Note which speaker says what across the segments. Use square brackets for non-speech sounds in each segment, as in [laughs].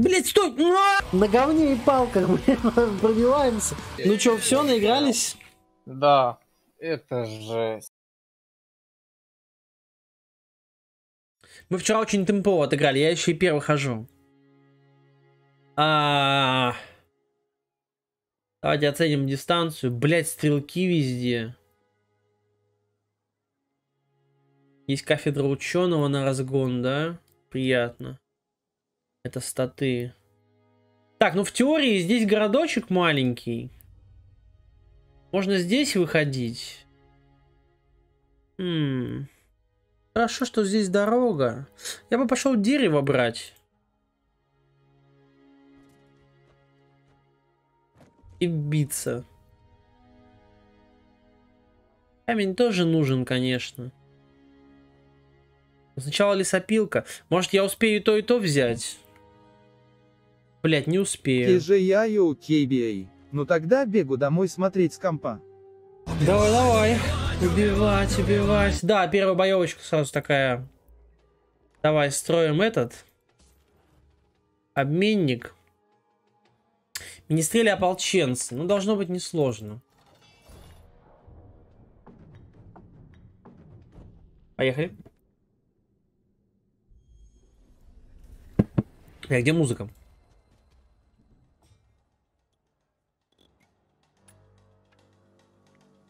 Speaker 1: Блять, стой! На! На говне и палках, [laughs] блин, пробиваемся. Ну чё, все, наигрались?
Speaker 2: Да, это жесть.
Speaker 1: Мы вчера очень темпово отыграли, я еще и первый хожу. А... Давайте оценим дистанцию. Блять, стрелки везде. Есть кафедра ученого на разгон, да? Приятно. Это статы. Так, ну в теории здесь городочек маленький. Можно здесь выходить. Хм. Хорошо, что здесь дорога. Я бы пошел дерево брать. И биться. Камень тоже нужен, конечно. Сначала лесопилка. Может, я успею то, и то взять? Блять, не успею.
Speaker 3: Ты же я KBA. Ну тогда бегу домой смотреть с компа.
Speaker 1: Давай, давай. Убивать, убивать. Да, первая боевочка сразу такая. Давай, строим этот. Обменник. Министрели ополченцы. Ну, должно быть несложно. Поехали. А где музыка?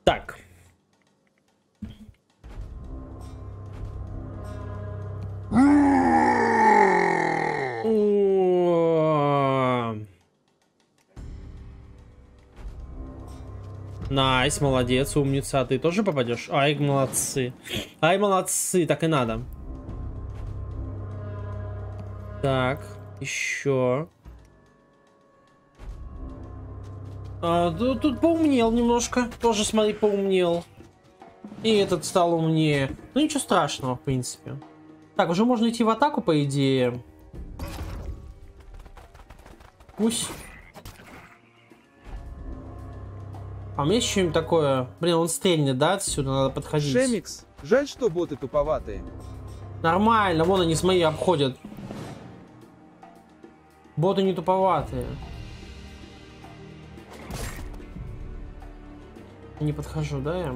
Speaker 1: Так. Nice, молодец, умница. А ты тоже попадешь? Ай, молодцы. Ай, молодцы, так и надо. Так, еще. А, тут, тут поумнел немножко. Тоже, смотри, поумнел. И этот стал умнее. Ну, ничего страшного, в принципе. Так, уже можно идти в атаку, по идее. Пусть. А у меня есть что-нибудь такое? Блин, он стрельнет, да, отсюда? Надо подходить.
Speaker 3: Шемикс, жаль, что боты туповатые.
Speaker 1: Нормально, вон они с моей обходят. Боты не туповатые. Не подхожу, да, я?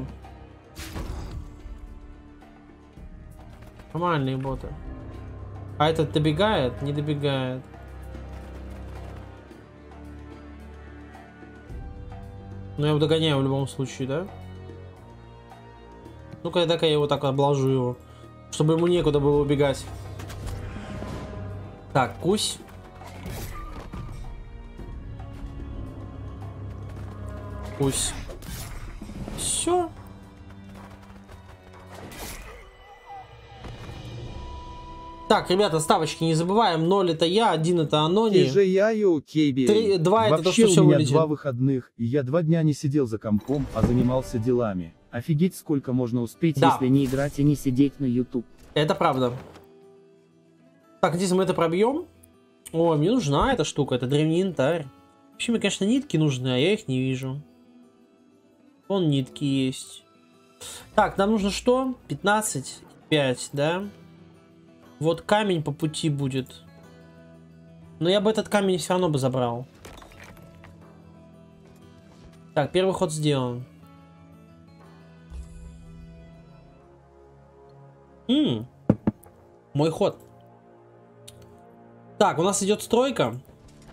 Speaker 1: Нормальные боты. А этот добегает? Не добегает. Но я его догоняю в любом случае, да? Ну-ка, дай-ка я его так обложу его. Чтобы ему некуда было убегать. Так, кусь. Кусь. Все. Так, ребята, ставочки не забываем. 0 это я, 1 это Анони.
Speaker 3: Ты же я, KBA.
Speaker 1: 3, 2 это
Speaker 3: Вообще
Speaker 1: то, что
Speaker 3: у меня
Speaker 1: вылетит.
Speaker 3: два выходных, и я два дня не сидел за компом, а занимался делами. Офигеть, сколько можно успеть,
Speaker 1: Да.
Speaker 3: если не играть и не сидеть на YouTube.
Speaker 1: Это правда. Так, здесь мы это пробьем. Ой, мне нужна эта штука, это древний янтарь. Вообще, мне, конечно, нитки нужны, а я их не вижу. Вон нитки есть. Так, нам нужно что? 15, 5, да? Вот камень по пути будет. Но я бы этот камень все равно бы забрал. Так, первый ход сделан. М, Мой ход. Так, у нас идет стройка.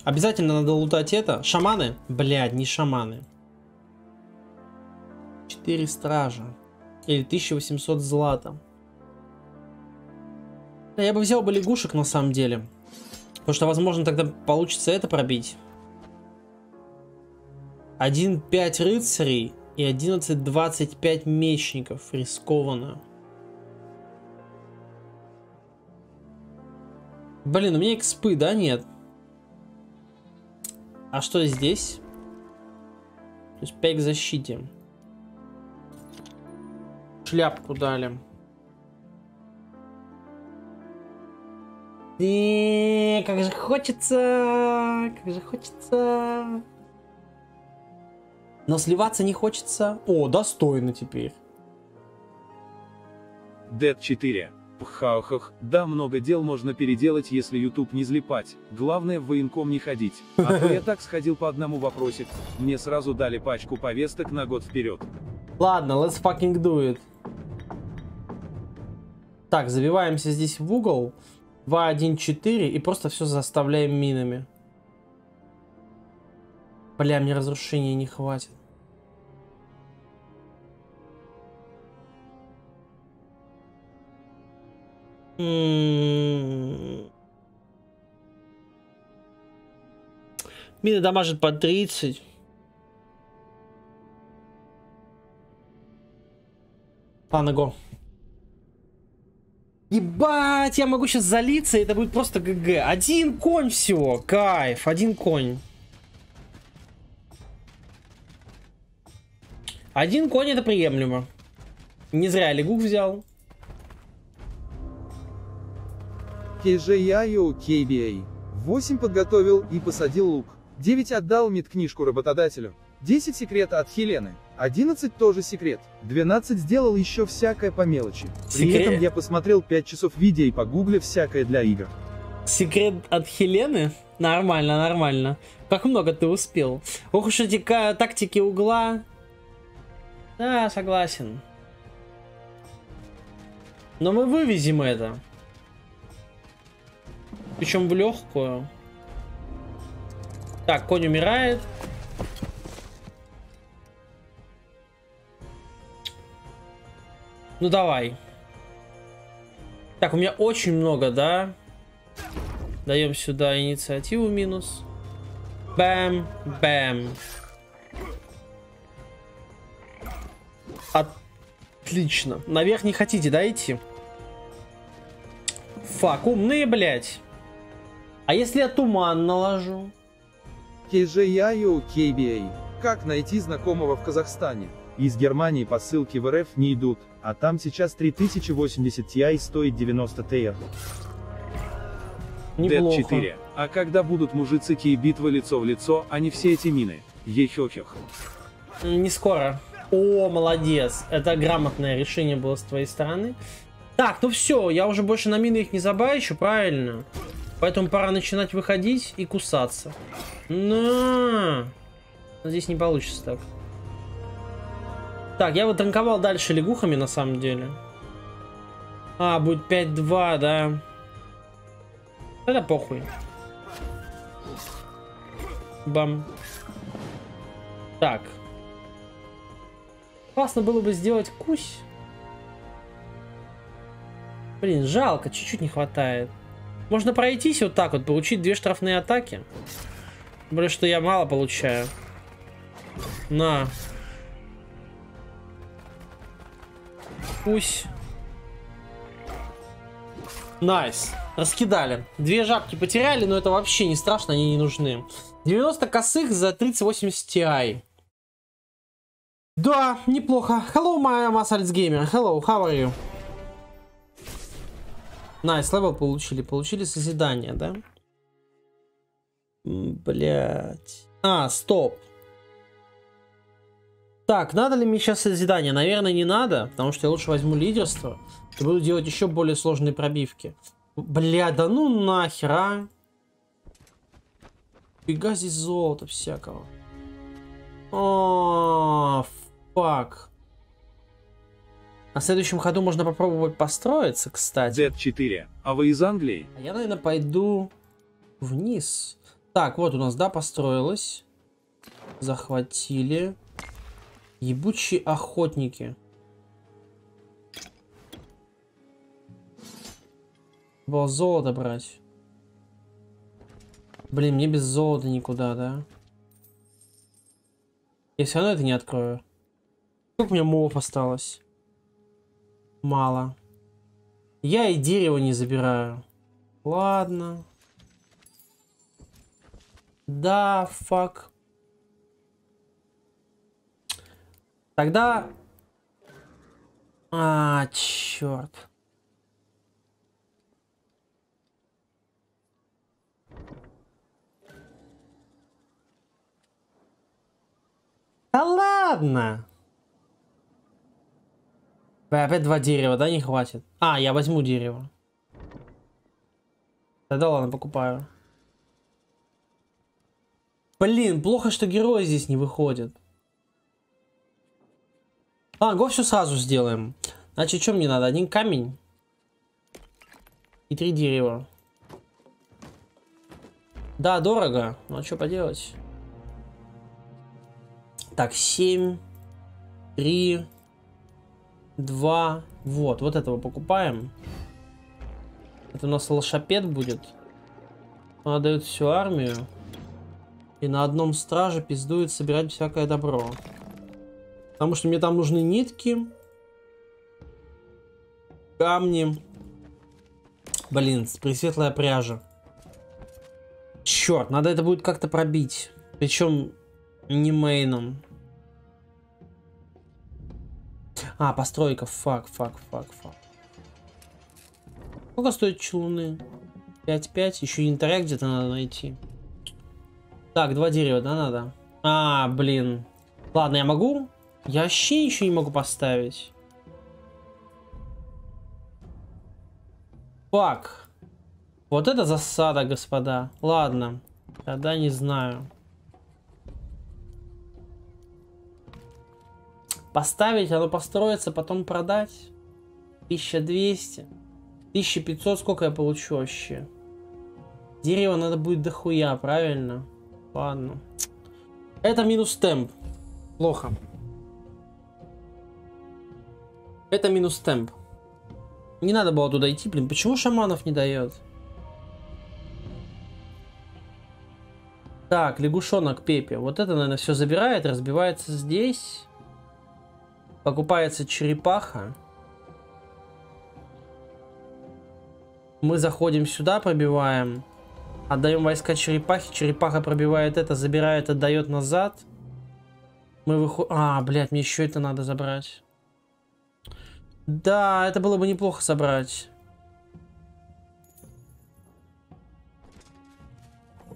Speaker 1: Обязательно надо лутать это. Шаманы? Блядь, не шаманы. 4 стража. Или 1800 злата. Да, я бы взял бы лягушек на самом деле. Потому что, возможно, тогда получится это пробить. 1-5 рыцарей и 11-25 мечников. Рискованно. Блин, у меня экспы, да, нет? А что здесь? То есть 5 к защите. Шляпку дали. И как же хочется, как же хочется. Но сливаться не хочется. О, достойно теперь.
Speaker 3: Dead 4. Пхаухах, да, много дел можно переделать, если YouTube не злипать. Главное в военком не ходить. А то я [laughs] так сходил по одному вопросик. Мне сразу дали пачку повесток на год вперед.
Speaker 1: Ладно, let's fucking do it. Так, забиваемся здесь в угол. 2, 1, 4 и просто все заставляем минами. Бля, мне разрушения не хватит. М-м-м. Мины дамажит по 30. Ладно, го. Ебать, я могу сейчас залиться, и это будет просто ГГ. Один конь всего, кайф, один конь. Один конь это приемлемо. Не зря Легук взял.
Speaker 3: KJIO KBA. 8 подготовил и посадил лук. 9 отдал медкнижку работодателю. 10 секрет от Хелены. 11 тоже секрет. 12 сделал еще всякое по мелочи. При
Speaker 1: Секрет?
Speaker 3: этом я посмотрел 5 часов видео и погуглил всякое для игр.
Speaker 1: Секрет от Хелены? Нормально, нормально. Как много ты успел. Ох уж эти тактики угла. Да, согласен. Но мы вывезем это. Причем в легкую. Так, конь умирает. Ну давай. Так, у меня очень много, да? Даем сюда инициативу минус. Бэм, бэм. Отлично. Наверх не хотите, да, идти? Фак, умные, блядь. А если я туман наложу?
Speaker 3: KJIO KBA. Как найти знакомого в Казахстане? Из Германии по ссылке в РФ не идут, а там сейчас 3080 Ti стоит 90 TR.
Speaker 1: Неплохо.
Speaker 3: Dead 4. А когда будут мужицики и битва лицо в лицо, а не все эти мины? Ехехех.
Speaker 1: Не скоро. О, молодец. Это грамотное решение было с твоей стороны. Так, ну все, я уже больше на мины их не забайчу, правильно? Поэтому пора начинать выходить и кусаться. Но Здесь не получится так. Так, я вот танковал дальше лягухами на самом деле. А, будет 5-2, да. Это похуй. Бам. Так. Классно было бы сделать кусь. Блин, жалко, чуть-чуть не хватает. Можно пройтись вот так вот, получить две штрафные атаки. Более, что я мало получаю. На. Кусь. Nice. Раскидали. Две жабки потеряли, но это вообще не страшно, они не нужны. 90 косых за 3080 Ti. Да, неплохо. Hello, my Masals Gamer. Hello, how are you? Nice, level получили. Получили созидание, да? Блять. А, стоп. Так, надо ли мне сейчас созидание? Наверное, не надо, потому что я лучше возьму лидерство и буду делать еще более сложные пробивки. Бля, да ну нахер, а? Фига здесь золота всякого. О, фак. На следующем ходу можно попробовать построиться, кстати.
Speaker 3: Dead 4. А вы из Англии?
Speaker 1: А я, наверное, пойду вниз. Так, вот у нас, да, построилось. Захватили. Ебучие охотники. Было золото брать. Блин, мне без золота никуда, да? Я все равно это не открою. Сколько у меня мов осталось? Мало. Я и дерево не забираю. Ладно. Да, фак. Тогда... А, черт. Да ладно. Опять два дерева, да, не хватит? А, я возьму дерево. Тогда ладно, покупаю. Блин, плохо, что герои здесь не выходят. А, го все сразу сделаем. Значит, что мне надо? Один камень. И три дерева. Да, дорого. Ну, а что поделать? Так, 7, 3, 2. Вот, вот этого покупаем. Это у нас лошапед будет. Он отдает всю армию. И на одном страже пиздует собирать всякое добро. Потому что мне там нужны нитки. Камни. Блин, пресветлая пряжа. Черт, надо это будет как-то пробить. Причем не main ом. А, постройка. Fuck, fuck, fuck, fuck. Сколько стоит челуны? 5-5. Еще янтаря где-то надо найти. Так, два дерева, да, надо? А, блин. Ладно, я могу? Я вообще ничего не могу поставить. Фак. Вот это засада, господа. Ладно. Тогда не знаю. Поставить, оно построится, потом продать. 1200. 1500, сколько я получу вообще? Дерево надо будет дохуя, правильно? Ладно. Это минус темп. Плохо. Это минус темп. Не надо было туда идти, блин. Почему шаманов не дает? Так, лягушонок Пепе. Вот это, наверное, все забирает, разбивается здесь. Покупается черепаха. Мы заходим сюда, пробиваем. Отдаем войска черепахи. Черепаха пробивает это, забирает, отдает назад. Мы выходим... А, блядь, мне еще это надо забрать. Да, это было бы неплохо собрать.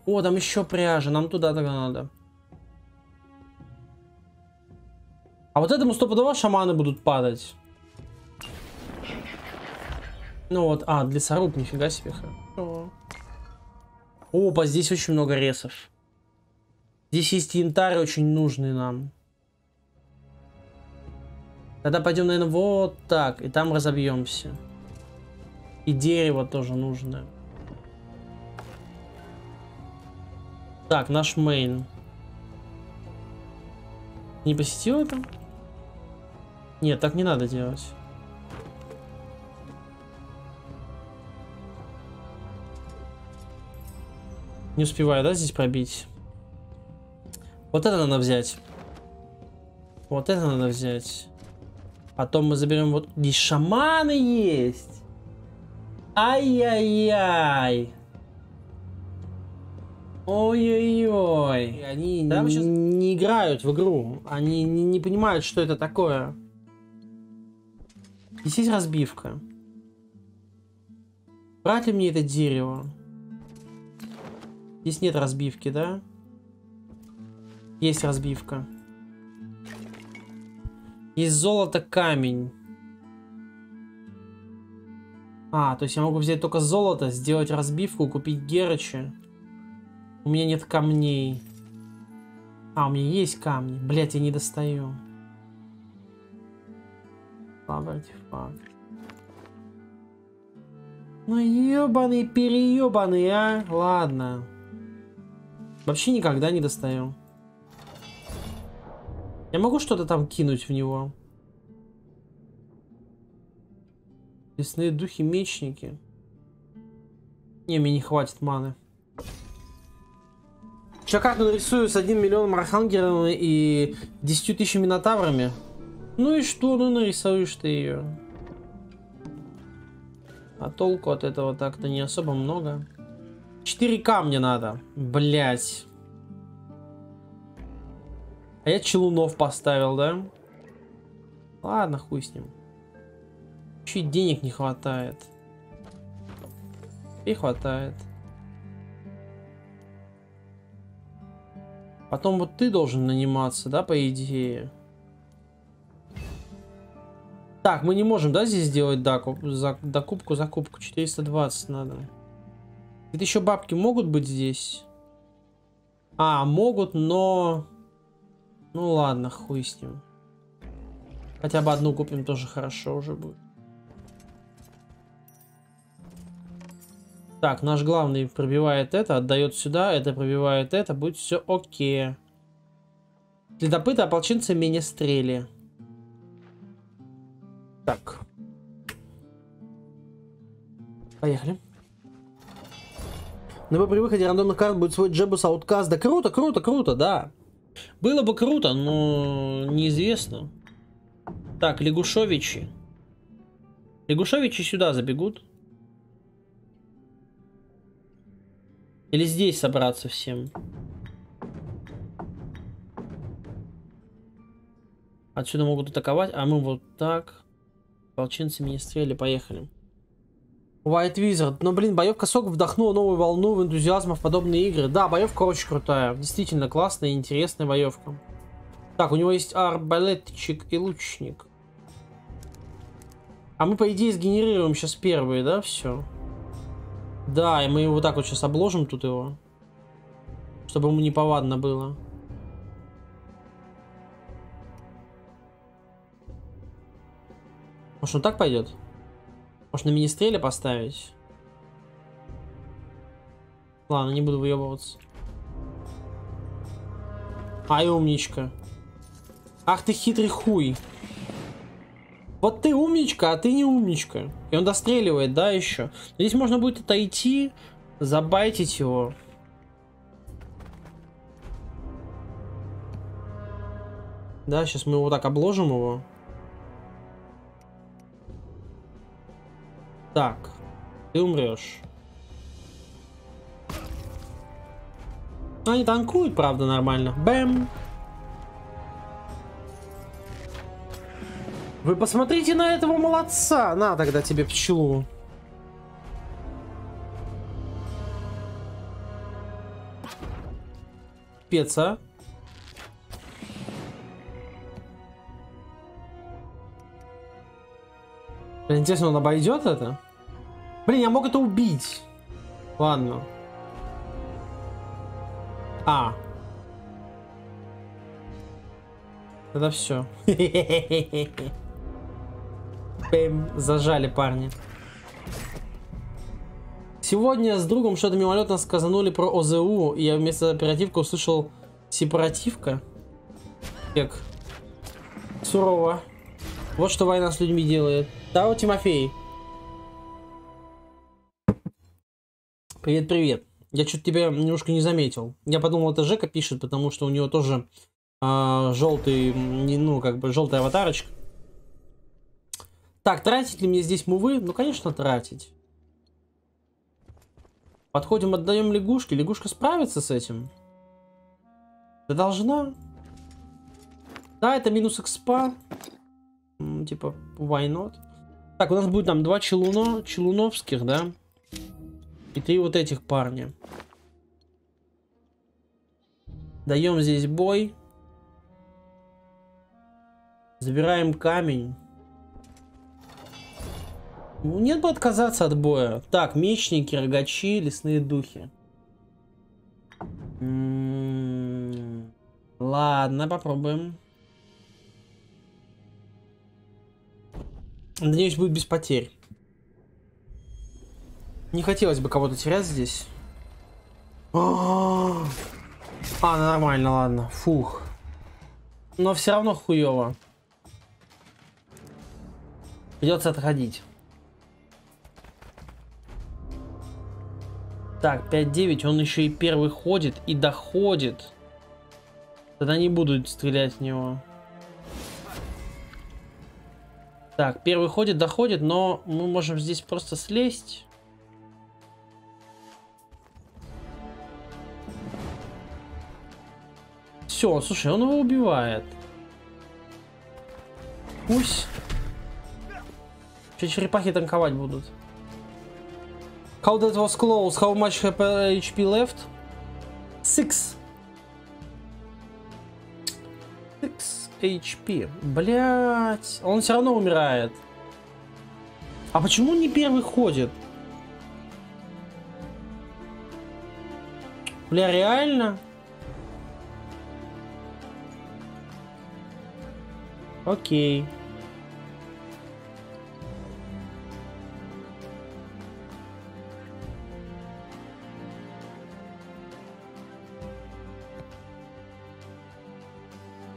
Speaker 1: О, там еще пряжа. Нам туда тогда надо. А вот этому стопудово шаманы будут падать. Ну вот, а, для соруб, нифига себе. Опа, здесь очень много ресов. Здесь есть янтарь очень нужный нам. Тогда пойдем, наверное, вот так. И там разобьемся. И дерево тоже нужное. Так, наш мейн. Не посетил это? Нет, так не надо делать. Не успеваю, да, здесь пробить? Вот это надо взять. Вот это надо взять. Потом мы заберем вот... Здесь шаманы есть. Ай-яй-яй. Ой-ой-ой. Они да, не, сейчас... не играют в игру. Они не, не понимают, что это такое. Здесь есть разбивка. Брать ли мне это дерево? Здесь нет разбивки, да? Есть разбивка. Есть золото, камень. А, то есть я могу взять только золото, сделать разбивку, купить Герыча. У меня нет камней. А, у меня есть камни. Блять, я не достаю. Артефакт. Ну ебаный переебаный, а? Ладно. Вообще никогда не достаю. Я могу что-то там кинуть в него? Лесные духи-мечники. Не, мне не хватит маны. Сейчас карту нарисую с 1 миллионом архангелом и 10 тысяч минотаврами. Ну и что, ну нарисуешь ты ее. А толку от этого так-то не особо много. 4 камня надо. Блять. А я челунов поставил, да? Ладно, хуй с ним. Чуть денег не хватает. И хватает. Потом вот ты должен наниматься, да, по идее? Так, мы не можем, да, здесь сделать докуп, за, докупку, закупку. 420 надо. Это еще бабки могут быть здесь? А, могут, но... Ну ладно, хуй с ним. Хотя бы одну купим, тоже хорошо уже будет. Так, наш главный пробивает это, отдает сюда, это пробивает это, будет все окей. Следопыты ополченцы меня стрели. Так. Поехали. Но при выходе рандомных карт будет свой Джебус Ауткаст. Да круто, круто, круто, да. Было бы круто, но неизвестно. Так, Лягушовичи. Лягушовичи сюда забегут. Или здесь собраться всем? Отсюда могут атаковать, а мы вот так. Волчинцы министрели, поехали. White Wizard. Но, блин, боевка СОК вдохнула новую волну в энтузиазма в подобные игры. Да, боевка очень крутая. Действительно классная и интересная боевка. Так, у него есть арбалетчик и лучник. А мы, по идее, сгенерируем сейчас первые, да, все? Да, и мы его вот так вот сейчас обложим тут его. Чтобы ему неповадно было. Может он так пойдет? Может на министреле поставить? Ладно, не буду выебываться. Ай, умничка. Ах ты хитрый хуй. Вот ты умничка, а ты не умничка. И он достреливает, да, еще. Здесь можно будет отойти, забайтить его. Да, сейчас мы его так обложим его. Так, ты умрешь. Они танкуют, правда, нормально. Бэм. Вы посмотрите на этого молодца. На тогда тебе пчелу. Пеца. Интересно, он обойдет это? Блин, я мог это убить. Ладно. А. Это все. [laughs] Бэм, зажали парни. Сегодня с другом что-то мимолетно сказанули про ОЗУ, и я вместо оперативка услышал сепаративка. Как сурово. Вот что война с людьми делает. Да, вот Тимофей. Привет, привет. Я что-то тебя немножко не заметил. Я подумал, это Жека пишет, потому что у него тоже э, желтый, ну, как бы желтая аватарочка. Так, тратить ли мне здесь мувы? Ну, конечно, тратить. Подходим, отдаем лягушке. Лягушка справится с этим? Да должна. Да, это минус экспа. Типа, why not? Так, у нас будет там два челуно, челуновских, да? И три вот этих парня. Даем здесь бой. Забираем камень. Ну, нет бы отказаться от боя. Так, мечники, рогачи, лесные духи. М -м -м Ладно, попробуем. Надеюсь, будет без потерь. Не хотелось бы кого-то терять здесь. А, нормально, ладно. Фух. Но все равно хуево. Придется отходить. Так, 5-9, он еще и первый ходит и доходит. Тогда не буду стрелять в него. Так, первый ходит, доходит, но мы можем здесь просто слезть. Все, слушай, он его убивает. Пусть. Че черепахи танковать будут? How that was close? How much HP left? Six. Six. HP. Блять, он все равно умирает. А почему он не первый ходит? Бля, реально? Окей.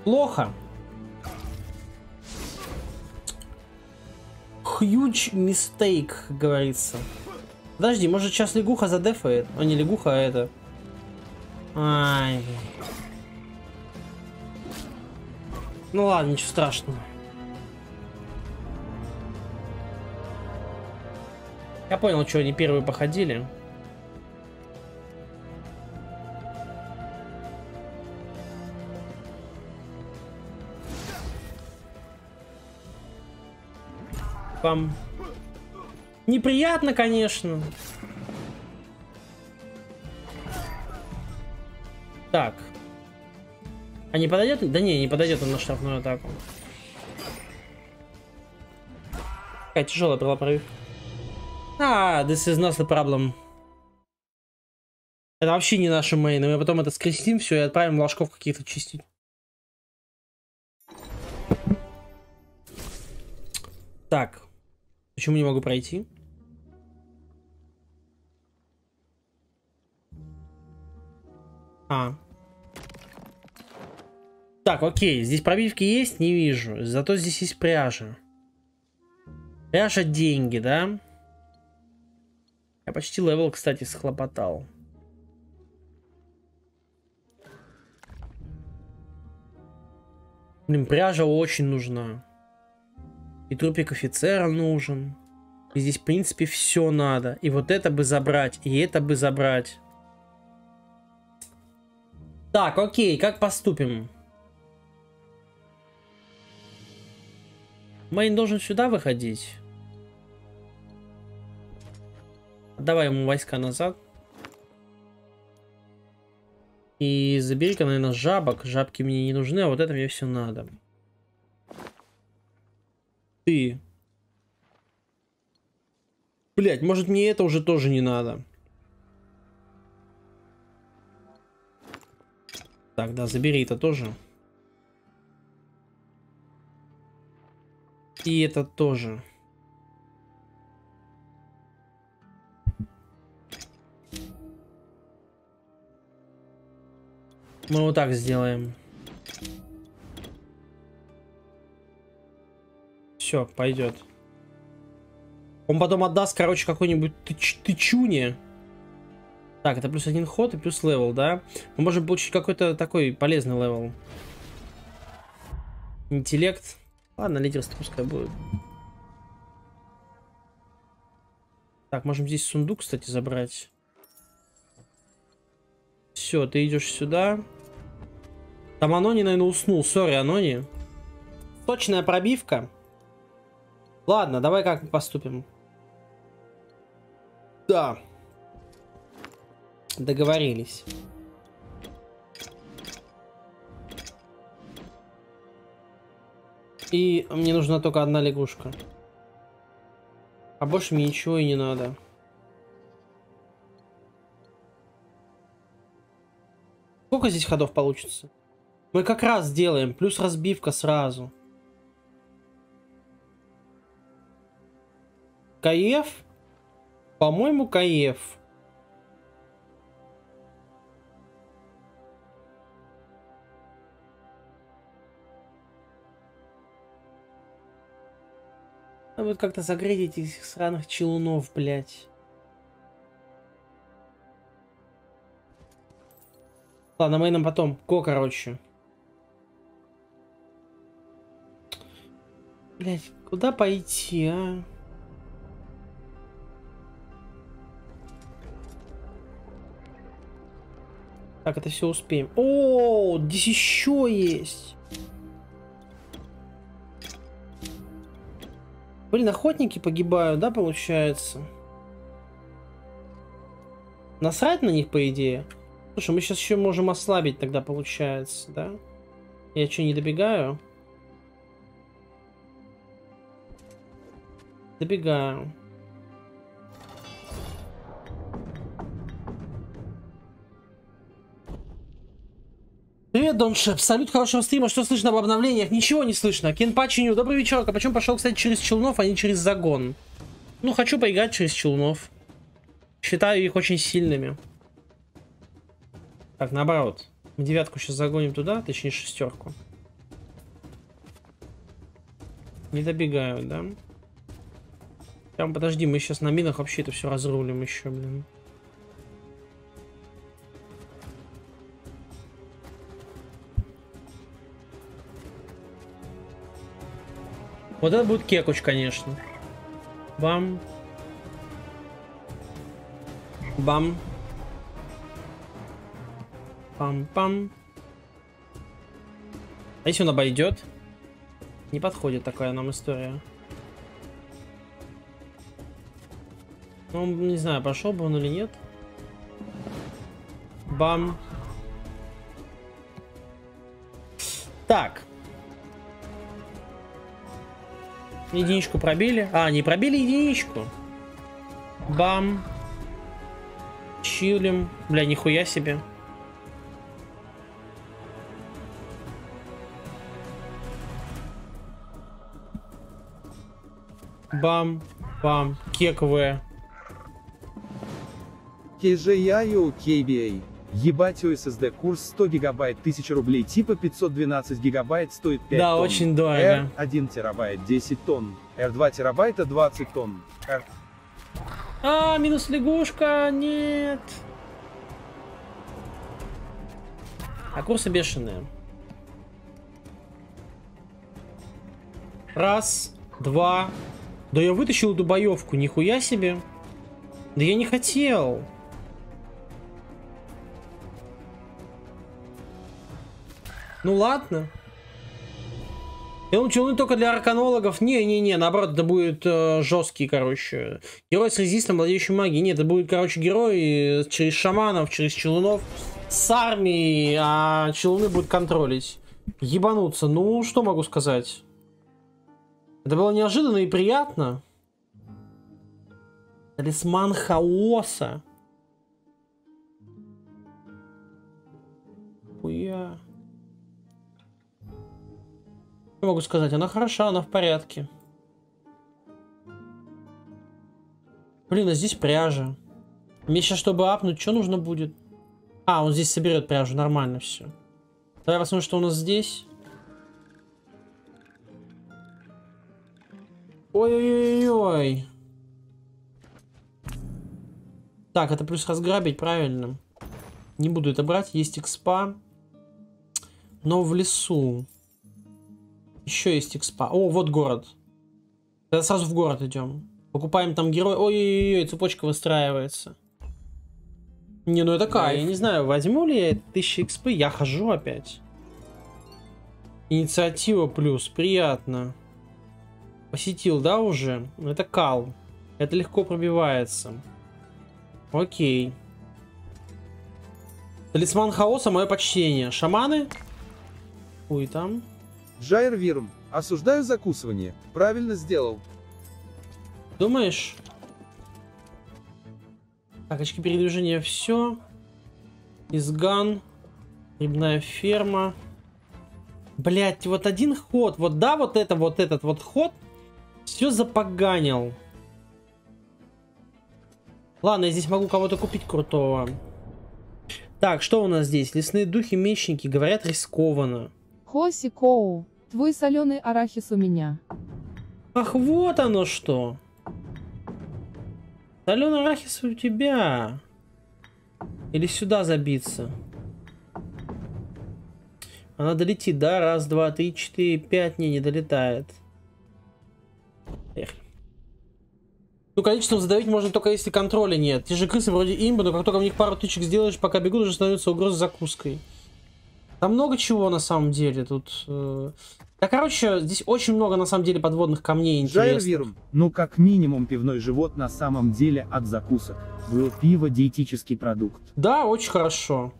Speaker 1: Плохо. Huge mistake, говорится. Подожди, может сейчас лягуха задефает? А не лягуха, а это. Ай. Ну ладно, ничего страшного. Я понял, что они первые походили. Вам неприятно, конечно. Так. А не подойдет? Да не, не подойдет он на штрафную атаку. Какая тяжелая была прорыв. А, this is not the problem. Это вообще не наши мейны. Мы потом это скрестим все и отправим ложков каких-то чистить. Так. Почему не могу пройти? А. Так, окей. Здесь пробивки есть? Не вижу. Зато здесь есть пряжа. Пряжа деньги, да? Я почти level, кстати, схлопотал. Блин, пряжа очень нужна. И трупик офицера нужен. И здесь, в принципе, все надо. И вот это бы забрать, и это бы забрать. Так, окей, как поступим? Мейн должен сюда выходить. Давай ему войска назад. И забери-ка, наверное, жабок. Жабки мне не нужны, а вот это мне все надо. Ты. Блять, может мне это уже тоже не надо. Так, да, забери это тоже. И это тоже. Мы вот так сделаем. Все, пойдет. Он потом отдаст, короче, какой-нибудь тыч тычуне. Так, это плюс один ход и плюс level, да? Мы можем получить какой-то такой полезный level. Интеллект. Ладно, лидерство пускай будет. Так, можем здесь сундук, кстати, забрать. Все, ты идешь сюда. Там Анони, наверное, уснул. Sorry, Анони. Точная пробивка. Ладно, давай как поступим. Да. Договорились. И мне нужна только одна лягушка. А больше мне ничего и не надо. Сколько здесь ходов получится? Мы как раз сделаем, плюс разбивка сразу. Каев? По-моему, Каев. Надо будет как-то загреть этих сраных челунов, блядь. Ладно, мы нам потом. Ко, короче. Блять, куда пойти, а? Так, это все успеем. О, здесь еще есть. Блин, охотники погибают, да, получается? Насрать на них, по идее? Слушай, мы сейчас еще можем ослабить тогда, получается, да? Я что, не добегаю? Добегаю. Привет, Дон Шеп. Салют хорошего стрима. Что слышно об обновлениях? Ничего не слышно. Кенпачиню, добрый вечер. А почему пошел, кстати, через Челнов, а не через Загон? Ну, хочу поиграть через Челнов. Считаю их очень сильными. Так, наоборот. Мы девятку сейчас загоним туда, точнее шестерку. Не добегают, да? Там, подожди, мы сейчас на минах вообще это все разрулим еще, блин. Вот это будет кекуч, конечно. Бам. Бам. Пам-пам. А если он обойдет? Не подходит такая нам история. Ну, не знаю, пошел бы он или нет. Бам. Так. Единичку пробили. А, не пробили единичку. Бам. Чилим. Бля, нихуя себе. Бам. Бам. Кековые.
Speaker 3: KJIO KBA. Ебать у SSD курс 100 гигабайт 1000 рублей типа 512 гигабайт стоит 5
Speaker 1: Да,
Speaker 3: тонн.
Speaker 1: очень дорого.
Speaker 3: R 1 терабайт 10 тонн. R2 терабайта 20 тонн. R...
Speaker 1: А, минус лягушка, нет. А курсы бешеные. Раз, два. Да я вытащил эту боевку, нихуя себе. Да я не хотел. Ну ладно. Я думал, челны только для арканологов. Не-не-не, наоборот, это будет э, жесткий, короче. Герой с резистом, владеющий магией. Нет, это будет, короче, герой через шаманов, через челунов с армией, а челуны будут контролить. Ебануться. Ну, что могу сказать? Это было неожиданно и приятно. Талисман хаоса. Хуя. Что могу сказать? Она хороша, она в порядке. Блин, а здесь пряжа. Мне сейчас, чтобы апнуть, что нужно будет? А, он здесь соберет пряжу, нормально все. Давай посмотрим, что у нас здесь. Ой-ой-ой-ой. Так, это плюс разграбить, правильно. Не буду это брать, есть экспа. Но в лесу. Еще есть экспа. О, вот город. Тогда сразу в город идем. Покупаем там герой. Ой-ой-ой, цепочка выстраивается. Не, ну это кай. Я не знаю, возьму ли я 1000 экспы. Я хожу опять. Инициатива плюс. Приятно. Посетил, да, уже? Это кал. Это легко пробивается. Окей. Талисман хаоса, мое почтение. Шаманы? Ой, там.
Speaker 3: Джайр Вирм. Осуждаю закусывание. Правильно сделал.
Speaker 1: Думаешь? Так, очки передвижения все. Изган. Рыбная ферма. Блять, вот один ход. Вот да, вот это, вот этот вот ход. Все запоганил. Ладно, я здесь могу кого-то купить крутого. Так, что у нас здесь? Лесные духи, мечники. Говорят, рискованно.
Speaker 4: Хоси Коу, твой соленый арахис у меня.
Speaker 1: Ах, вот оно что. Соленый арахис у тебя. Или сюда забиться. Она долетит, да? Раз, два, три, четыре, пять. Не, не долетает. Поехали. Ну, количеством задавить можно только если контроля нет. Те же крысы вроде имба, но как только в них пару тычек сделаешь, пока бегут, уже становится угроза закуской. Там много чего на самом деле тут. Э... Да, короче, здесь очень много на самом деле подводных камней интересных.
Speaker 3: Ну как минимум пивной живот на самом деле от закусок. Был пиво диетический продукт.
Speaker 1: Да, очень хорошо.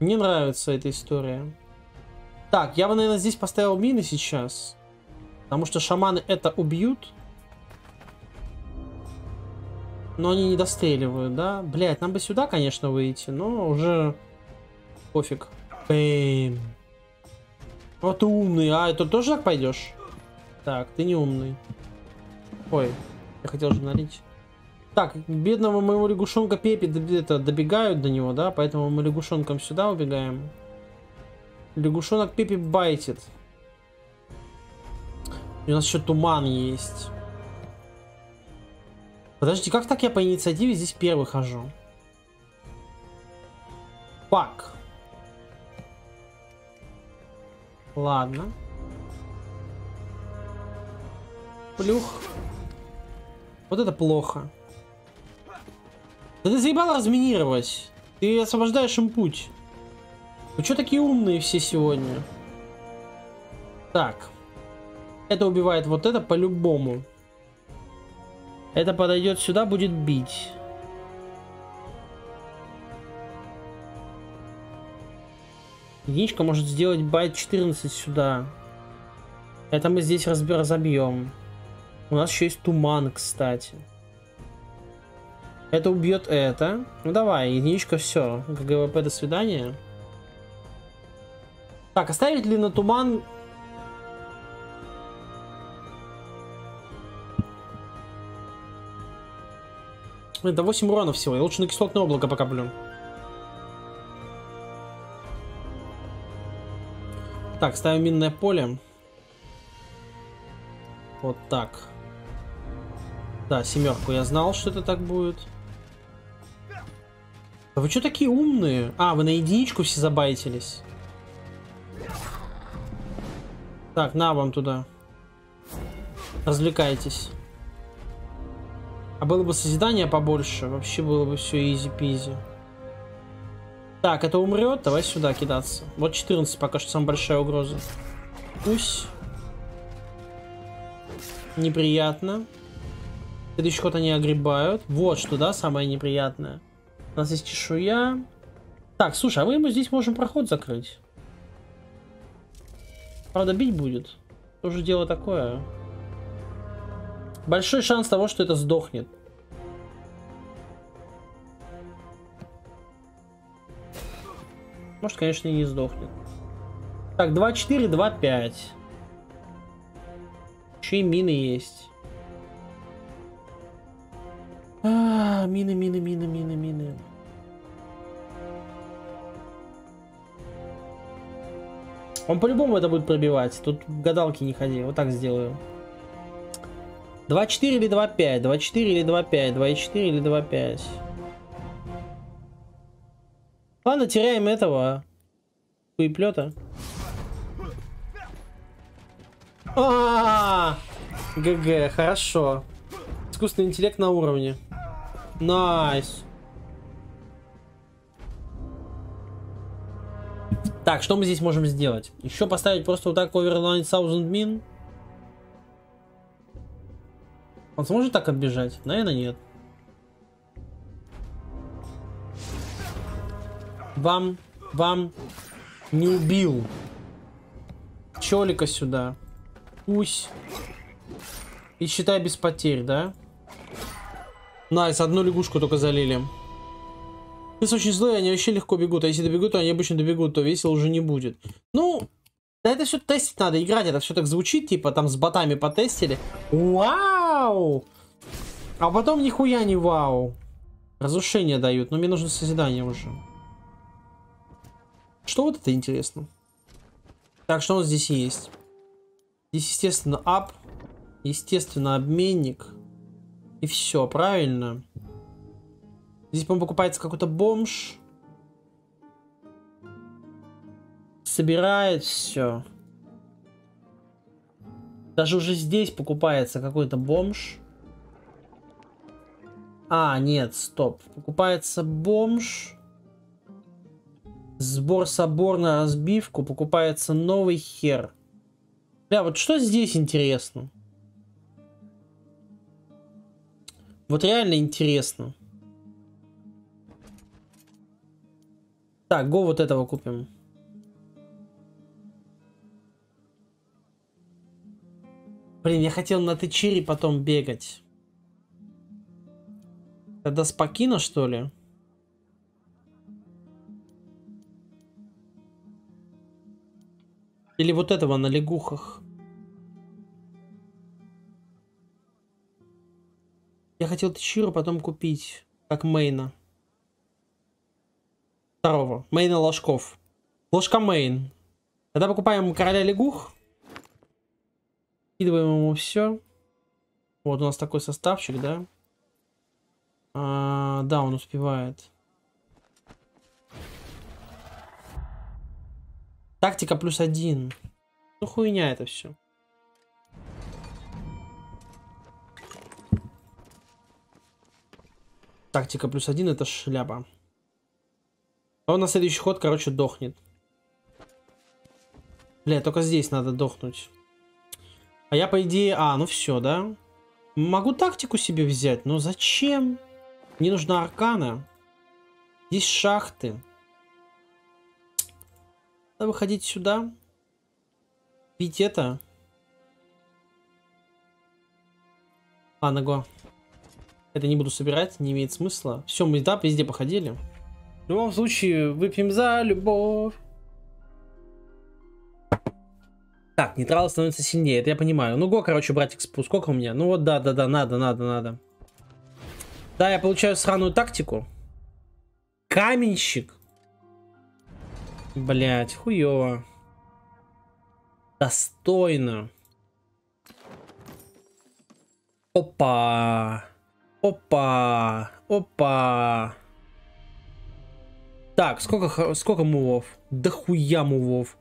Speaker 1: Мне нравится эта история. Так, я бы, наверное, здесь поставил мины сейчас. Потому что шаманы это убьют. Но они не достреливают, да? Блять, нам бы сюда, конечно, выйти, но уже пофиг. Бэйм. Вот ты умный. А, это тоже так пойдешь? Так, ты не умный. Ой, я хотел же налить. Так, бедного моего лягушонка Пепи это, добегают до него, да? Поэтому мы лягушонком сюда убегаем. Лягушонок Пепи байтит. И у нас еще туман есть. Подожди, как так я по инициативе здесь первый хожу? Пак. Ладно. Плюх. Вот это плохо. Да ты заебал разминировать. Ты освобождаешь им путь. Вы что такие умные все сегодня? Так. Это убивает вот это по-любому. Это подойдет сюда, будет бить. Единичка может сделать байт 14 сюда. Это мы здесь разобьем. У нас еще есть туман, кстати. Это убьет это. Ну давай, единичка, все. ГВП, до свидания. Так, оставить ли на туман... Это 8 уронов всего. Я лучше на кислотное облако покоплю. Так, ставим минное поле. Вот так. Да, семерку я знал, что это так будет. Да вы что такие умные? А, вы на единичку все забайтились. Так, на вам туда. Развлекайтесь. А было бы созидание побольше, вообще было бы все изи-пизи. Так, это умрет, давай сюда кидаться. Вот 14 пока что самая большая угроза. Пусть. Неприятно. Следующий ход они огребают. Вот что, да, самое неприятное. У нас есть чешуя. Так, слушай, а мы ему здесь можем проход закрыть. Правда, бить будет. Тоже дело такое. Большой шанс того, что это сдохнет. Может, конечно, и не сдохнет. Так, 2-4, 2-5. Еще и мины есть. А, мины, мины, мины, мины, мины. Он по-любому это будет пробивать. Тут гадалки не ходи. Вот так сделаю. 2-4 или 2-5? 2-4 или 2-5? 2-4 или 2-5? Ладно, теряем этого. Хуеплета. А, -а, а GG, хорошо. Искусственный интеллект на уровне. Nice. Так, что мы здесь можем сделать? Еще поставить просто вот так Overline 1000 мин. Он сможет так оббежать? Наверное, нет. Вам, вам не убил. Чолика сюда. Пусть. И считай без потерь, да? Nice, одну лягушку только залили. Крысы очень злые, они вообще легко бегут. А если добегут, то они обычно добегут, то весело уже не будет. Ну, да это все тестить надо, играть. Это все так звучит, типа там с ботами потестили. Вау! А потом нихуя не вау. Разрушение дают, но мне нужно созидание уже. Что вот это интересно? Так, что у нас здесь есть? Здесь, естественно, ап. Естественно, обменник. И все, правильно. Здесь, по-моему, покупается какой-то бомж. Собирает все. Даже уже здесь покупается какой-то бомж. А, нет, стоп. Покупается бомж. Сбор собор на разбивку. Покупается новый хер. Бля, вот что здесь интересно? Вот реально интересно. Так, го вот этого купим. Блин, я хотел на Тычире потом бегать. Это спокина, что ли? Или вот этого на лягухах? Я хотел Тичиру потом купить, как мейна. Второго. Мейна ложков. Ложка мейн. Тогда покупаем короля лягух. Скидываем ему все. Вот у нас такой составчик, да? А, да, он успевает. Тактика плюс один. Ну хуйня это все. Тактика плюс один это шляпа. А он на следующий ход, короче, дохнет. Бля, только здесь надо дохнуть. А я, по идее... А, ну все, да? Могу тактику себе взять, но зачем? Мне нужна аркана. Здесь шахты. Надо выходить сюда. Пить это. Ладно, го. Это не буду собирать, не имеет смысла. Все, мы да, везде походили. В любом случае, выпьем за любовь. Так, нейтрал становится сильнее, это я понимаю. Ну, го, короче, брать экспу. Сколько у меня? Ну вот, да-да-да, надо, надо, надо. Да, я получаю сраную тактику. Каменщик. Блять, хуёво. Достойно. Опа. Опа. Опа. Так, сколько, сколько мувов? Да хуя мувов.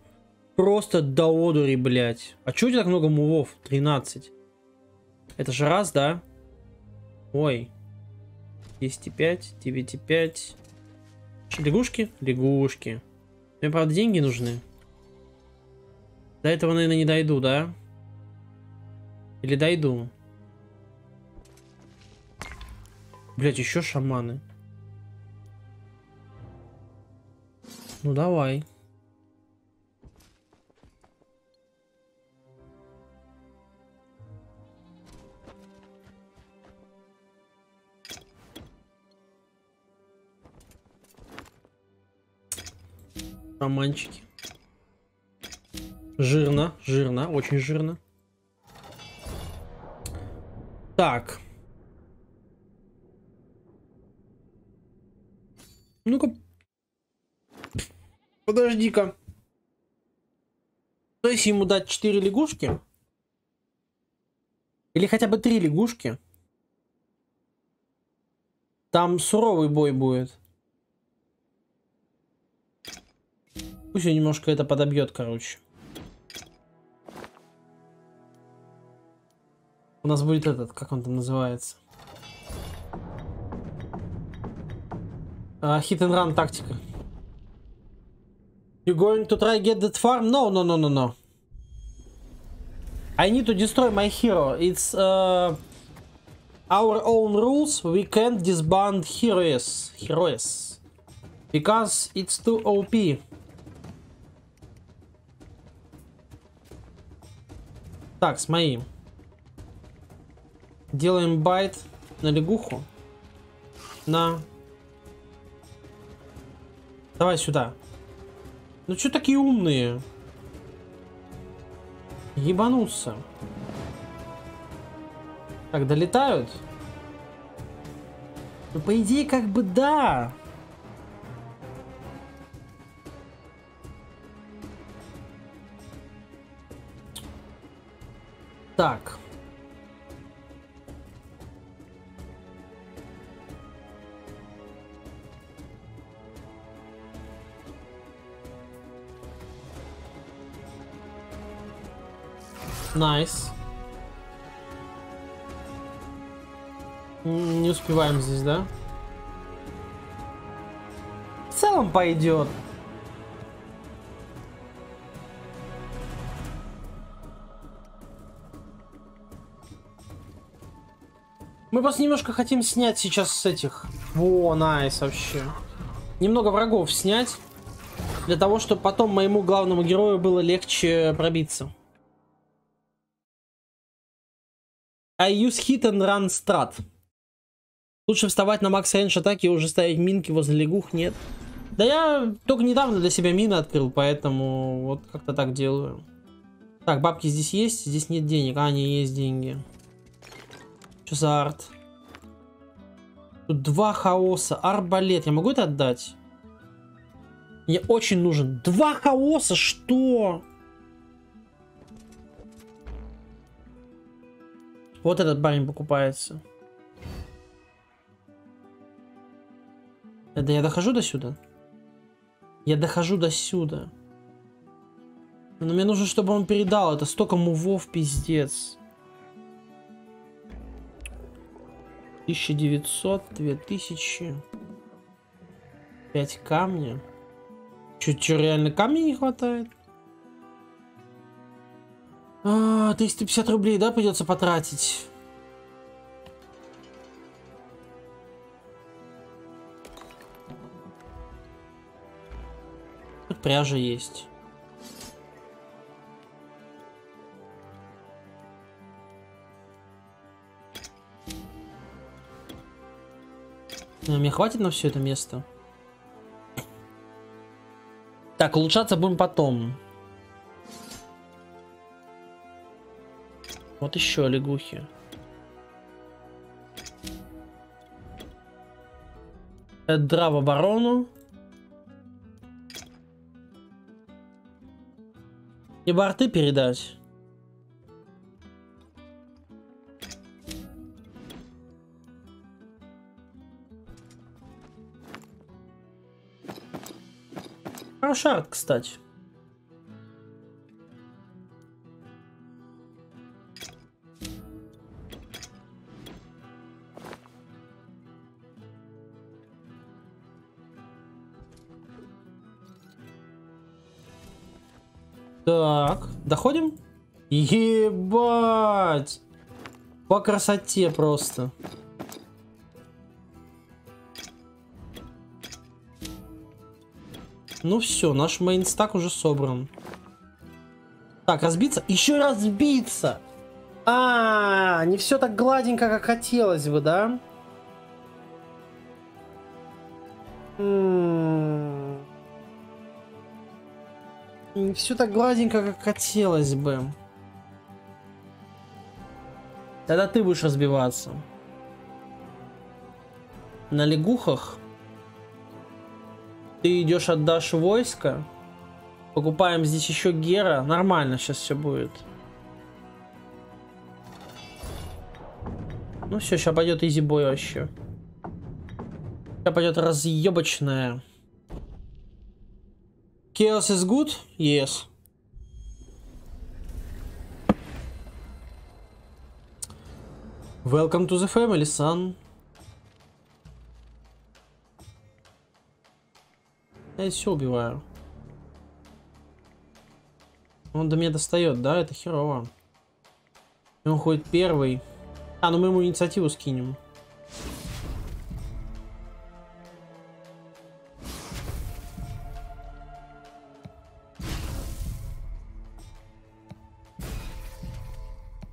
Speaker 1: Просто до одури, блядь. А чё у тебя так много мувов? 13. Это же раз, да? Ой. 10,5, 9,5. Лягушки? Лягушки. Мне, правда, деньги нужны. До этого, наверное, не дойду, да? Или дойду? Блять, еще шаманы. Ну давай. Романчики. Жирно, жирно, очень жирно. Так. Ну-ка. Подожди-ка. То есть ему дать 4 лягушки? Или хотя бы 3 лягушки? Там суровый бой будет. Пусть он немножко это подобьет, короче. У нас будет этот, как он там называется? Uh, hit and run тактика. You going to try get that farm? No, no, no, no, no. I need to destroy my hero. It's uh, our own rules. We can't disband heroes. Heroes. Because it's too OP. Так, с моим. Делаем байт на лягуху. На. Давай сюда. Ну что такие умные? Ебануться. Так, долетают? Ну, по идее, как бы да. Так. Nice. Не успеваем здесь, да? В целом пойдет. Мы просто немножко хотим снять сейчас с этих. Во, nice вообще. Немного врагов снять. Для того, чтобы потом моему главному герою было легче пробиться. I use hit and run strat. Лучше вставать на макс рейндж атаки и уже ставить минки возле лягух, нет? Да я только недавно для себя мины открыл, поэтому вот как-то так делаю. Так, бабки здесь есть? Здесь нет денег. А, не, есть деньги. Что за арт? Тут два хаоса. Арбалет. Я могу это отдать? Мне очень нужен. Два хаоса? Что? Вот этот парень покупается. Это я дохожу до сюда? Я дохожу до сюда. Но мне нужно, чтобы он передал. Это столько мувов, пиздец. 1900, 2000. 5 камня. Чуть что, реально камня не хватает? А, 350 рублей, да, придется потратить? Пряжа есть. Мне хватит на все это место. Так, улучшаться будем потом. Вот еще лягухи. Эдра в оборону. И борты передать. Арт, кстати. Так, доходим? Ебать! По красоте просто. Ну все, наш мейнстак уже собран. Так, разбиться? Еще разбиться! А, не все так гладенько, как хотелось бы, да? Не все так гладенько, как хотелось бы. Тогда ты будешь разбиваться. На лягухах ты идешь, отдашь войско. Покупаем здесь еще Гера. Нормально сейчас все будет. Ну все, сейчас пойдет изи бой вообще. Сейчас пойдет разъебочная. Chaos is good? Yes. Welcome to the family, son. Я все убиваю. Он до меня достает, да? Это херово. И он ходит первый. А, ну мы ему инициативу скинем.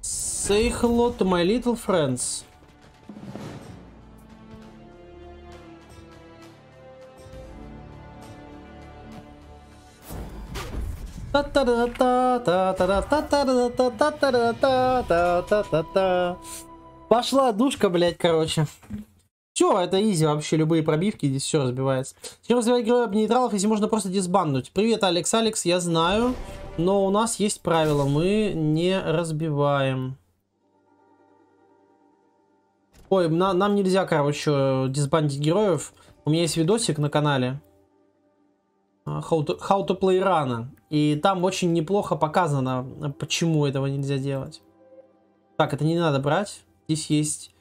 Speaker 1: Say hello to my little friends. Пошла душка, блять, короче. Все, это изи вообще, любые пробивки, здесь все разбивается. Чем разбивать героев нейтралов, если можно просто дисбанднуть? Привет, Алекс, Алекс, я знаю, но у нас есть правило, мы не разбиваем. Ой, на, нам нельзя, короче, дисбандить героев. У меня есть видосик на канале. How to, how to play run. И там очень неплохо показано, почему этого нельзя делать. Так, это не надо брать. Здесь есть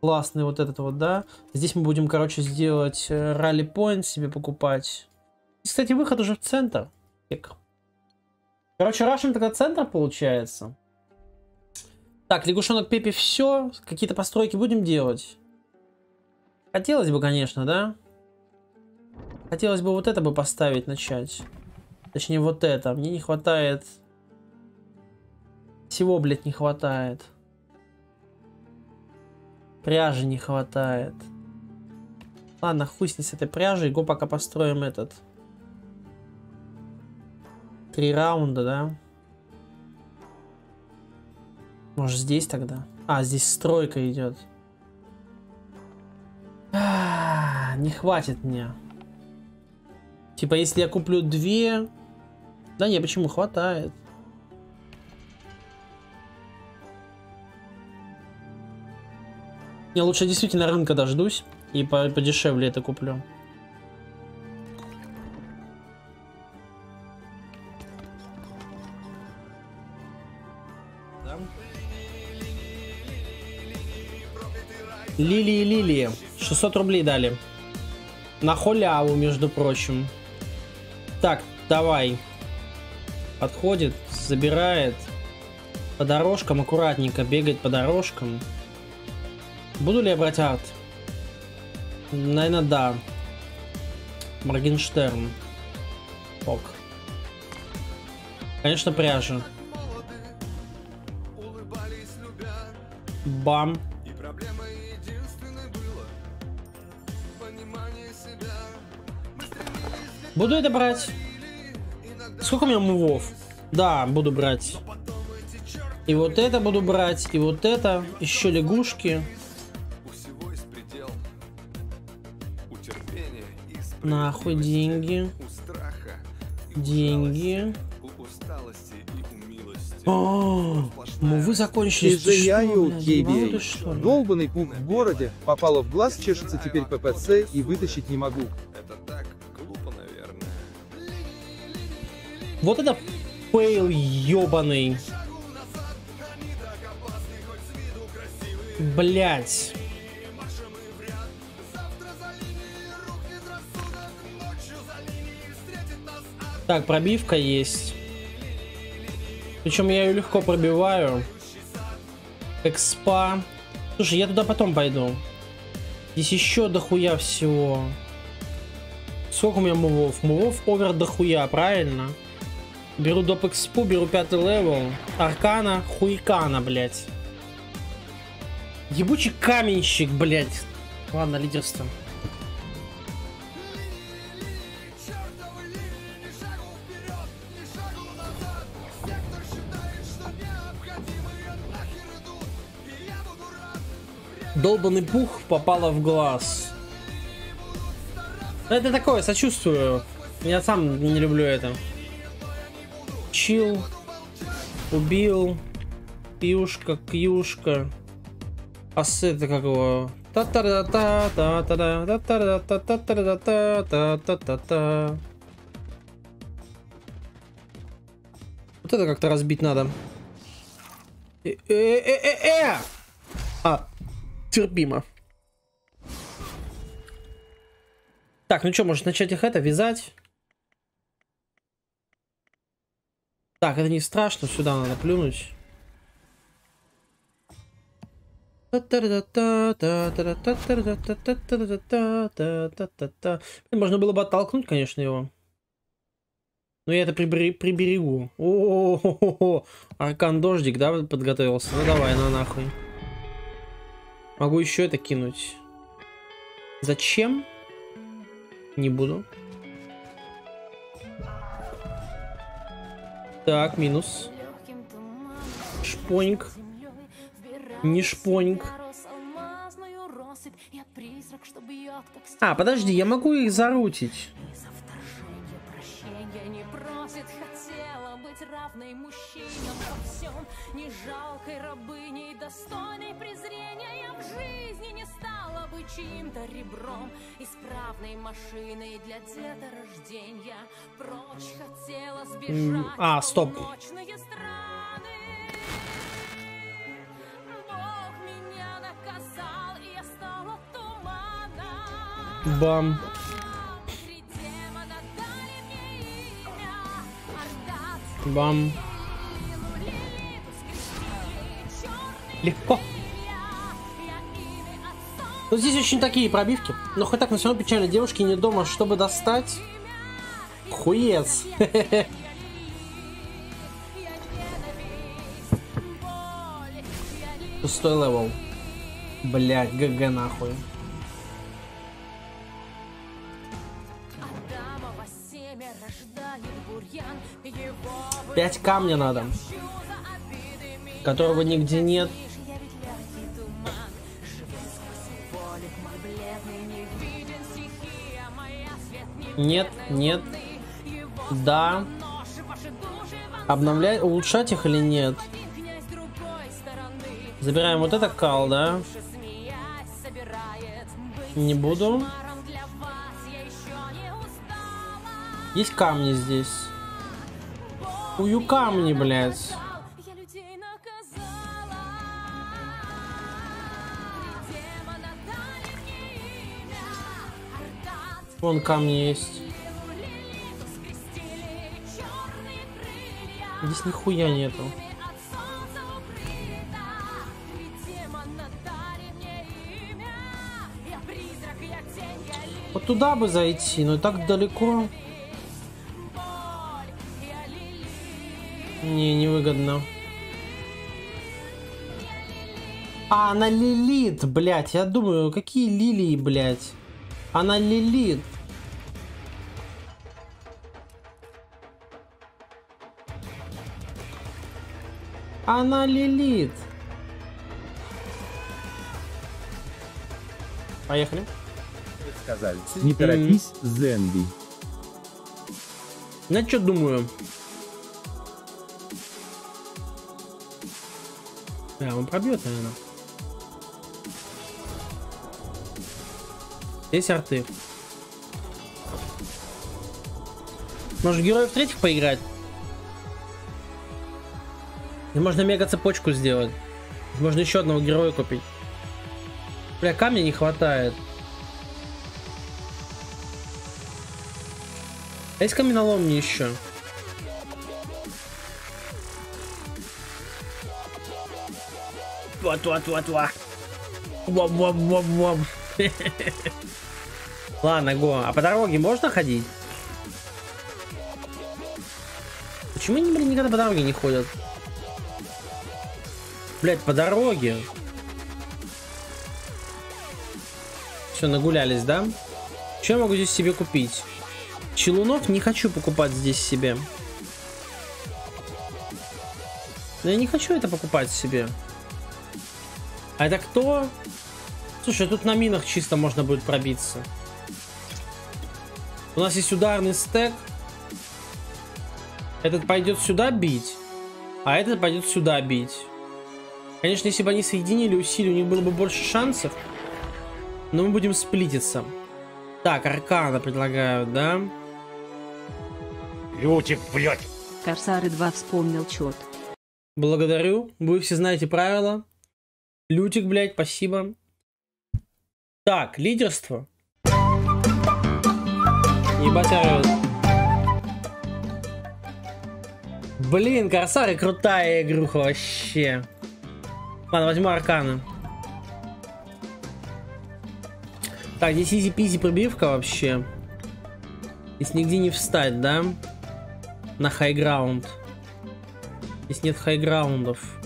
Speaker 1: классный вот этот вот, да. Здесь мы будем, короче, сделать ралли э, point себе покупать. И, кстати, выход уже в центр. Короче, Russian тогда центр получается. Так, лягушонок Пепи все. Какие-то постройки будем делать. Хотелось бы, конечно, да? Хотелось бы вот это бы поставить, начать. Точнее, вот это. Мне не хватает... Всего, блядь, не хватает. Пряжи не хватает. Ладно, хуй с ней с этой пряжей. Го пока построим этот. Три раунда, да? Может здесь тогда? А, здесь стройка идет. А, Не хватит мне. Типа, если я куплю две... Да не, почему хватает? Я лучше действительно рынка дождусь и по- подешевле это куплю. Да. Лилии, лилии. 600 рублей дали. На холяву, между прочим. Так, давай. Подходит, забирает. По дорожкам аккуратненько бегает по дорожкам. Буду ли я брать арт? Наверное, да. Моргенштерн. Ок. Конечно, пряжа. Бам. Буду это брать. Сколько у меня мувов? Да, буду брать. И вот это буду брать, и вот это. Еще лягушки. Нахуй деньги. Деньги. О, мувы закончились. Что ли?
Speaker 3: Долбанный пух в городе, попало в глаз, чешется теперь ППЦ и вытащить не могу.
Speaker 1: Вот это фейл ебаный. Блять. Так, пробивка есть. Причем я ее легко пробиваю. Экспа. Слушай, я туда потом пойду. Здесь еще дохуя всего. Сколько у меня мувов? Мувов over дохуя, правильно? Беру доп экспу, беру пятый level. Аркана, хуйкана, блять. Ебучий каменщик, блять. Ладно, лидерство. Долбанный пух попало в глаз. Это такое, сочувствую. Я сам не люблю это. Чил, убил, пьюшка, кьюшка, ассеты как его... Вот это как-то разбить надо. Э-э-э-э! А, терпимо. Так, ну что, может начать их это вязать? Так, это не страшно, сюда надо плюнуть. Можно было бы оттолкнуть, конечно, его. Но я это прибери- приберегу. О, Аркан дождик, да, подготовился? Ну давай, на нахуй. Могу еще это кинуть. Зачем? Не буду. Так, минус. Шпоньк. Не шпоньк. А, подожди, я могу их зарутить.
Speaker 5: Не просит, хотела быть равной мужчинам не жалкой рабыней, достойной презрения. Я в жизни не стала бы чьим-то ребром, исправной машиной для деторождения. Прочь хотела сбежать
Speaker 1: а, стоп.
Speaker 5: полуночные страны. Бог меня наказал, и я стала туманом.
Speaker 1: Бам. Бам. Легко. Но здесь очень такие пробивки. Но хоть так, но все равно печально. Девушки не дома, чтобы достать... Хуец. [laughs] Пустой level. Бля, GG нахуй. Пять камня надо. Которого нигде нет. Нет, нет. Да. Обновлять, улучшать их или нет? Забираем вот это кал, да? Не буду. Есть камни здесь. Ую камни, блядь. Вон камни есть. Здесь нихуя нету. Вот туда бы зайти, но так далеко. Не, невыгодно. А, она лилит, блядь. Я думаю, какие лилии, блядь. Она лилит. Она лилит. Поехали.
Speaker 3: Сказали. Не торопись, Зенби.
Speaker 1: Я что думаю? Да, он пробьет, наверное. Здесь арты. Может героев третьих поиграть? И можно мега цепочку сделать. Можно еще одного героя купить. Бля, камня не хватает. А есть каменолом мне еще? Вот, вот, вот, вот. Воп, воп, воп, воп. [laughs] Ладно, го. А по дороге можно ходить? Почему они, блин, никогда по дороге не ходят? Блять, по дороге. Все, нагулялись, да? Что я могу здесь себе купить? Челунов не хочу покупать здесь себе. Но я не хочу это покупать себе. А это кто? Слушай, тут на минах чисто можно будет пробиться. У нас есть ударный стек. Этот пойдет сюда бить, а этот пойдет сюда бить. Конечно, если бы они соединили усилия, у них было бы больше шансов. Но мы будем сплититься. Так, аркана предлагают, да?
Speaker 6: Лютик, блядь.
Speaker 7: Корсары 2 вспомнил чет.
Speaker 1: Благодарю. Вы все знаете правила. Лютик, блядь, спасибо. Так, лидерство. Ебать орёт. Блин, Корсары крутая игруха вообще. Ладно, возьму арканы. Так, здесь изи-пизи пробивка вообще. Здесь нигде не встать, да? На хайграунд. Здесь нет хайграундов.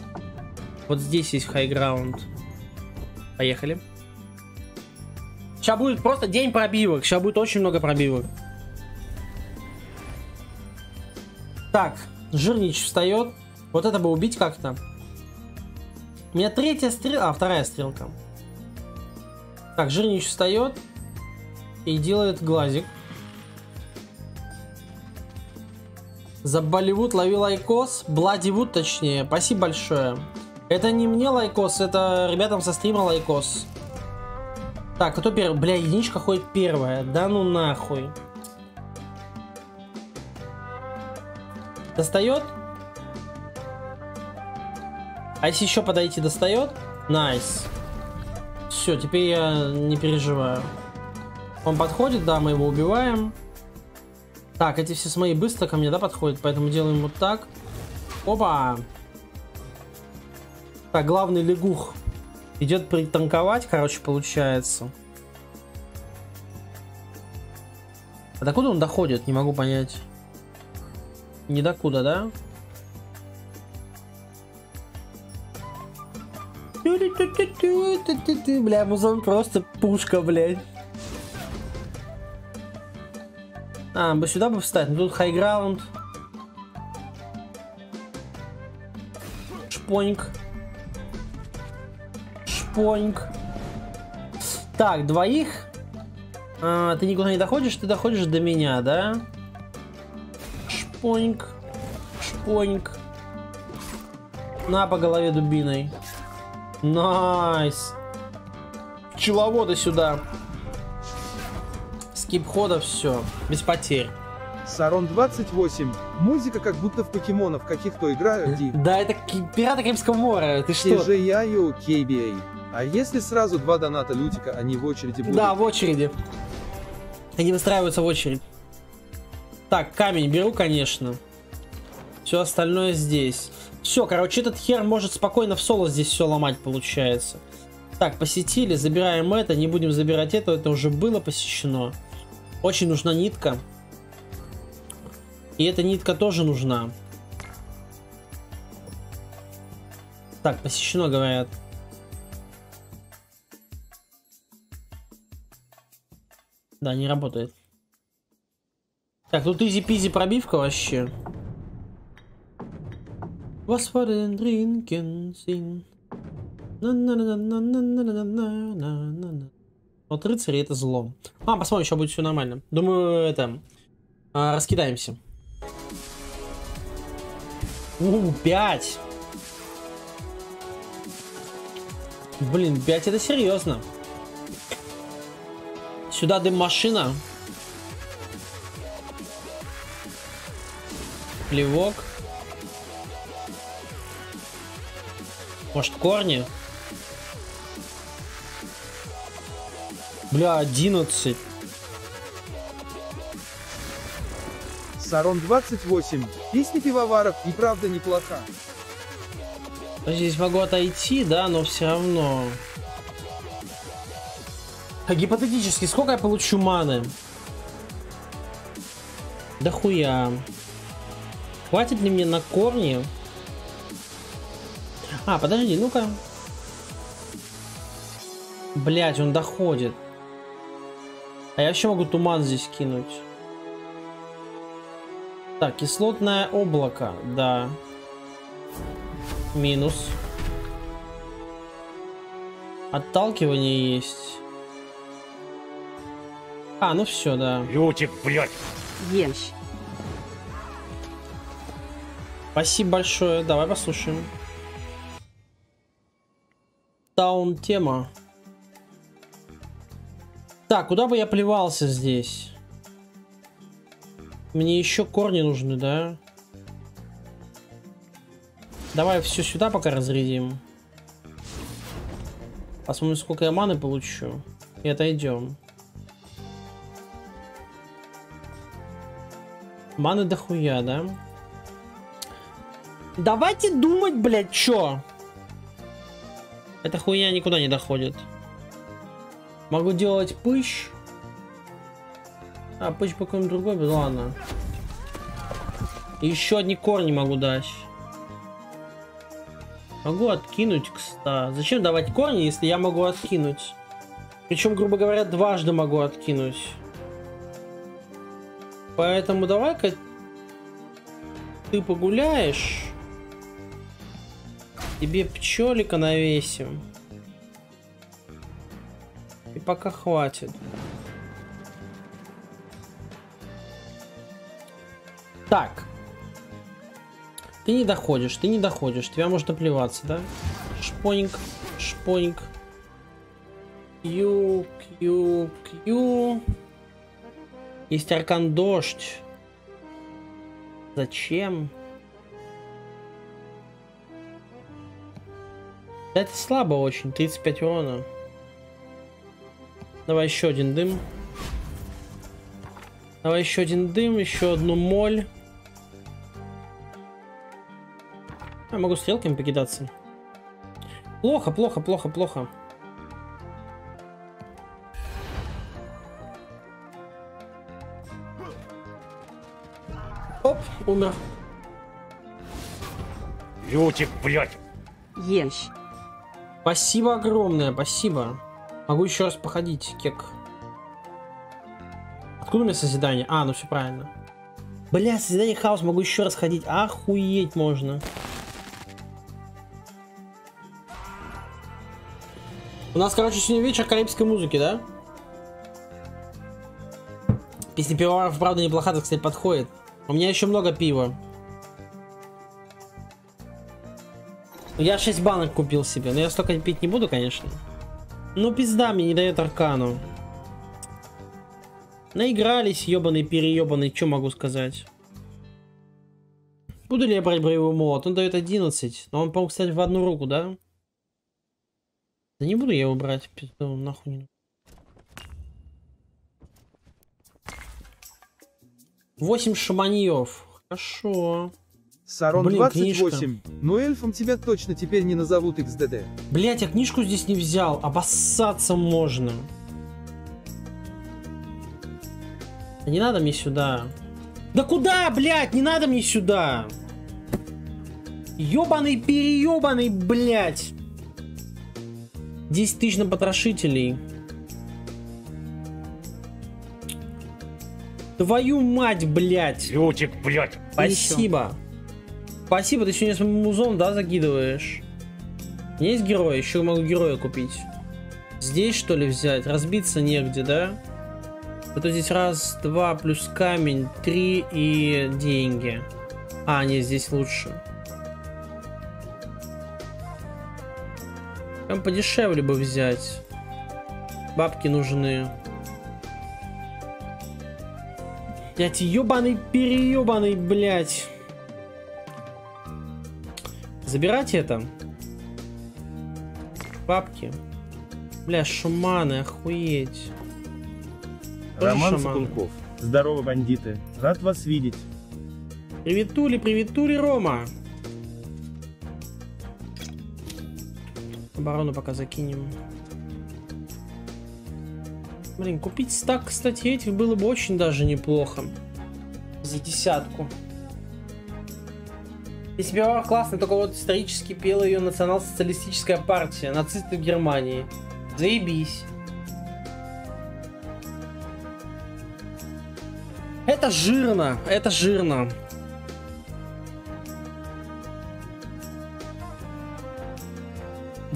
Speaker 1: Вот здесь есть хайграунд. Поехали. Сейчас будет просто день пробивок. Сейчас будет очень много пробивок. Так, Жирнич встает. Вот это бы убить как-то. У меня третья стрелка. А, вторая стрелка. Так, Жирнич встает. И делает глазик. За Болливуд лови лайкос. Bloodywood точнее. Спасибо большое. Это не мне лайкос, это ребятам со стрима лайкос. Так, кто первый? Бля, единичка ходит первая. Да ну нахуй. Достает? А если еще подойти достает? Nice. Все, теперь я не переживаю. Он подходит, да, мы его убиваем. Так, эти все мои быстро ко мне, да, подходят, поэтому делаем вот так. Опа! Так, главный лягух идет пританковать, короче, получается. А докуда он доходит? Не могу понять. Не докуда, да? Бля, музон просто пушка, блядь. А, бы сюда бы встать. Ну тут хайграунд. Шпоньк. Шпоньк. Так, двоих. А, ты никуда не доходишь, ты доходишь до меня, да? Шпоньк. Шпоньк. На по голове дубиной. Nice. Пчеловода сюда. Skip хода, все. Без потерь.
Speaker 3: Сарон 28. Музыка как будто в покемонов каких-то играют и...
Speaker 1: Да, это пираты Карибского моря. Ты что?
Speaker 3: TGIO KBA. А если сразу два доната Лютика, они в очереди будут?
Speaker 1: Да, в очереди. Они выстраиваются в очередь. Так, камень беру, конечно. Все остальное здесь. Все, короче, этот хер может спокойно в соло здесь все ломать, получается. Так, посетили, забираем это, не будем забирать это, это уже было посещено. Очень нужна нитка. И эта нитка тоже нужна. Так, посещено, говорят. Да, не работает. Так, тут изи-пизи пробивка вообще. Was for the drinking scene? Вот рыцари это зло. А, посмотрим, еще будет все нормально. Думаю, это... А, раскидаемся. У, 5! Блин, 5 это серьезно. Сюда дым машина. Плевок. Может корни? Бля, 11.
Speaker 3: Сарон 28. Песня пивоваров и правда неплоха.
Speaker 1: Здесь могу отойти, да, но все равно. А гипотетически, сколько я получу маны? Да хуя. Хватит ли мне на корни? А, подожди, ну-ка. Блять, он доходит. А я еще могу туман здесь кинуть. Так, кислотное облако, да. Минус. Отталкивание есть. А, ну все, да.
Speaker 6: Лютик, блядь.
Speaker 7: Ешь.
Speaker 1: Спасибо большое. Давай послушаем. Таун тема. Так, куда бы я плевался здесь? Мне еще корни нужны, да? Давай все сюда пока разрядим. Посмотрим, сколько я маны получу. И отойдем. Маны дохуя, да? Давайте думать, блядь, чё? Эта хуйня никуда не доходит. Могу делать пыщ. А, пыщ по какому другой, да ладно. Еще одни корни могу дать. Могу откинуть, кстати. Зачем давать корни, если я могу откинуть? Причем, грубо говоря, дважды могу откинуть. Поэтому давай-ка ты погуляешь. Тебе пчелика навесим. И пока хватит. Так. Ты не доходишь, ты не доходишь. Тебя может наплеваться, да? Шпоньк, шпоньк. Кью, кью, кью. Есть аркан дождь. Зачем? Это слабо очень, 35 урона. Давай еще один дым. Давай еще один дым, еще одну моль. Я могу стрелками покидаться. Плохо, плохо, плохо, плохо. Умер.
Speaker 6: Лютик, блядь.
Speaker 7: Ешь.
Speaker 1: Спасибо огромное, спасибо. Могу еще раз походить, кек. Откуда у меня созидание? А, ну все правильно. Бля, созидание хаос могу еще раз ходить. Охуеть можно. У нас, короче, сегодня вечер карибской музыки, да? Песня пивоваров, правда, неплохая, кстати, подходит. У меня еще много пива. Я 6 банок купил себе, но я столько пить не буду, конечно. Ну, пизда мне не дает аркану. Наигрались, ебаный переебаный, что могу сказать? Буду ли я брать боевой молот? Он дает 11. Но он, по-моему, кстати, в одну руку, да? Да не буду я его брать. пизду, Нахуй не 8 шаманьев. Хорошо.
Speaker 3: Сарон
Speaker 1: Блин,
Speaker 3: 28. Ну эльфом тебя точно теперь не назовут XDD.
Speaker 1: Блять, я книжку здесь не взял. Обоссаться можно. Да Не надо мне сюда. Да куда, блядь? Не надо мне сюда. Ёбаный переёбаный, блядь. 10 тысяч на потрошителей. Твою мать, блядь.
Speaker 6: Лютик, блядь.
Speaker 1: Спасибо. Спасибо, ты сегодня с музон, да, закидываешь? Есть герой, еще могу героя купить. Здесь, что ли, взять? Разбиться негде, да? Это здесь раз, два, плюс камень, три и деньги. А, нет, здесь лучше. Прям подешевле бы взять. Бабки нужны. Блять, ебаный переебаный, блять. Забирать это. Бабки. Бля, шаманы, охуеть. Тоже
Speaker 8: Роман
Speaker 1: шаманы.
Speaker 8: Сокулков. Здорово, бандиты. Рад вас видеть.
Speaker 1: Приветули, приветули, Рома. Оборону пока закинем. Блин, купить стак, кстати, этих было бы очень даже неплохо. За десятку. Если пивовар классный, только вот исторически пела ее национал-социалистическая партия, нацисты в Германии. Заебись. Это жирно, это жирно.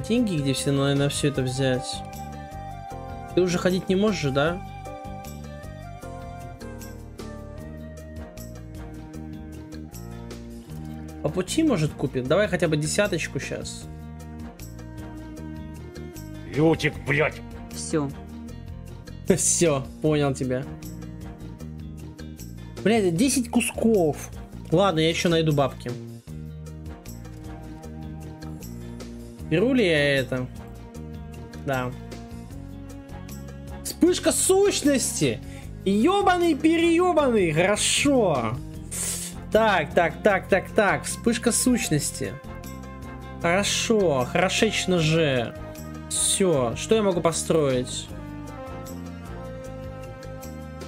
Speaker 1: Деньги где все на, на все это взять? Ты уже ходить не можешь, же, да? По пути, может, купит? Давай хотя бы десяточку сейчас.
Speaker 6: Лютик, блядь.
Speaker 7: Все. [laughs]
Speaker 1: Все, понял тебя. Блядь, 10 кусков. Ладно, я еще найду бабки. Беру ли я это? Да. Вспышка сущности! Ёбаный переёбаный! Хорошо! Так, так, так, так, так. Вспышка сущности. Хорошо, хорошечно же. Все, что я могу построить?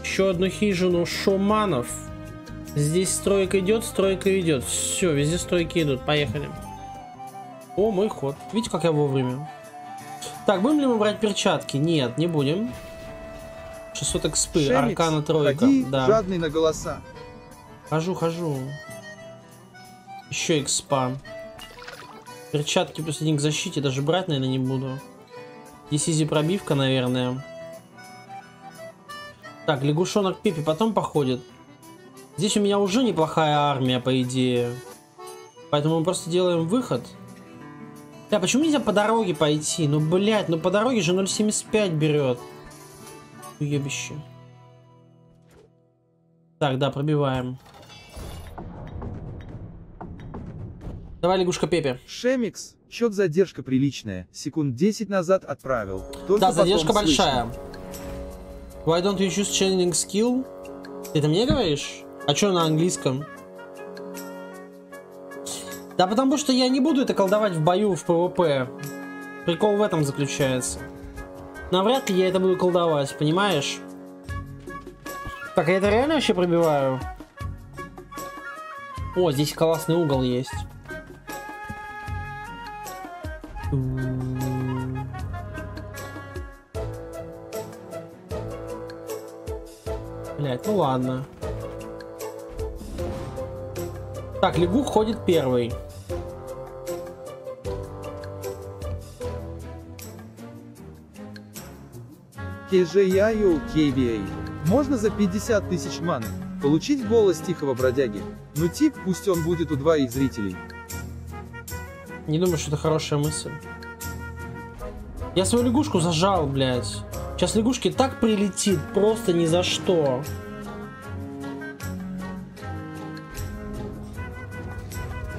Speaker 1: Еще одну хижину шуманов. Здесь стройка идет, стройка идет. Все, везде стройки идут. Поехали. О, мой ход. Видите, как я вовремя. Так, будем ли мы брать перчатки? Нет, не будем. 600 экспы,
Speaker 3: Шемикс,
Speaker 1: аркана тройка.
Speaker 3: Ходи,
Speaker 1: да.
Speaker 3: жадный на голоса.
Speaker 1: Хожу, хожу. Еще экспа. Перчатки плюс один к защите даже брать, наверное, не буду. Здесь изи пробивка, наверное. Так, лягушонок Пепи потом походит. Здесь у меня уже неплохая армия, по идее. Поэтому мы просто делаем выход. Да, почему нельзя по дороге пойти? Ну, блядь, ну по дороге же 0.75 берет. Уебище. Так, да, пробиваем. Давай, лягушка Пепе.
Speaker 3: Шемикс, счет задержка приличная. Секунд 10 назад отправил. Только
Speaker 1: Да, задержка большая. Why don't you choose challenging skill? Ты это мне говоришь? А что на английском? Да потому что я не буду это колдовать в бою в ПВП. Прикол в этом заключается. Навряд ли я это буду колдовать, понимаешь? Так, а я это реально вообще пробиваю? О, здесь классный угол есть. Бля, Блять, ну ладно. Так, лягух ходит первый.
Speaker 3: KJIO. Можно за 50 тысяч маны получить голос тихого бродяги. Ну тип, пусть он будет у двоих зрителей.
Speaker 1: Не думаю, что это хорошая мысль. Я свою лягушку зажал, блядь. Сейчас лягушке так прилетит, просто ни за что.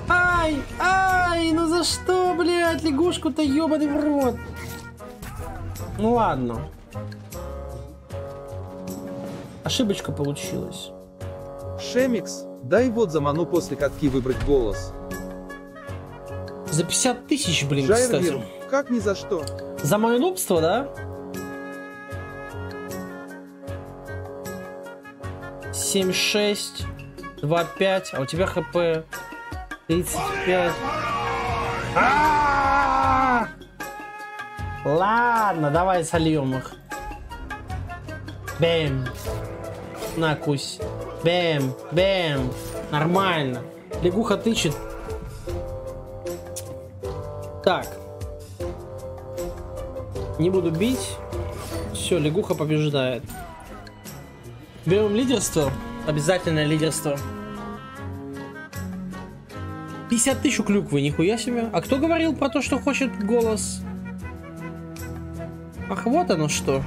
Speaker 1: Ай, ай, ну за что, блядь, лягушку-то ебаный в рот. Ну ладно. Ошибочка получилась.
Speaker 3: Шемикс, дай вот за ману после катки выбрать голос.
Speaker 1: За 50 тысяч, блин, кстати.
Speaker 3: Жайрвир, как ни за что.
Speaker 1: За мое нубство, да? Семь, шесть, два, пять, а у тебя хп 35. А-а-а! Ладно, давай сольем их. Бэм. На, кусь. Бэм, бэм. Нормально. Лягуха тычет. Так. Не буду бить. Все, лягуха побеждает. Берем лидерство. Обязательное лидерство. 50 тысяч клюквы, нихуя себе. А кто говорил про то, что хочет голос? Ах, вот оно что.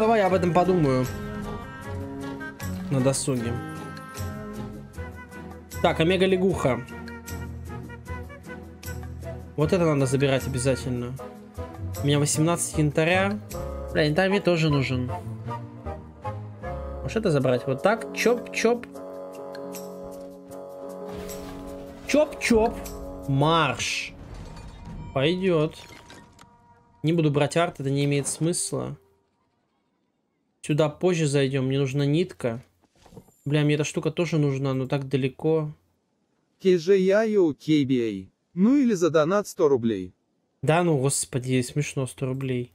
Speaker 1: Давай я об этом подумаю. На досуге. Так, омега лягуха. Вот это надо забирать обязательно. У меня 18 янтаря. Бля, янтарь мне тоже нужен. Можешь это забрать? Вот так. Чоп-чоп. Чоп-чоп. Марш. Пойдет. Не буду брать арт, это не имеет смысла. Сюда позже зайдем. Мне нужна нитка. Бля, мне эта штука тоже нужна, но так далеко.
Speaker 3: KJIO KBA. Ну или за донат 100 рублей.
Speaker 1: Да ну, господи, смешно, 100 рублей.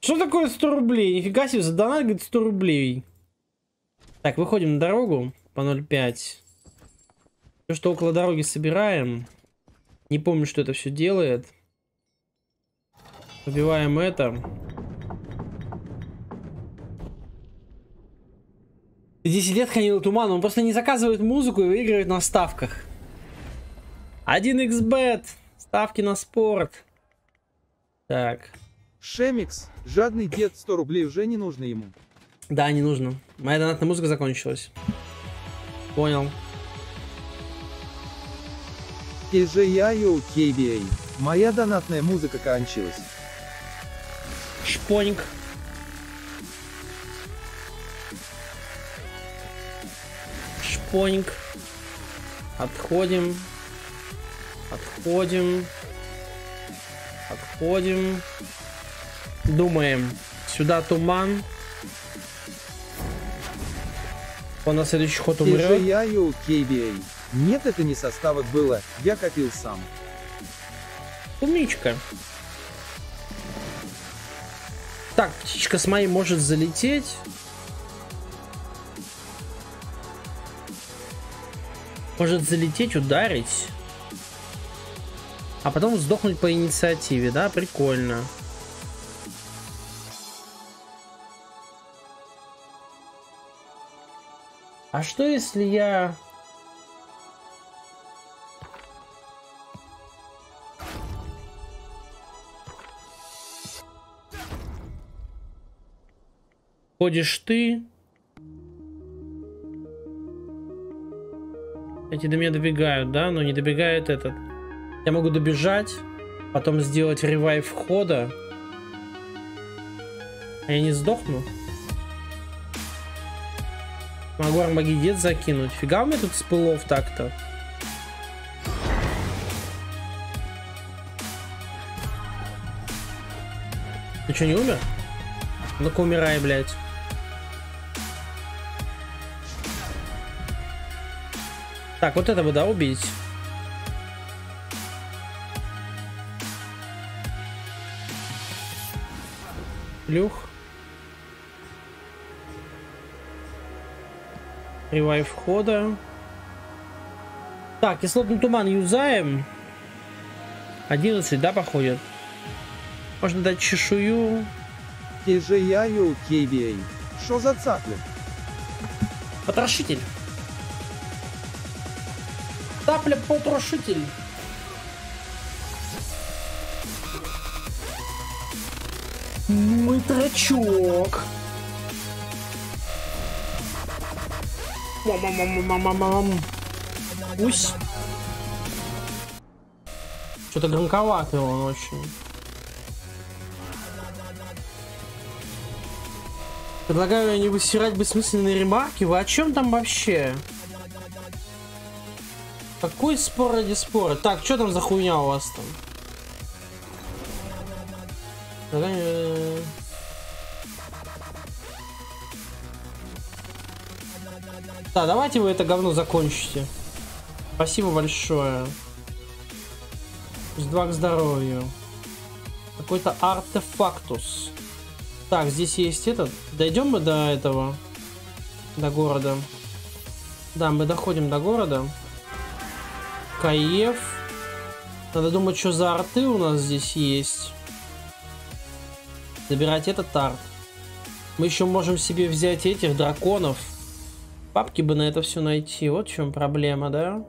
Speaker 1: Что такое 100 рублей? Нифига себе, за донат, говорит, 100 рублей. Так, выходим на дорогу по 0.5. Все, что около дороги собираем. Не помню, что это все делает. Убиваем это. Десять лет хранил туман, он просто не заказывает музыку и выигрывает на ставках. 1xbet. Ставки на спорт. Так.
Speaker 3: Шемикс, жадный дед 100 рублей уже не нужно ему.
Speaker 1: Да, не нужно. Моя донатная музыка закончилась. Понял.
Speaker 3: KJIO KBA. Моя донатная музыка кончилась.
Speaker 1: Шпоник. Шпоник. Отходим. Отходим. Отходим. Думаем. Сюда туман. Он на следующий ход умрет.
Speaker 3: KJIO KBA. Нет, это не составок было, я копил сам.
Speaker 1: Умничка. Так, птичка с моей может залететь. Может залететь, ударить. А потом сдохнуть по инициативе, да? Прикольно. А что если я... Ходишь ты. Эти до меня добегают, да? Но не добегает этот. Я могу добежать, потом сделать ревайв хода. А я не сдохну? Могу армагеддет закинуть. Фига у меня тут спылов так-то. Ты что, не умер? Ну-ка умирай, блядь. Так, вот это бы, да, убить? Плюх. Ревайв входа. Так, кислотный туман юзаем. 11, да, походит? Можно дать чешую.
Speaker 3: KJIU KBA. Что за цапля?
Speaker 1: Потрошитель. Тапля потрошитель. Мытрачок. Мам-мам-мам-мам-мам. Усь. Что-то громковатый он очень. Предлагаю не высирать бессмысленные ремарки. Вы о чем там вообще? Какой спор ради спора? Так, что там за хуйня у вас там? Задание- Да, давайте вы это говно закончите. Спасибо большое. Плюс два к здоровью. Какой-то артефактус. Так, здесь есть этот. Дойдем мы до этого. До города. Да, мы доходим до города. Каев. Надо думать, что за арты у нас здесь есть. Забирать этот арт. Мы еще можем себе взять этих драконов. Папки бы на это все найти. Вот в чем проблема, да?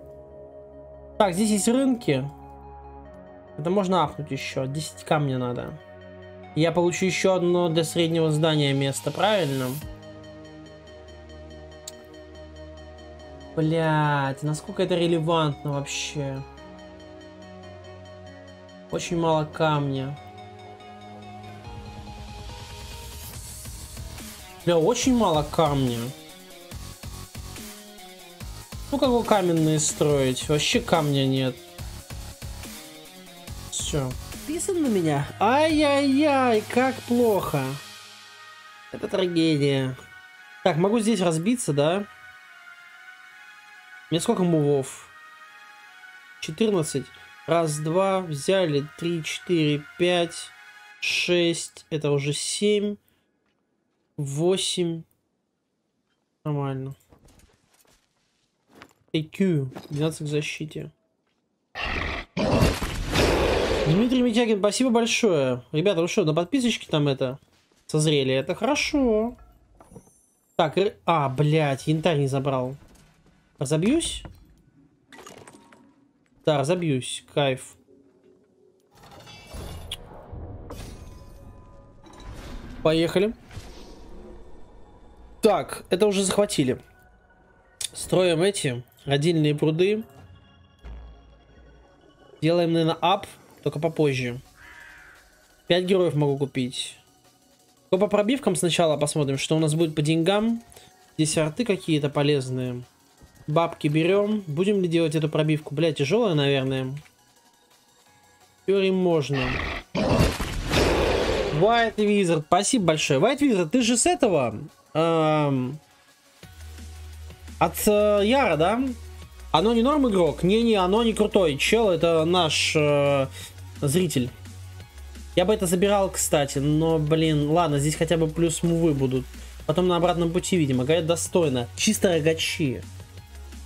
Speaker 1: Так, здесь есть рынки. Это можно апнуть еще. 10 камня надо. Я получу еще одно для среднего здания место, правильно? Блять, насколько это релевантно вообще? Очень мало камня. Бля, очень мало камня. Ну, как его каменные строить? Вообще камня нет. Все. Писан на меня? Ай-яй-яй, как плохо. Это трагедия. Так, могу здесь разбиться, да? Мне сколько мувов? 14. Раз, два, взяли. Три, четыре, пять, шесть. Это уже семь. Восемь. Нормально. IQ. 12 к защите. Дмитрий Митягин, спасибо большое. Ребята, вы что, на подписочке там это созрели? Это хорошо. Так, а, блядь, янтарь не забрал. Разобьюсь? Да, разобьюсь. Кайф. Поехали. Так, это уже захватили. Строим эти родильные пруды. Делаем, наверное, ап, только попозже. 5 героев могу купить. По пробивкам сначала посмотрим, что у нас будет по деньгам. Здесь арты какие-то полезные. Бабки берем. Будем ли делать эту пробивку? Бля, тяжелая, наверное. В можно. White Wizard, спасибо большое. White Wizard, ты же с этого... эм, от э, Яра, да? Оно не норм игрок? Не-не, оно не крутой. Чел, это наш э, зритель. Я бы это забирал, кстати, но, блин, ладно, здесь хотя бы плюс мувы будут. Потом на обратном пути, видимо. Говорят, достойно. Чисто рогачи.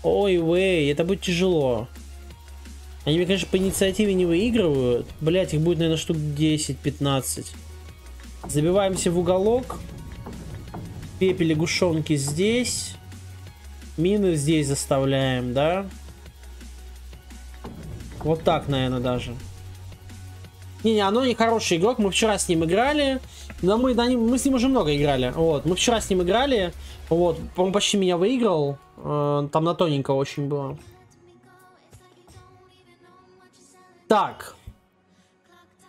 Speaker 1: Ой, вей, это будет тяжело. Они, мне, конечно, по инициативе не выигрывают. Блять, их будет, наверное, штук 10-15. Забиваемся в уголок. Пепе лягушонки здесь. Мины здесь заставляем, да? Вот так, наверное, даже. Не-не, оно не хороший игрок. Мы вчера с ним играли. Но мы, ним- мы с ним уже много играли. Вот. Мы вчера с ним играли. Вот. Он почти меня выиграл. Э, Там на тоненько очень было. Так.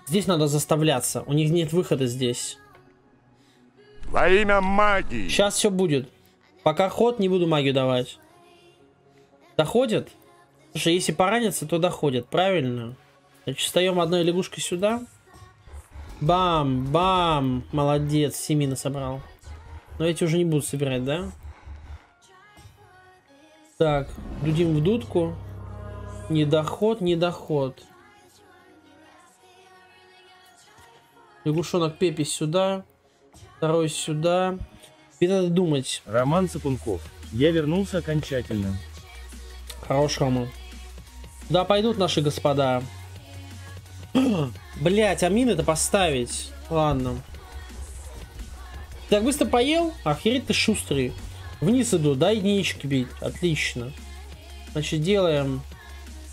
Speaker 1: Здесь надо заставляться. У них нет выхода здесь.
Speaker 6: Во имя магии!
Speaker 1: Сейчас все будет. Пока ход, не буду магию давать. Доходит? Слушай, если поранится, то доходит, правильно? Значит, встаем одной лягушкой сюда. Бам, бам. Молодец, семина собрал. Но эти уже не будут собирать, да? Так, дудим в дудку. Не доход, не доход. Лягушонок Пепи сюда. Второй сюда. И надо думать.
Speaker 8: Роман Сапунков. Я вернулся окончательно.
Speaker 1: Хорош, Рома. Да, пойдут наши господа. [clears throat] Блять, а мины-то поставить. Ладно. Так быстро поел? Охереть ты шустрый. Вниз иду, да, единички бить. Отлично. Значит, делаем...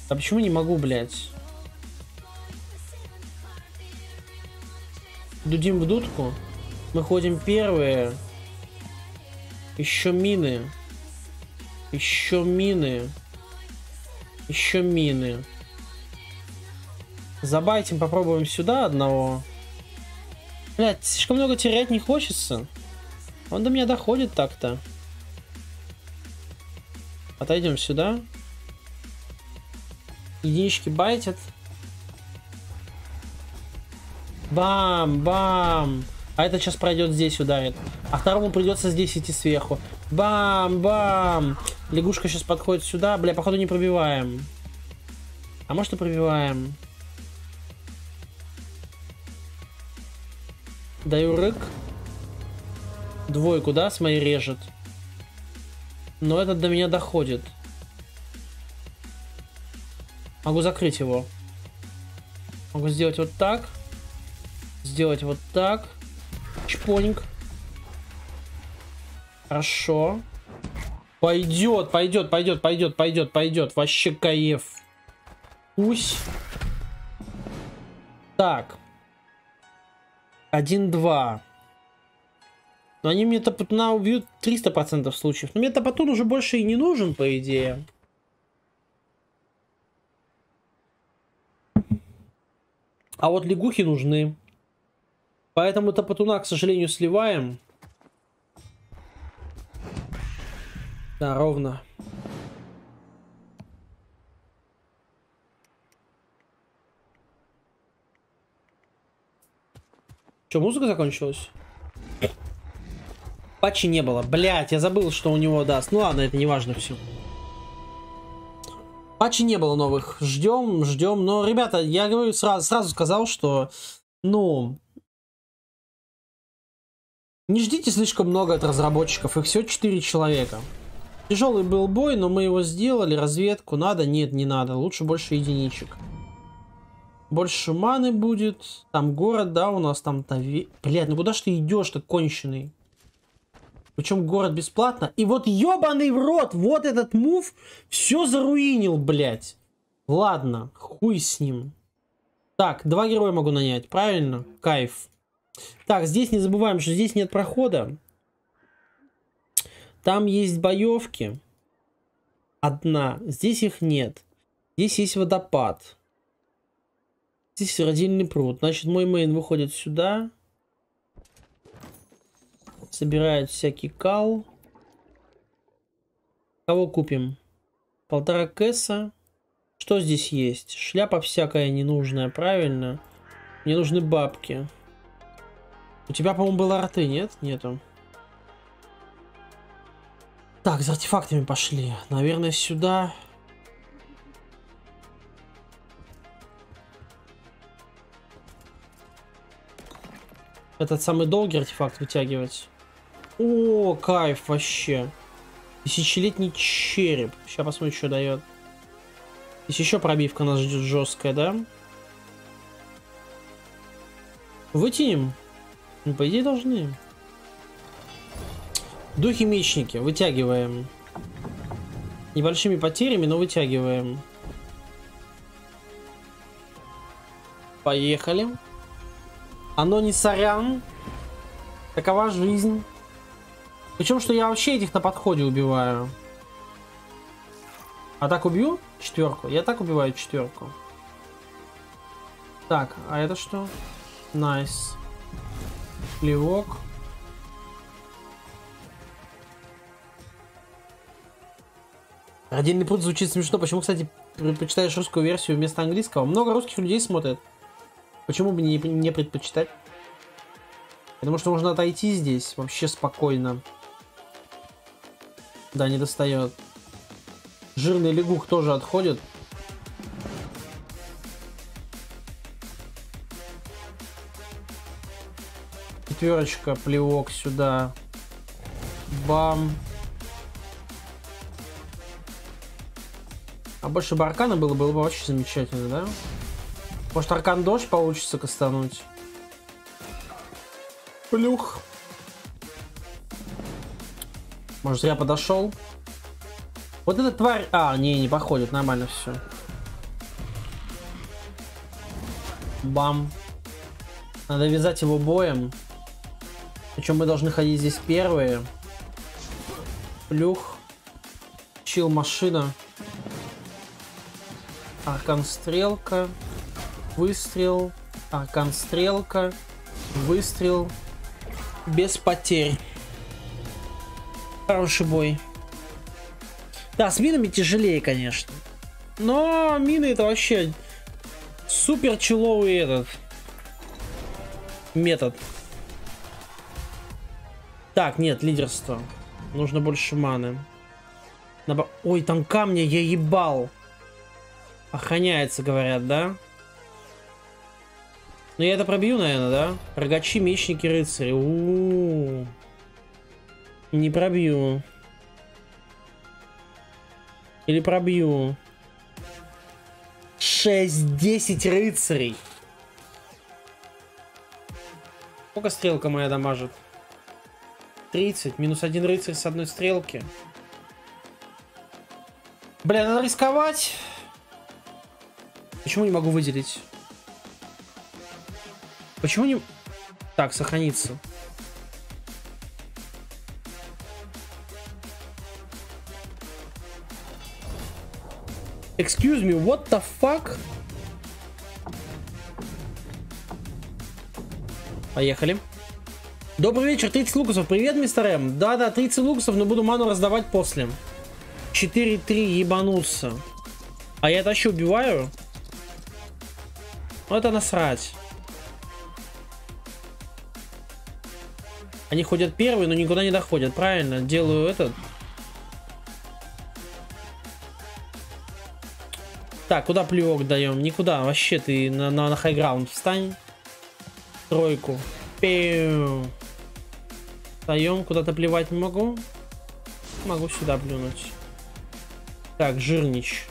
Speaker 1: А почему не могу, блядь? Дудим в дудку. Мы ходим первые. Еще мины. Еще мины. Еще мины. Забайтим, попробуем сюда одного. Блять, слишком много терять не хочется. Он до меня доходит так-то. Отойдем сюда. Единички байтят. Бам, бам. А это сейчас пройдет здесь, ударит. А второму придется здесь идти сверху. Бам, бам. Лягушка сейчас подходит сюда. Бля, походу не пробиваем. А может и пробиваем. Даю рык. Двойку, да, с моей режет. Но этот до меня доходит. Могу закрыть его. Могу сделать вот так. Сделать вот так. Чпоник. Хорошо. Пойдет, пойдет, пойдет, пойдет, пойдет, пойдет. Вообще кайф. Пусть. Так. Один-два. Но они мне Топотуна убьют 300% случаев. Но мне Топотун уже больше и не нужен, по идее. А вот лягухи нужны. Поэтому Топотуна, к сожалению, сливаем. Да, ровно. Че, музыка закончилась? Патчи не было. Блять, я забыл, что у него даст. Ну ладно, это не важно все. Патчи не было новых. Ждем, ждем. Но, ребята, я говорю, сразу, сразу сказал, что, ну, не ждите слишком много от разработчиков. Их всего 4 человека. Тяжелый был бой, но мы его сделали. Разведку надо? Нет, не надо. Лучше больше единичек. Больше маны будет. Там город, да, у нас там... Тави... Блядь, ну куда ж ты идешь-то, конченый? Причем город бесплатно. И вот ебаный в рот, вот этот мув все заруинил, блядь. Ладно, хуй с ним. Так, два героя могу нанять, правильно? Кайф. Так, здесь не забываем, что здесь нет прохода. Там есть боевки. Одна. Здесь их нет. Здесь есть водопад. Здесь родильный пруд. Значит, мой мейн выходит сюда. Собирает всякий кал. Кого купим? Полтора кэса. Что здесь есть? Шляпа всякая ненужная, правильно? Мне нужны бабки. У тебя, по-моему, была арты, нет? Нету. Так, за артефактами пошли. Наверное, сюда. Этот самый долгий артефакт вытягивать. О, кайф вообще. Тысячелетний череп. Сейчас посмотрим, что дает. Здесь еще пробивка нас ждет жесткая, да? Вытянем. Ну, по идее, должны. Духи-мечники. Вытягиваем. Небольшими потерями, но вытягиваем. Поехали. Оно не сорян. Такова жизнь. Причем, что я вообще этих на подходе убиваю. А так убью четверку? Я так убиваю четверку. Так, а это что? Nice. Плевок. Отдельный пруд звучит смешно. Почему, кстати, предпочитаешь русскую версию вместо английского? Много русских людей смотрят. Почему бы не, не предпочитать? Потому что можно отойти здесь вообще спокойно. Да, не достает. Жирный лягух тоже отходит. четверочка, плевок сюда. Бам. А больше бы аркана было, было бы вообще замечательно, да? Может аркан дождь получится кастануть? Плюх. Может зря подошел? Вот эта тварь... А, не, не походит, нормально все. Бам. Надо вязать его боем. Причем мы должны ходить здесь первые. Плюх. Чил машина. Аркан стрелка. Выстрел. Аркан стрелка. Выстрел. Без потерь. Хороший бой. Да, с минами тяжелее, конечно. Но мины это вообще супер человый этот метод. Так, нет, лидерство. Нужно больше маны. Наба... Ой, там камни я ебал. Охраняется, говорят, да? Ну я это пробью, наверное, да? Рогачи, мечники, рыцари. У -у -у. Не пробью. Или пробью. 6-10 рыцарей. Сколько стрелка моя дамажит? 30. Минус один рыцарь с одной стрелки. Бля, надо рисковать. Почему не могу выделить? Почему не... Так, сохраниться. Excuse me, what the fuck? Поехали. Добрый вечер, 30 лукасов. Привет, мистер М. Да-да, 30 лукасов, но буду ману раздавать после. 4-3, ебануться. А я это еще убиваю? Ну это насрать. Они ходят первые, но никуда не доходят. Правильно, делаю этот. Так, куда плевок даем? Никуда. Вообще ты на, на, на хайграунд встань. Тройку. Пиу. Даем. Куда-то плевать не могу. Могу сюда плюнуть. Так, жирнич.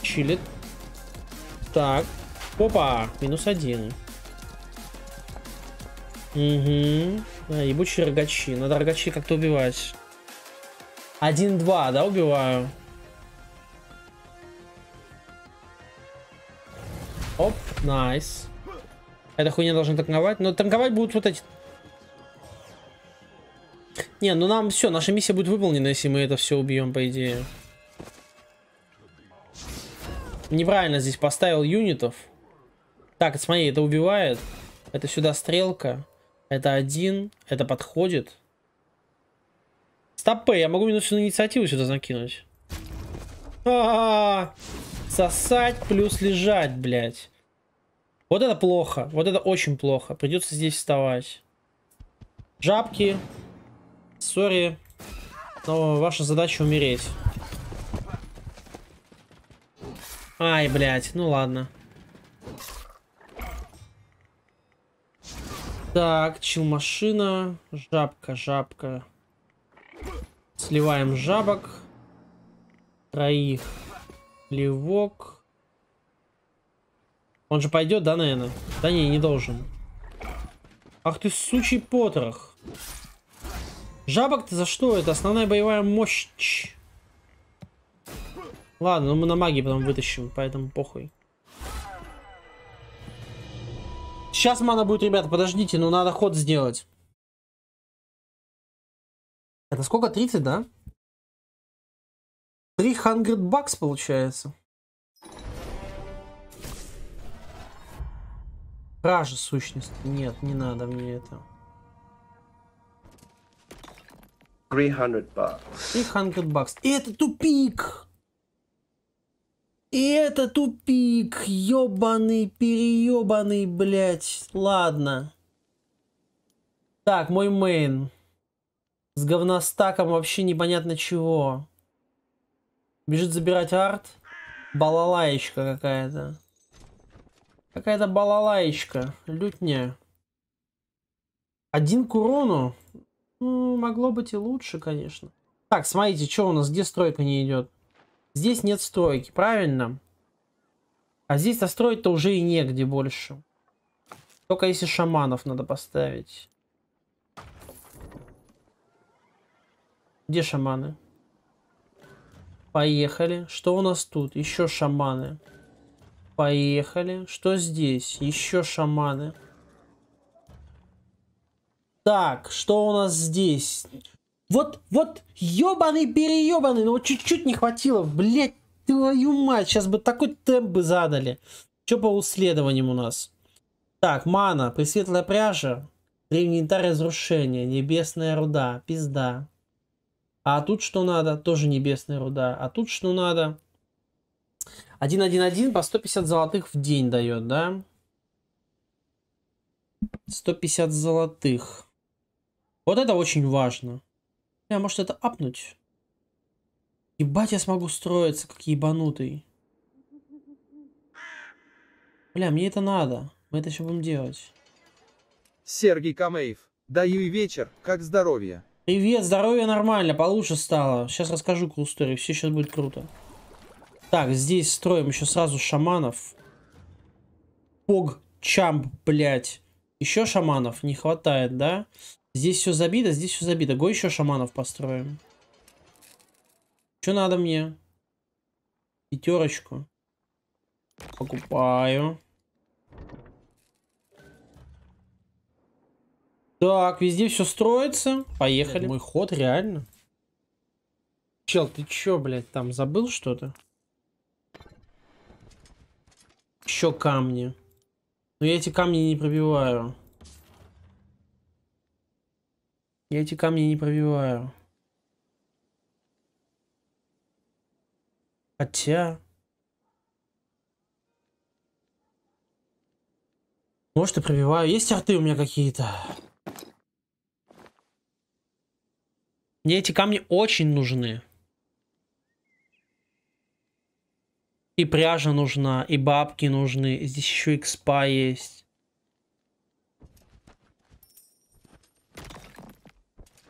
Speaker 1: Чилит. Так. Опа. Минус один. Угу. А, ебучие рогачи. Надо рогачи как-то убивать. Один-два, да, убиваю? Оп, найс. Эта хуйня должна танковать. Но танковать будут вот эти... Не, ну нам все, наша миссия будет выполнена, если мы это все убьем, по идее. Неправильно здесь поставил юнитов. Так, смотри, это убивает. Это сюда стрелка. Это один. Это подходит. Стопы, я могу минус инициативу сюда закинуть. А -а -а. Сосать плюс лежать, блядь. Вот это плохо. Вот это очень плохо. Придется здесь вставать. Жабки. Сори. Но ваша задача умереть. Ай, блядь. Ну ладно. Так, чил машина. Жабка, жабка. Сливаем жабок. Троих. Плевок. Он же пойдет, да, наверное? Да не, не должен. Ах ты сучий потрох. Жабок ты за что? Это основная боевая мощь. Ладно, ну мы на магии потом вытащим, поэтому похуй. Сейчас мана будет, ребята, подождите, ну надо ход сделать. Это сколько? 30, да? 300 бакс получается. Кража сущности. Нет, не надо мне это.
Speaker 9: 300 бакс.
Speaker 1: 300 бакс. И это тупик! И это тупик! Ёбаный, переёбаный, блядь. Ладно. Так, мой мейн. С говностаком вообще непонятно чего. Бежит забирать арт. Балалаечка какая-то. Какая-то балалаечка. Лютня. Один к урону? Ну, могло быть и лучше, конечно. Так, смотрите, что у нас, где стройка не идет? Здесь нет стройки, правильно? А здесь-то строить-то уже и негде больше. Только если шаманов надо поставить. Где шаманы? Поехали. Что у нас тут? Еще шаманы. Поехали. Что здесь? Еще шаманы. Так, что у нас здесь? Вот, вот, ебаный переебаный, ну вот чуть-чуть не хватило, блять, твою мать, сейчас бы такой темп бы задали. Что по исследованиям у нас? Так, мана, пресветлая пряжа, древний янтарь разрушения, небесная руда, пизда. А тут что надо? Тоже небесная руда. А тут что надо? 1.1.1 по 150 золотых в день дает, да? 150 золотых. Вот это очень важно. Я, может это апнуть? Ебать, я смогу строиться, как ебанутый. Бля, мне это надо. Мы это еще будем делать.
Speaker 3: Сергей Камеев. Даю и вечер, как здоровье.
Speaker 1: Привет, здоровье нормально, получше стало. Сейчас расскажу cool story, все сейчас будет круто. Так, здесь строим еще сразу шаманов. Пог, чамп, блять. Еще шаманов не хватает, да? Здесь все забито, здесь все забито. Го еще шаманов построим. Что надо мне? Пятерочку. Покупаю. Так, везде все строится. Поехали. Мой ход, реально. Чел, ты чё, блядь, там забыл что-то? Еще камни. Но я эти камни не пробиваю. Я эти камни не пробиваю. Хотя... Может и пробиваю. Есть арты у меня какие-то. Мне эти камни очень нужны. И пряжа нужна, и бабки нужны. Здесь еще экспа есть.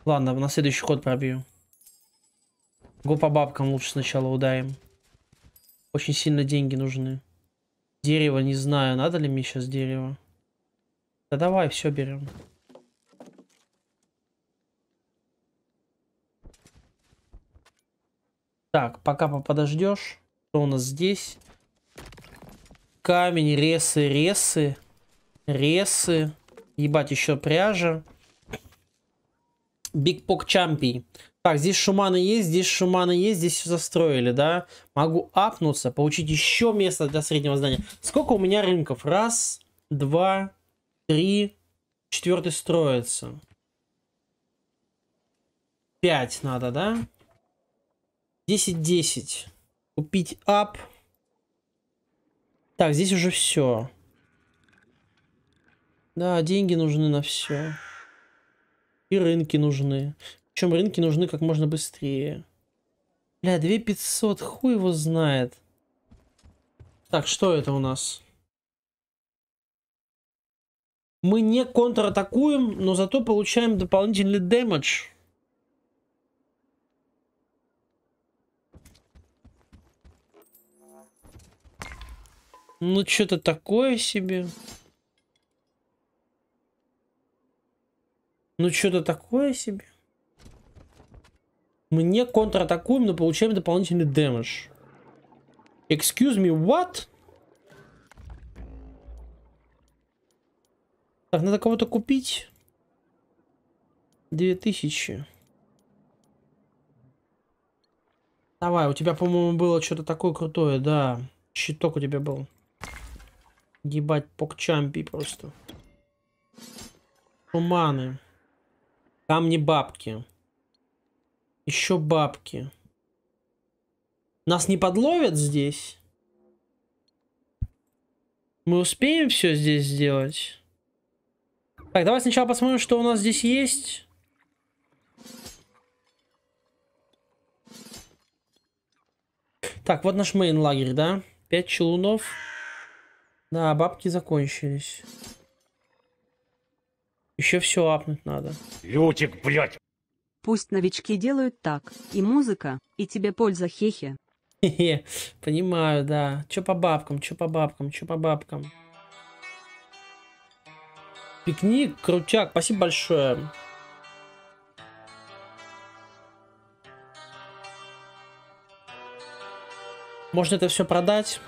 Speaker 1: Ладно, на следующий ход пробью. Го по бабкам лучше сначала ударим. Очень сильно деньги нужны. Дерево, не знаю, надо ли мне сейчас дерево. Да давай, все берем. Так, пока подождешь. Что у нас здесь? Камень, ресы, ресы. Ресы. Ебать, еще пряжа. Биг Пок Чампи. Так, здесь шуманы есть, здесь шуманы есть, здесь все застроили, да? Могу апнуться, получить еще место для среднего здания. Сколько у меня рынков? Раз, два, три, четвертый строится. Пять надо, да? 10-10. Купить ап. Так, здесь уже все. Да, деньги нужны на все. И рынки нужны. Причем рынки нужны как можно быстрее. Бля, 2500, хуй его знает. Так, что это у нас? Мы не контратакуем, но зато получаем дополнительный дэмэдж. Ну, что-то такое себе. Ну, что-то такое себе. Мы не контратакуем, но получаем дополнительный дэмэдж. Excuse me, what? Так, надо кого-то купить. 2000. Давай, у тебя, по-моему, было что-то такое крутое, да. Щиток у тебя был. Ебать, покчампи просто. Туманы. Камни бабки. Еще бабки. Нас не подловят здесь? Мы успеем все здесь сделать? Так, давай сначала посмотрим, что у нас здесь есть. Так, вот наш мейн лагерь, да? Пять челунов. Да, бабки закончились. Еще все апнуть надо.
Speaker 6: Лютик, блядь.
Speaker 7: Пусть новички делают так. И музыка, и тебе польза хехе.
Speaker 1: Хе-хе, Понимаю, да. Че по бабкам, че по бабкам, че по бабкам. Пикник, крутяк, спасибо большое. Можно это все продать?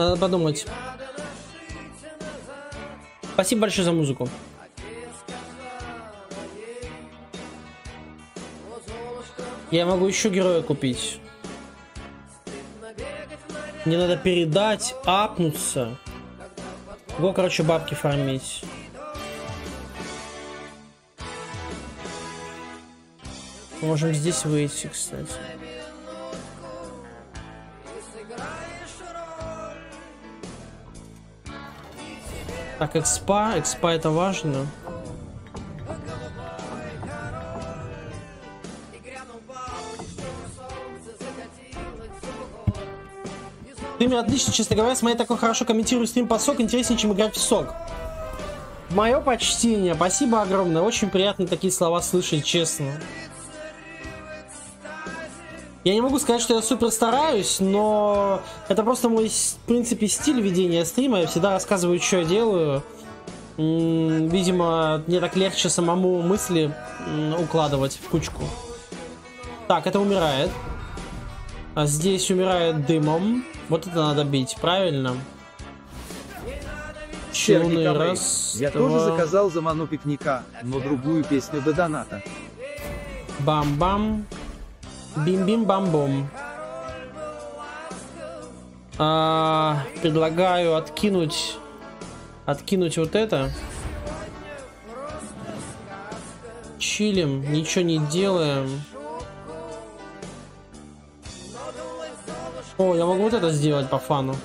Speaker 1: Надо подумать. Спасибо большое за музыку. Я могу еще героя купить. Мне надо передать, апнуться. Го, короче, бабки фармить. Можем здесь выйти, кстати. Так, экспа. Экспа это важно. Ты меня отлично, честно говоря, смотри, такой хорошо комментируешь стрим по сок, интереснее, чем играть в сок. Мое почтение, спасибо огромное, очень приятно такие слова слышать, честно. Я не могу сказать, что я супер стараюсь, но это просто мой, в принципе, стиль ведения стрима. Я всегда рассказываю, что я делаю. Видимо, мне так легче самому мысли укладывать в кучку. Так, это умирает. А здесь умирает дымом. Вот это надо бить, правильно?
Speaker 3: Камрей.
Speaker 1: раз,
Speaker 3: Я
Speaker 1: два.
Speaker 3: тоже заказал за ману пикника, но другую песню до доната.
Speaker 1: Бам-бам. Бим-бим-бам-бом. А, предлагаю откинуть... Откинуть вот это. Чилим, ничего не делаем. О, я могу вот это сделать по фану.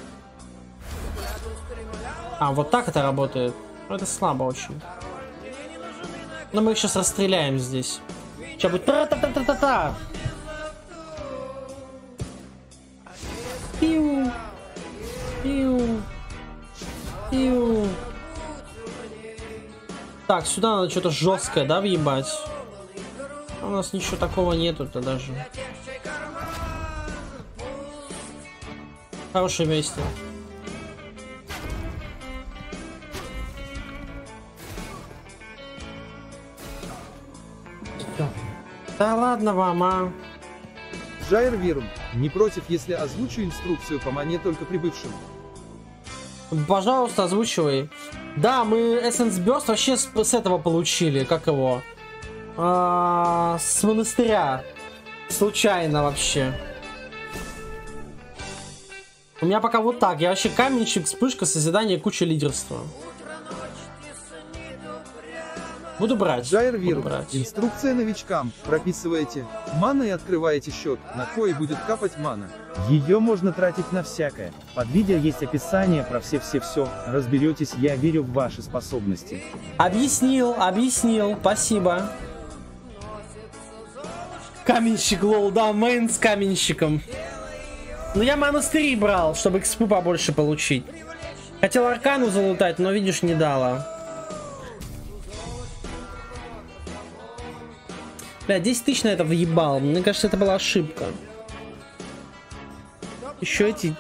Speaker 1: А, вот так это работает. Ну, Это слабо очень. Но мы их сейчас расстреляем здесь. Сейчас будет. Так, сюда надо что-то жесткое, да, въебать? А У нас ничего такого нету-то даже. Хорошее место. Да ладно вам, а.
Speaker 3: Джайр Вирум, не против, если озвучу инструкцию по мане только прибывшим.
Speaker 1: Пожалуйста, озвучивай. Да, мы Essence Burst вообще с, с этого получили, как его? А, с монастыря. Случайно вообще. У меня пока вот так. Я вообще каменщик, вспышка, созидание, куча лидерства. Буду брать.
Speaker 3: Джайр Вирум,
Speaker 1: брать.
Speaker 3: инструкция новичкам. Прописываете мана и открываете счет, на кой будет капать мана.
Speaker 8: Ее можно тратить на всякое. Под видео есть описание про все-все-все. Разберетесь, я верю в ваши способности.
Speaker 1: Объяснил, объяснил, спасибо. Каменщик lol, да, main с каменщиком. Ну я монастыри брал, чтобы экспу побольше получить. Хотел аркану залутать, но видишь, не дала. Бля, 10 тысяч на это въебал. Мне кажется, это была ошибка. Еще эти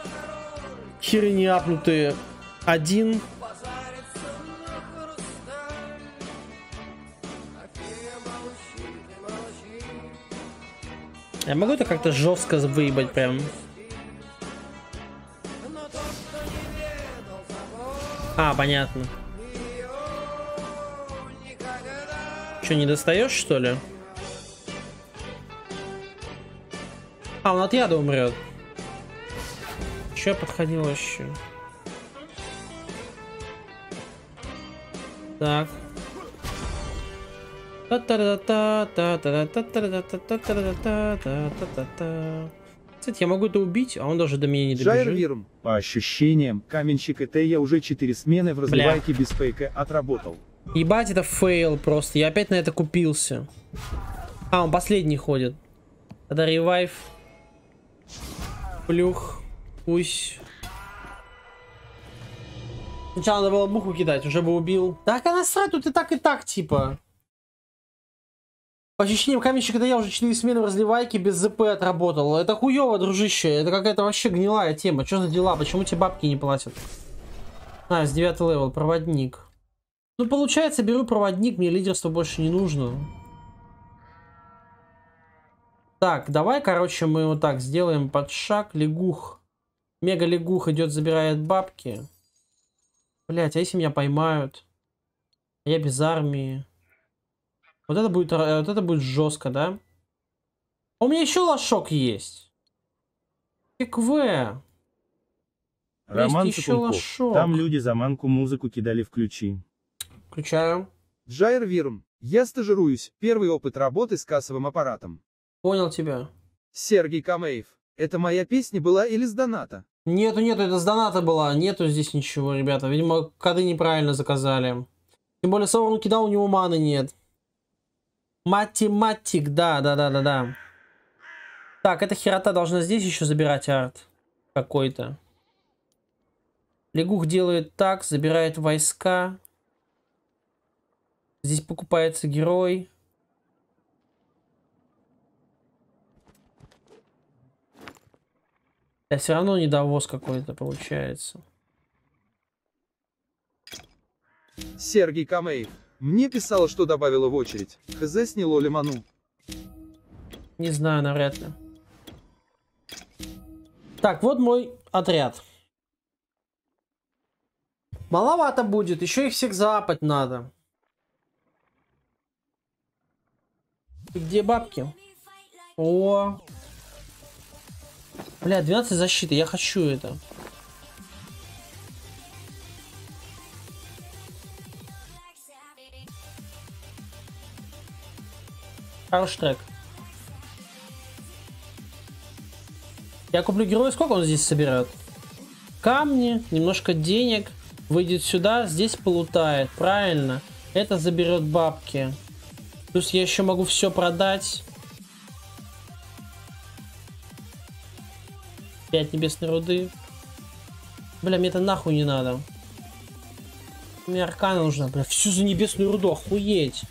Speaker 1: херни апнутые. Один. Я могу это как-то жестко выебать прям? А, понятно. Че, не достаешь, что ли? А, он от яда умрет. Че подходил вообще? Так. Кстати, я могу это убить, а он даже до меня не добежит.
Speaker 3: Вирм. По ощущениям, каменщик и я уже 4 смены в разливайке без фейка отработал.
Speaker 1: Ебать, это фейл просто. Я опять на это купился. А, он последний ходит. Тогда revive. Плюх. Пусть. Сначала надо было муху кидать, уже бы убил. Так, а насрать, тут и так, и так, типа. По ощущениям каменщика, это я уже 4 смены в разливайке без ЗП отработал. Это хуево, дружище. Это какая-то вообще гнилая тема. Что за дела? Почему тебе бабки не платят? А, с 9 level, проводник. Ну, получается, беру проводник, мне лидерство больше не нужно. Так, давай, короче, мы вот так сделаем под шаг. Лягух. Мега лягух идет, забирает бабки. Блять, а если меня поймают? Я без армии. Вот это будет, э, вот это будет жестко, да? А У меня еще лошок есть. ТКВ.
Speaker 8: Роман
Speaker 1: еще
Speaker 8: Цыпунков.
Speaker 1: лошок.
Speaker 8: Там люди за манку музыку кидали включи.
Speaker 1: Включаю.
Speaker 3: Джайр Вирм. Я стажируюсь. Первый опыт работы с кассовым аппаратом.
Speaker 1: Понял тебя.
Speaker 3: Сергей Камеев. Это моя песня была или с доната?
Speaker 1: Нету, нету, это с доната была. Нету здесь ничего, ребята. Видимо, коды неправильно заказали. Тем более, Саурон кидал, у него маны нет. Математик, да, да, да, да, да. Так, эта херота должна здесь еще забирать арт. Какой-то. Лягух делает так, забирает войска. Здесь покупается герой. А все равно недовоз какой-то получается.
Speaker 3: Сергей Камеев. Мне писала, что добавила в очередь. ХЗ сняло лимону.
Speaker 1: Не знаю, навряд ли. Так, вот мой отряд. Маловато будет, еще их всех запать надо. Где бабки? О! Бля, 12 защиты, я хочу это. Хороший трек. Я куплю героя, сколько он здесь собирает? Камни, немножко денег. Выйдет сюда, здесь полутает. Правильно. Это заберет бабки. Плюс я еще могу все продать. 5 небесной руды. Бля, мне это нахуй не надо. Мне аркана нужна, бля. Всю за небесную руду, охуеть.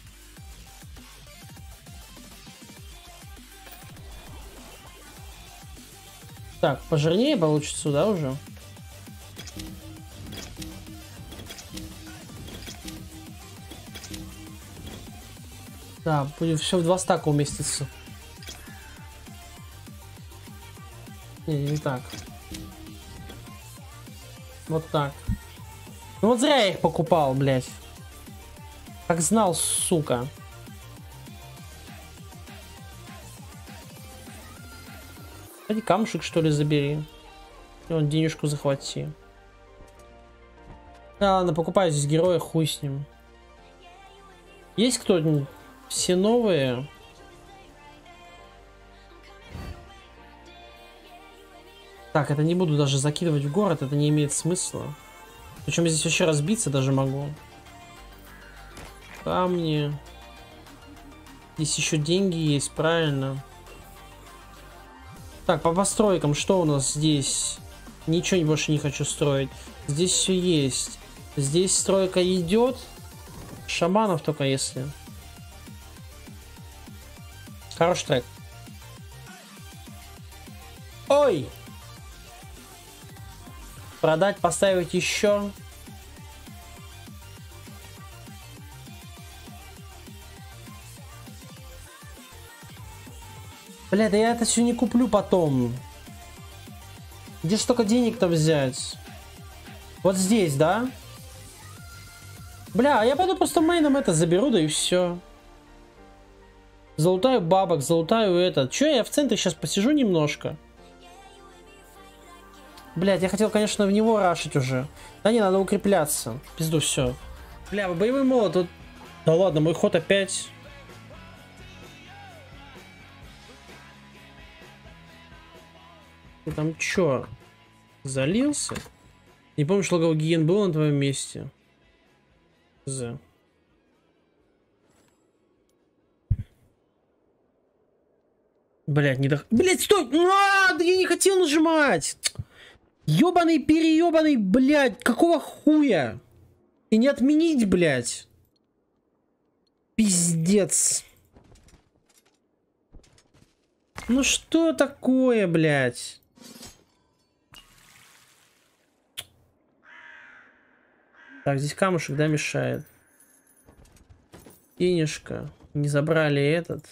Speaker 1: Так, пожирнее получится, да, уже? Да, будет все в два стака уместится. Не, не так. Вот так. Ну вот зря я их покупал, блядь. Как знал, сука. Ходи камушек, что ли, забери. И он денежку захвати. Да, ладно, покупаю здесь героя, хуй с ним. Есть кто-нибудь? Все новые? Так, это не буду даже закидывать в город, это не имеет смысла. Причем я здесь вообще разбиться даже могу. Камни. Здесь еще деньги есть, правильно. Так, по постройкам, что у нас здесь? Ничего больше не хочу строить. Здесь все есть. Здесь стройка идет. Шаманов только если. Хороший трек. Ой! Продать, поставить еще. Бля, да я это все не куплю потом. Где столько денег-то взять? Вот здесь, да? Бля, а я пойду просто мейном это заберу, да и все. Залутаю бабок, залутаю этот. Че, я в центре сейчас посижу немножко? Блять, я хотел, конечно, в него рашить уже. Да не, надо укрепляться. Пизду, все. Бля, боевой молот, вот... Да ладно, мой ход опять... Ты там чё? Залился? Не помню, что логово был на твоем месте. З. Блять, не до... Блять, стой! А, я не хотел нажимать! Ёбаный, переёбаный, блядь, какого хуя? И не отменить, блядь. Пиздец. Ну что такое, блядь? Так, здесь камушек, да, мешает. Денежка. Не забрали этот.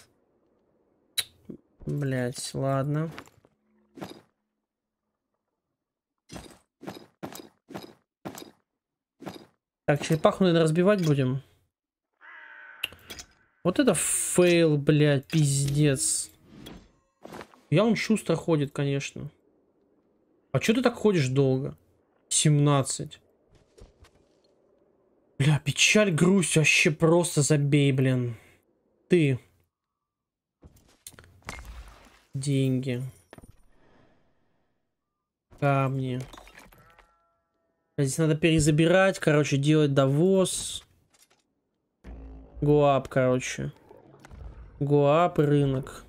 Speaker 1: Блять, ладно. Так, черепаху, наверное, разбивать будем. Вот это фейл, блядь, пиздец. Я он шустро ходит, конечно. А что ты так ходишь долго? 17. Бля, печаль, грусть, вообще просто забей, блин. Ты. Деньги. Камни. Здесь надо перезабирать, короче, делать довоз. Гуап, короче. Гуап и рынок.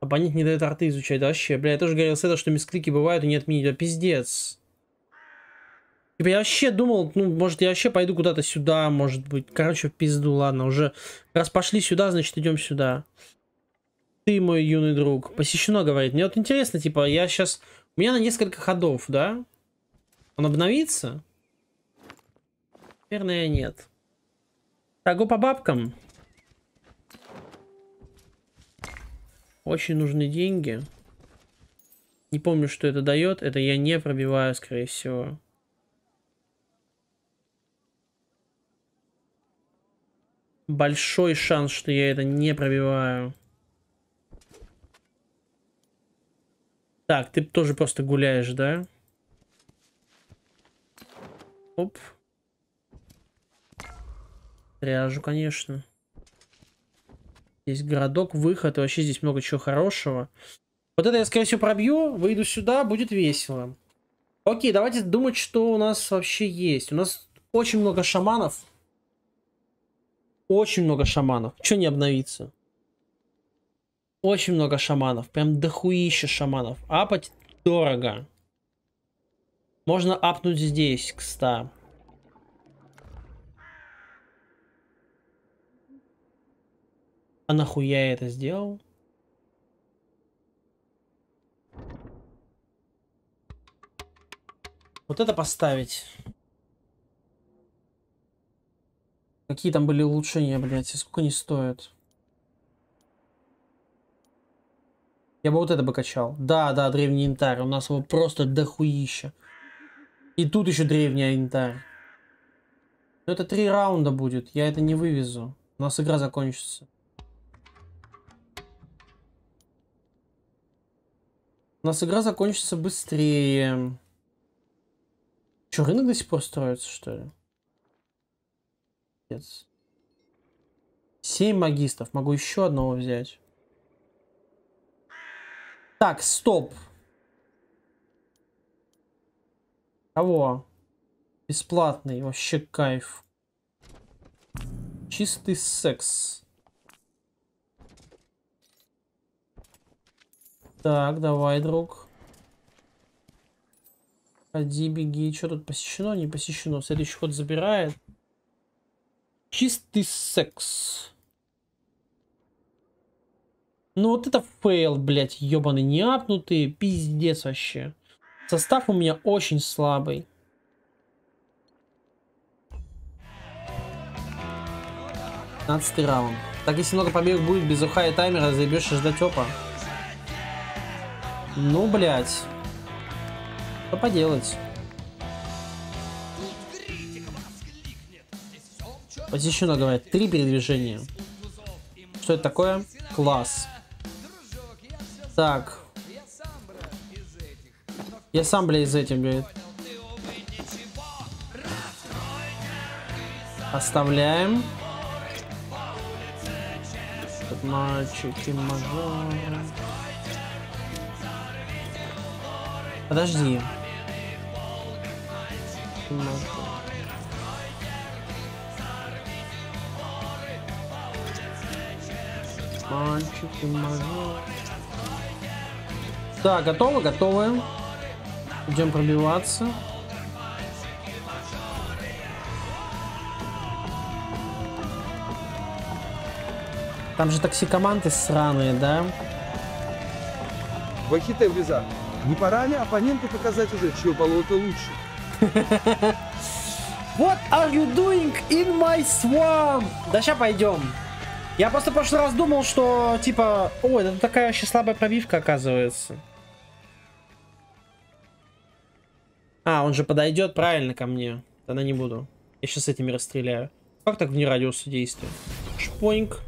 Speaker 1: Абонент не дает арты изучать. Да вообще, бля, я тоже говорил с этого, что мисклики бывают и не отменить. Да пиздец. Типа я вообще думал, ну, может, я вообще пойду куда-то сюда, может быть. Короче, в пизду, ладно, уже раз пошли сюда, значит, идем сюда. Ты мой юный друг. Посещено, говорит. Мне вот интересно, типа, я сейчас... У меня на несколько ходов, да? Он обновится? Наверное, нет. Так, го по бабкам. Очень нужны деньги. Не помню, что это дает. Это я не пробиваю, скорее всего. Большой шанс, что я это не пробиваю. Так, ты тоже просто гуляешь, да? Оп. Ряжу, конечно. Здесь городок, выход, и вообще здесь много чего хорошего. Вот это я, скорее всего, пробью, выйду сюда, будет весело. Окей, давайте думать, что у нас вообще есть. У нас очень много шаманов. Очень много шаманов. Что не обновиться? Очень много шаманов. Прям дохуища шаманов. Апать дорого. Можно апнуть здесь, к 100. А нахуя я это сделал? Вот это поставить. Какие там были улучшения, блядь, и сколько они стоят? Я бы вот это бы качал. Да, да, древний янтарь. У нас его просто дохуища. И тут еще древний янтарь. Но это три раунда будет. Я это не вывезу. У нас игра закончится. У нас игра закончится быстрее. Че, рынок до сих пор строится, что ли? Нет. Семь магистов. Могу еще одного взять. Так, стоп. Кого? Бесплатный. Вообще кайф. Чистый секс. Так, давай, друг. Ходи, беги. Что тут посещено? Не посещено. Следующий ход забирает. Чистый секс. Ну вот это фейл, блядь, ебаный, не апнутый, пиздец вообще. Состав у меня очень слабый. Пятнадцатый раунд. Так, если много побегов будет без уха и таймера, заебешь ждать опа. Ну, блядь. Что поделать? Посещено, говорят, три передвижения. Что это такое? Класс. Так. Я сам, блядь, из этим, блядь. Оставляем. Мальчики, мажоры. Подожди. Мальчики, мажоры. Так, готовы, готовы. Идем пробиваться. Там же токсикоманты сраные, да?
Speaker 3: Вахите Влизар. Не пора ли оппоненту показать уже, чье болото лучше? [laughs]
Speaker 1: What are you doing in my swamp? Да сейчас пойдем. Я просто в прошлый раз думал, что типа, ой, это такая вообще слабая пробивка оказывается. А, он же подойдет правильно ко мне. Тогда не буду. Я сейчас этими расстреляю. Как так вне радиуса действия? Шпоньк.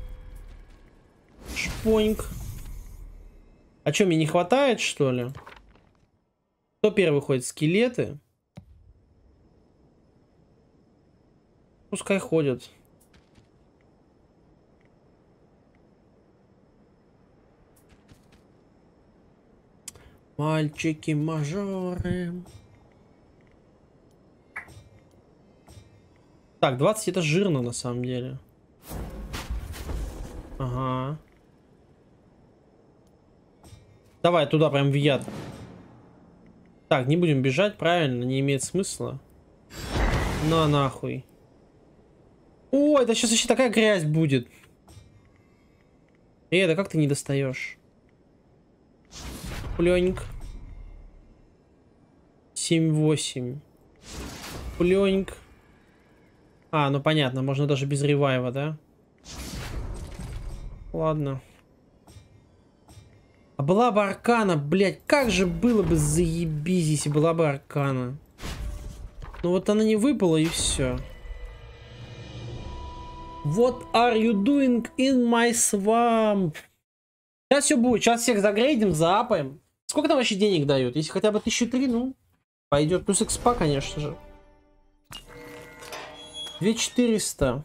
Speaker 1: Шпоньк. А что, мне не хватает, что ли? Кто первый ходит? Скелеты? Пускай ходят. Мальчики-мажоры. Так, 20 это жирно на самом деле. Ага. Давай туда прям в яд. Так, не будем бежать, правильно, не имеет смысла. На нахуй. О, это сейчас еще такая грязь будет. Эй, да как ты не достаешь? Пленьк. 7-8. Пленьк. А, ну понятно, можно даже без ревайва, да? Ладно. А была бы аркана, блядь, как же было бы заебись, если была бы аркана. Ну вот она не выпала и все. What are you doing in my swamp? Сейчас все будет, сейчас всех загрейдим, заапаем. Сколько там вообще денег дают? Если хотя бы 1003, ну, пойдет. Плюс экспа, конечно же. 2400.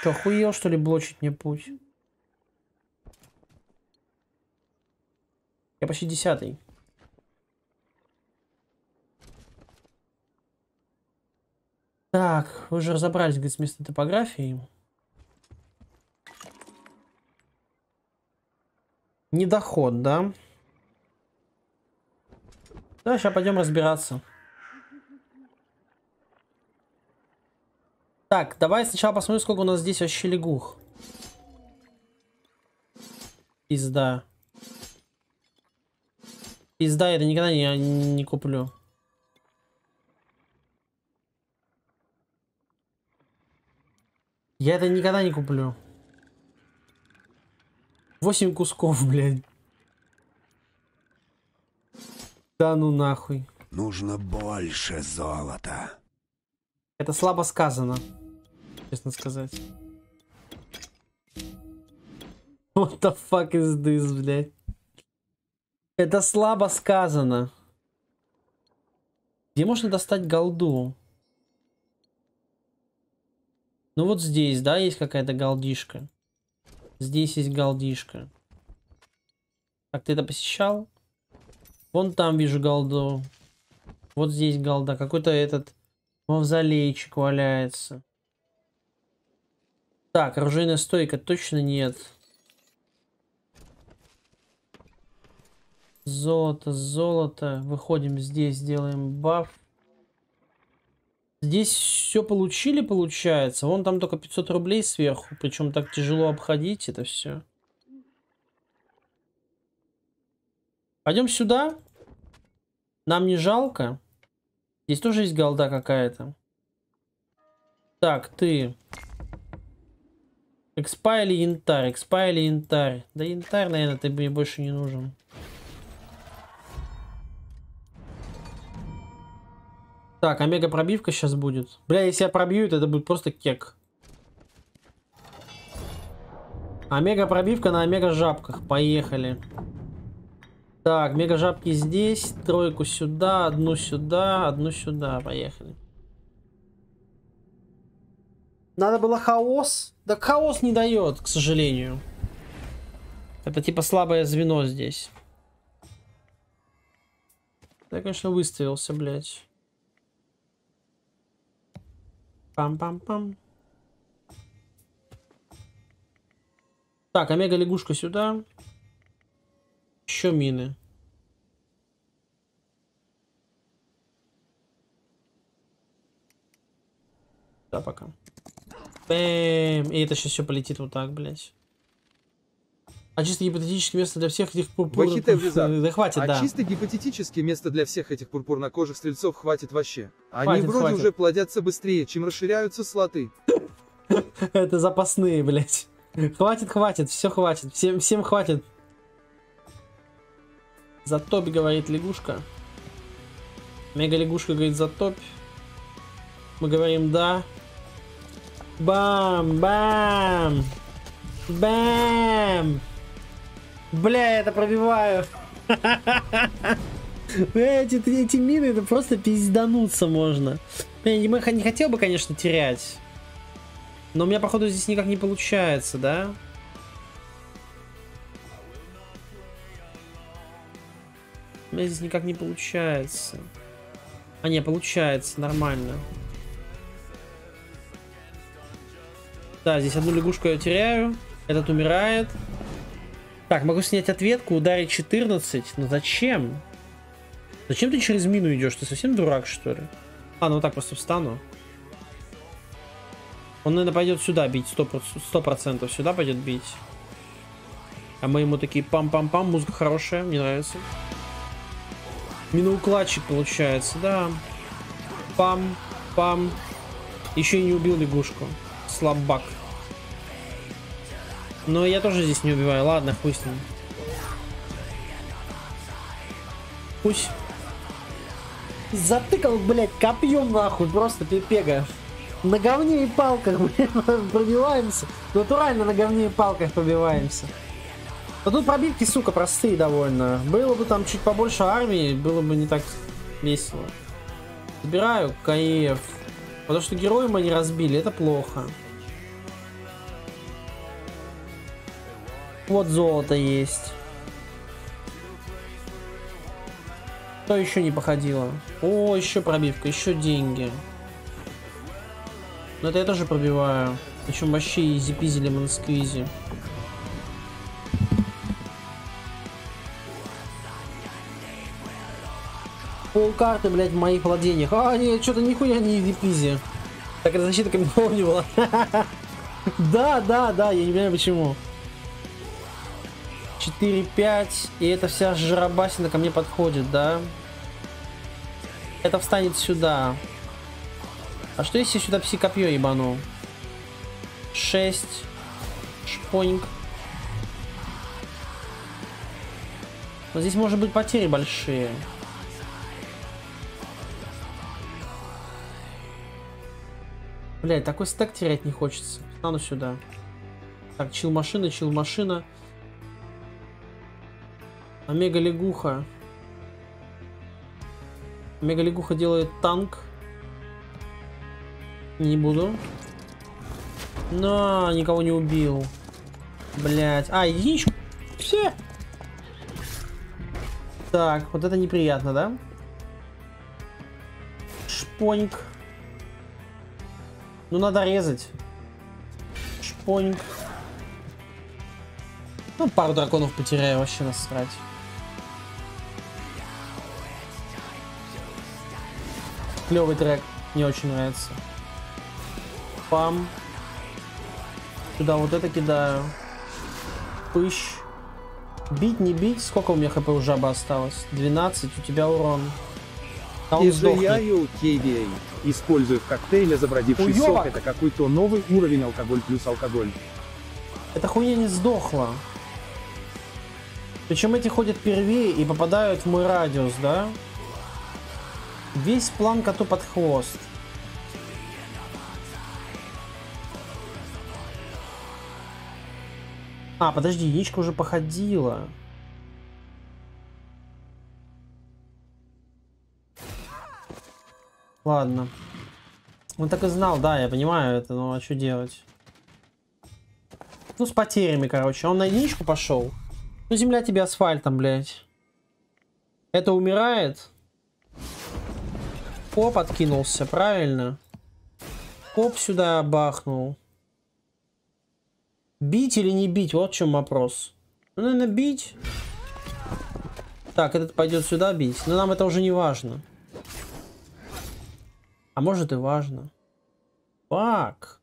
Speaker 1: Что, охуел, что ли, блочить мне путь? Я почти десятый. Так, вы же разобрались, говорит, с местной топографией. Недоход, да? Да, сейчас пойдем разбираться. Так, давай сначала посмотрим, сколько у нас здесь вообще лягух. Пизда. Пизда, я это никогда не, не куплю. Я это никогда не куплю. 8 кусков, [laughs] блядь. Да ну нахуй.
Speaker 6: Нужно больше золота.
Speaker 1: Это слабо сказано, честно сказать. What the fuck is this, блядь? Это слабо сказано. Где можно достать голду? Ну вот здесь, да, есть какая-то голдишка. Здесь есть голдишка. Так, ты это посещал? Вон там вижу голду. Вот здесь голда. Какой-то этот мавзолейчик валяется. Так, оружейная стойка точно нет. Золото, золото. Выходим здесь, делаем баф. Здесь все получили, получается. Вон там только 500 рублей сверху. Причем так тяжело обходить это все. Пойдем сюда. Нам не жалко. Здесь тоже есть голда какая-то. Так, ты. Экспа или янтарь? Экспа или янтарь? Да янтарь, наверное, ты мне больше не нужен. Так, омега пробивка сейчас будет. Бля, если я пробью, это будет просто кек. Омега пробивка на омега жабках. Поехали. Так, мега жабки здесь, тройку сюда, одну сюда, одну сюда. Поехали. Надо было хаос. Да хаос не дает, к сожалению. Это типа слабое звено здесь. Я, конечно, выставился, блядь. Пам-пам-пам. Так, омега лягушка сюда. Еще мины. Да, пока. Бэм. И это сейчас все полетит вот так, блядь. А чисто гипотетически место для всех этих пурпурных... Да хватит,
Speaker 3: а
Speaker 1: да.
Speaker 3: чисто гипотетически места для всех этих пурпурнокожих стрельцов хватит вообще. Они
Speaker 1: Хватит,
Speaker 3: вроде
Speaker 1: хватит.
Speaker 3: уже плодятся быстрее, чем расширяются слоты. [laughs]
Speaker 1: Это запасные, блядь. Хватит, хватит, все хватит. Всем, всем хватит. Затопь, говорит лягушка. Мега лягушка говорит затопь. Мы говорим да. Бам, бам. Бам. Бля, это пробиваю. [laughs] Эти, эти мины, это просто пиздануться можно. Я не, не хотел бы, конечно, терять. Но у меня, походу, здесь никак не получается, да? У меня здесь никак не получается. А, не, получается, нормально. Да, здесь одну лягушку я теряю. Этот умирает. Так, могу снять ответку, ударить 14. Но зачем? Зачем ты через мину идешь? Ты совсем дурак, что ли? А, ну вот так просто встану. Он, наверное, пойдет сюда бить. Сто процентов сюда пойдет бить. А мы ему такие пам-пам-пам. Музыка хорошая, мне нравится. Миноукладчик получается, да. Пам, пам. Еще и не убил лягушку. Слабак. Но я тоже здесь не убиваю. Ладно, ним. Пусть. Затыкал, блядь, копьем нахуй. Просто пипега. На говне и палках, [laughs] блин, пробиваемся. Натурально на говне и палках пробиваемся. Но тут пробивки, сука, простые довольно. Было бы там чуть побольше армии, было бы не так весело. Забираю КФ. Потому что герои мы не разбили, это плохо. Вот золото есть. Что еще не походило? О, еще пробивка, еще деньги. Но это я тоже пробиваю. Причем вообще easy-peasy lemon squeezy. Пол карты, блядь, в моих владениях. А, нет, что-то нихуя не easy-peasy. Так, это защита каменного [laughs] не была. [laughs] Да, да, да, я не понимаю почему. 4-5, и эта вся жиробасина ко мне подходит, да? Это встанет сюда. А что если сюда пси-копье ебану? 6. Шпоньк. Но здесь может быть потери большие. Блять, такой стек терять не хочется. Стану сюда. Так, чил машина, чил машина. Омега лягуха. Омега лягуха делает танк. Не буду. Но никого не убил. Блять. А, единичку. Все. Так, вот это неприятно, да? Шпоньк. Ну, надо резать. Шпоньк. Ну, пару драконов потеряю, вообще насрать. Клевый трек. Мне очень нравится. Пам. Сюда вот это кидаю. Пыщ. Бить, не бить. Сколько у меня хп у жаба осталось? 12. У тебя урон. А он.
Speaker 3: Изжияю KVA. Использую в коктейле забродивший сок.
Speaker 1: Уёбок.
Speaker 3: Это какой-то новый уровень алкоголь плюс алкоголь.
Speaker 1: Эта хуйня не сдохла. Причем эти ходят первее и попадают в мой радиус, да? Весь план коту под хвост. А, подожди, яичко уже походила. Ладно. Он так и знал, да, я понимаю это, но а что делать? Ну, с потерями, короче. Он на единичку пошел. Ну, земля тебе асфальтом, блядь. Это умирает. Поп откинулся, правильно? Поп сюда бахнул. Бить или не бить? Вот в чем вопрос. Ну, наверное, бить. Так, этот пойдет сюда бить. Но нам это уже не важно. А может и важно. Фак.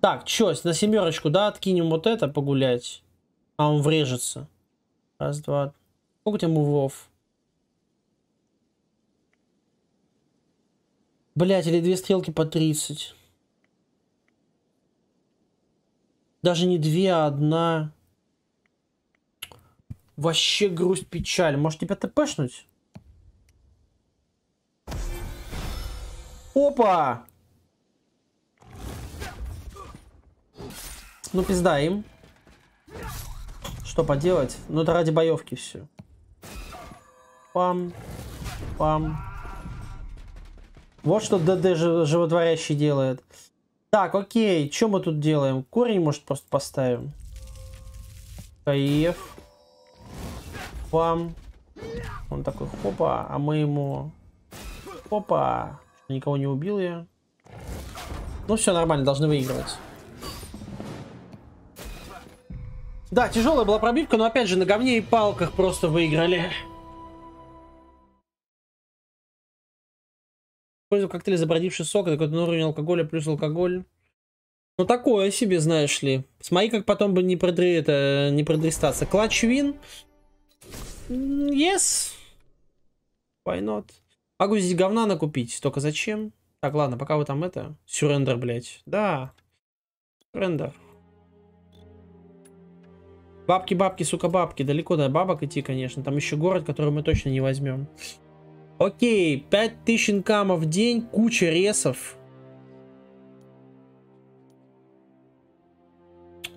Speaker 1: Так, чё, на семерочку, да, откинем вот это погулять. А он врежется. Раз, два. Сколько у тебя мувов? Блять, или две стрелки по 30. Даже не две, а одна. Вообще грусть, печаль. Может тебя тпшнуть? Опа! Ну, пизда им. Что поделать? Ну, это ради боевки все. Пам. Пам. Вот что ДД животворящий делает. Так, окей. Что мы тут делаем? Корень, может, просто поставим? КФ. Пам. Он такой, хопа. А мы ему... Хопа. Никого не убил я. Ну все, нормально, должны выигрывать. Да, тяжелая была пробивка, но опять же на говне и палках просто выиграли. Использовал коктейль забродивший сок, такой на уровень алкоголя плюс алкоголь. Ну такое себе, знаешь ли. Смотри, как потом бы не, продри, это, не продрестаться. Клатч вин. Yes. Why not? Могу здесь говна накупить, только зачем? Так, ладно, пока вы там это... Сюрендер, блядь. Да. Сюрендер. Бабки, бабки, сука, бабки. Далеко до бабок идти, конечно. Там еще город, который мы точно не возьмем. Окей, 5000 инкамов в день, куча ресов.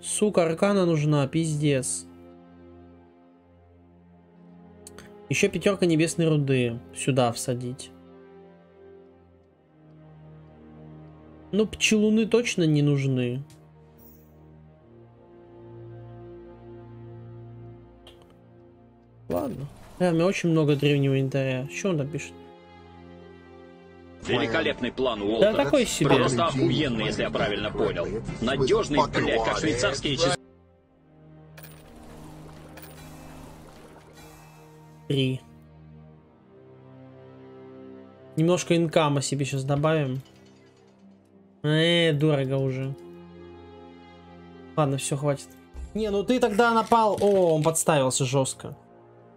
Speaker 1: Сука, аркана нужна, пиздец. Еще пятерка небесной руды. Сюда всадить. Ну, пчелуны точно не нужны. Ладно. Да, у меня очень много древнего янтаря. Что он там пишет?
Speaker 10: Великолепный план Уолтера.
Speaker 1: Да такой себе.
Speaker 10: Просто охуенный, если я правильно понял. Надежный, блядь, как швейцарские часы.
Speaker 1: Три. Немножко инкама себе сейчас добавим. Э, дорого уже. Ладно, все, хватит. Не, ну ты тогда напал. О, он подставился жестко.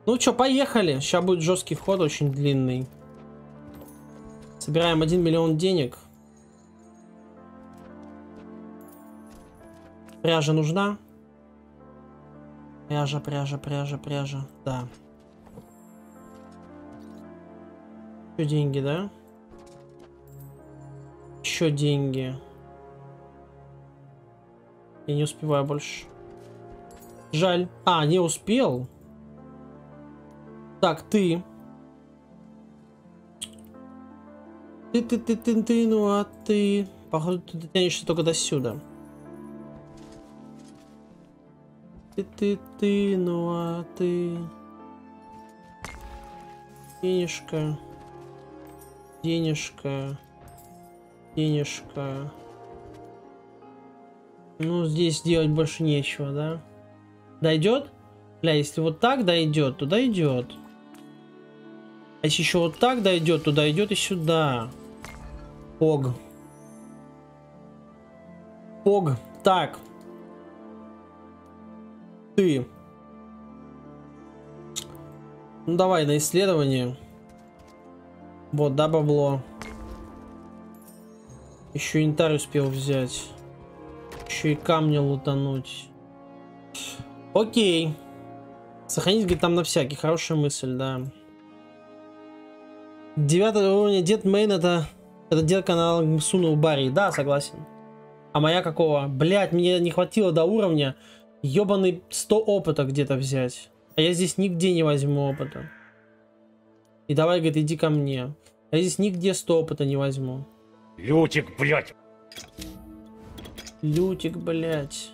Speaker 1: Ну что, поехали. Сейчас будет жесткий вход, очень длинный. Собираем 1 миллион денег. Пряжа нужна? Пряжа, пряжа, пряжа, пряжа. Да. Еще деньги, да? Еще деньги. Я не успеваю больше. Жаль. А, не успел. Так, ты. Ты, ты, ты, ты, ты, ну а ты... Походу, ты дотянешься только до сюда. Ты, ты, ты, ну а ты... Денежка. Денежка. Денежка. Ну, здесь делать больше нечего, да? Дойдет? Бля, если вот так дойдет, то дойдет. А если еще вот так дойдет, то дойдет и сюда. Пог. Пог. Так. Ты. Ну давай на исследование. Вот, да, бабло. Еще янтарь успел взять. Еще и камни лутануть. Окей. Сохранить, говорит, там на всякий. Хорошая мысль, да. Девятый уровня Дед Мейн это... Это дед канала Суну Барри. Да, согласен. А моя какого? Блять, мне не хватило до уровня. Ёбаный 100 опыта где-то взять. А я здесь нигде не возьму опыта. И давай, говорит, иди ко мне. Я здесь нигде 100 опыта не возьму.
Speaker 10: Лютик, блядь.
Speaker 1: Лютик, блядь.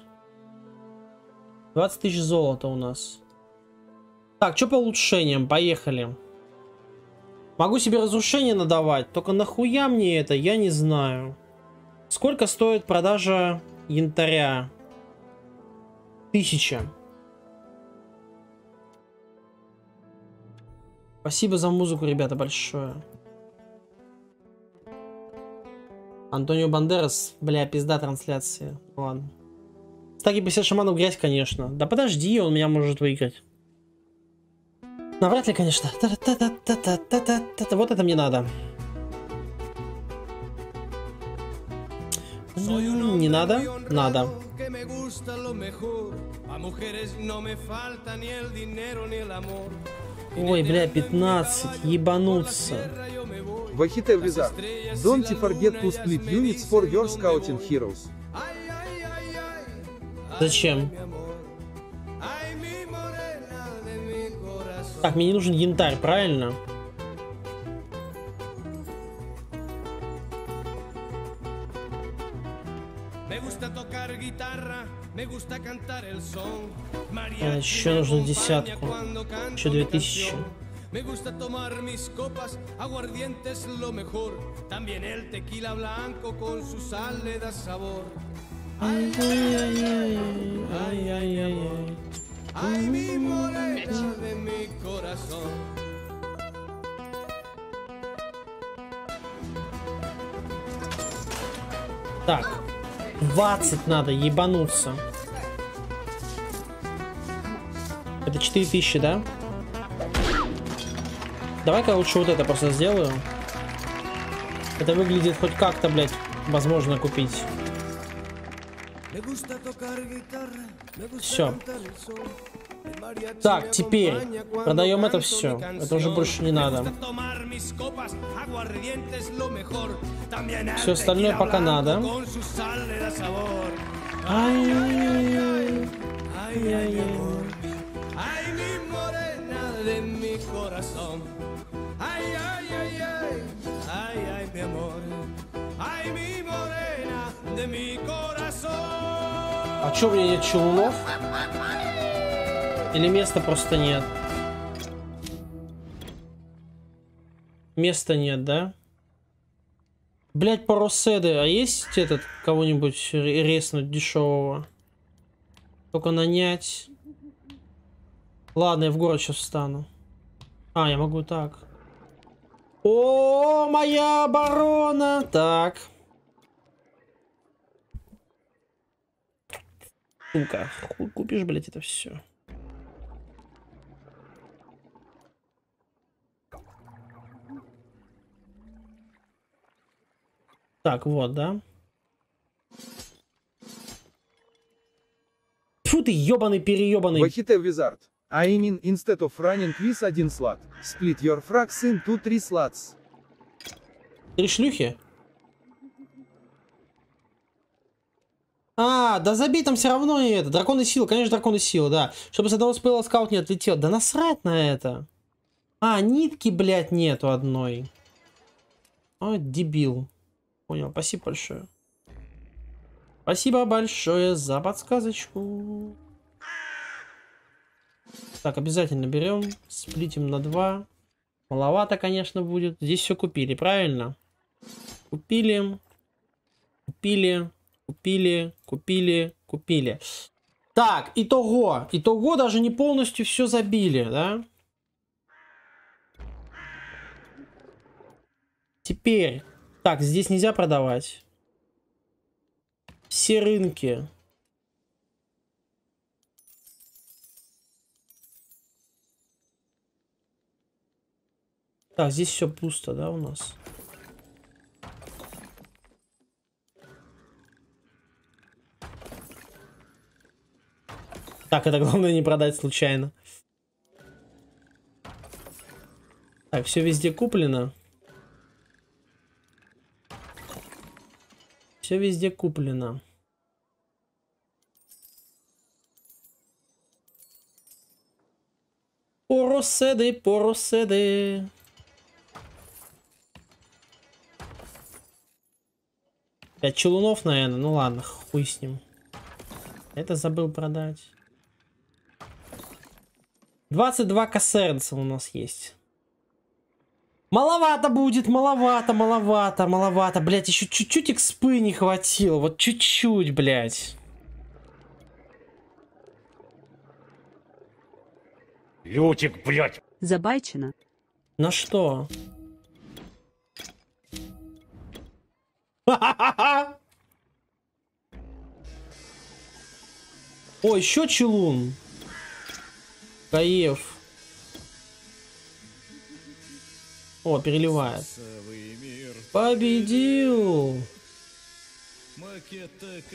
Speaker 1: 20 тысяч золота у нас. Так, что по улучшениям? Поехали. Могу себе разрушение надавать, только нахуя мне это, я не знаю. Сколько стоит продажа янтаря? Тысяча. Спасибо за музыку, ребята, большое. Антонио Бандерас, бля, пизда трансляции. Ладно. Стаки 50 шаманов грязь, конечно. Да подожди, он меня может выиграть. Навряд ли, конечно. Вот это мне надо. Не надо? Надо. Ой, бля, 15. Ебануться.
Speaker 3: Вахите Визар. Don't forget to split units for your scouting heroes.
Speaker 1: Зачем? Так, мне не нужен янтарь, правильно? А, еще нужно десятку. Еще две тысячи.
Speaker 11: Me gusta tomar mis copas, aguardiente es lo mejor. También el tequila blanco con su sal le da sabor.
Speaker 1: Ай, ай, ай, ай, ай, ай, ай, ай.
Speaker 11: Ay, mi morena de mi corazón.
Speaker 1: Так, 20 надо, ебануться. Это 4000, да? Давай-ка лучше вот это просто сделаю. Это выглядит хоть как-то, блядь, возможно купить. Все. Так, теперь продаем это все. Это уже больше не надо. Все остальное пока надо.
Speaker 11: da sabor.
Speaker 1: Ай, ай, ай, ай. А чё у меня нет челнов? Или места просто нет? Места нет, да? Блять, пароседы. А есть этот кого-нибудь ре- резнуть дешевого? Только нанять. Ладно, я в город сейчас встану. А, я могу так. О, моя оборона! Так. Сука, хуй купишь, блять, это все. Так, вот, да? Фу ты, ебаный переебаный.
Speaker 3: Вахите Wizard. I mean instead of running with один слот, split your frags into three slots.
Speaker 1: Три шлюхи? А, да забей там все равно и это. Драконы силы, конечно, драконы силы, да. Чтобы с одного спейла скаут не отлетел. Да насрать на это. А, нитки, блядь, нету одной. О, дебил. Понял, спасибо большое. Спасибо большое за подсказочку. Так, обязательно берем, сплитим на 2. Маловато, конечно, будет. Здесь все купили, правильно? Купили. Купили. Купили. Купили. Купили. Так, итого. Итого даже не полностью все забили, да? Теперь. Так, здесь нельзя продавать. Все рынки. Так, здесь все пусто, да, у нас? Так, это главное не продать случайно. Так, все везде куплено. Все везде куплено. Пороседы, пороседы. Пять челунов, наверное. Ну ладно, хуй с ним. Это забыл продать. 22 кассернца у нас есть. Маловато будет, маловато, маловато, маловато. Блять, еще чуть-чуть экспы не хватило. Вот чуть-чуть, блять.
Speaker 10: Лютик, блядь.
Speaker 7: Забайчено.
Speaker 1: На что? [laughs] О, еще челун. Каев. О, переливает. Победил.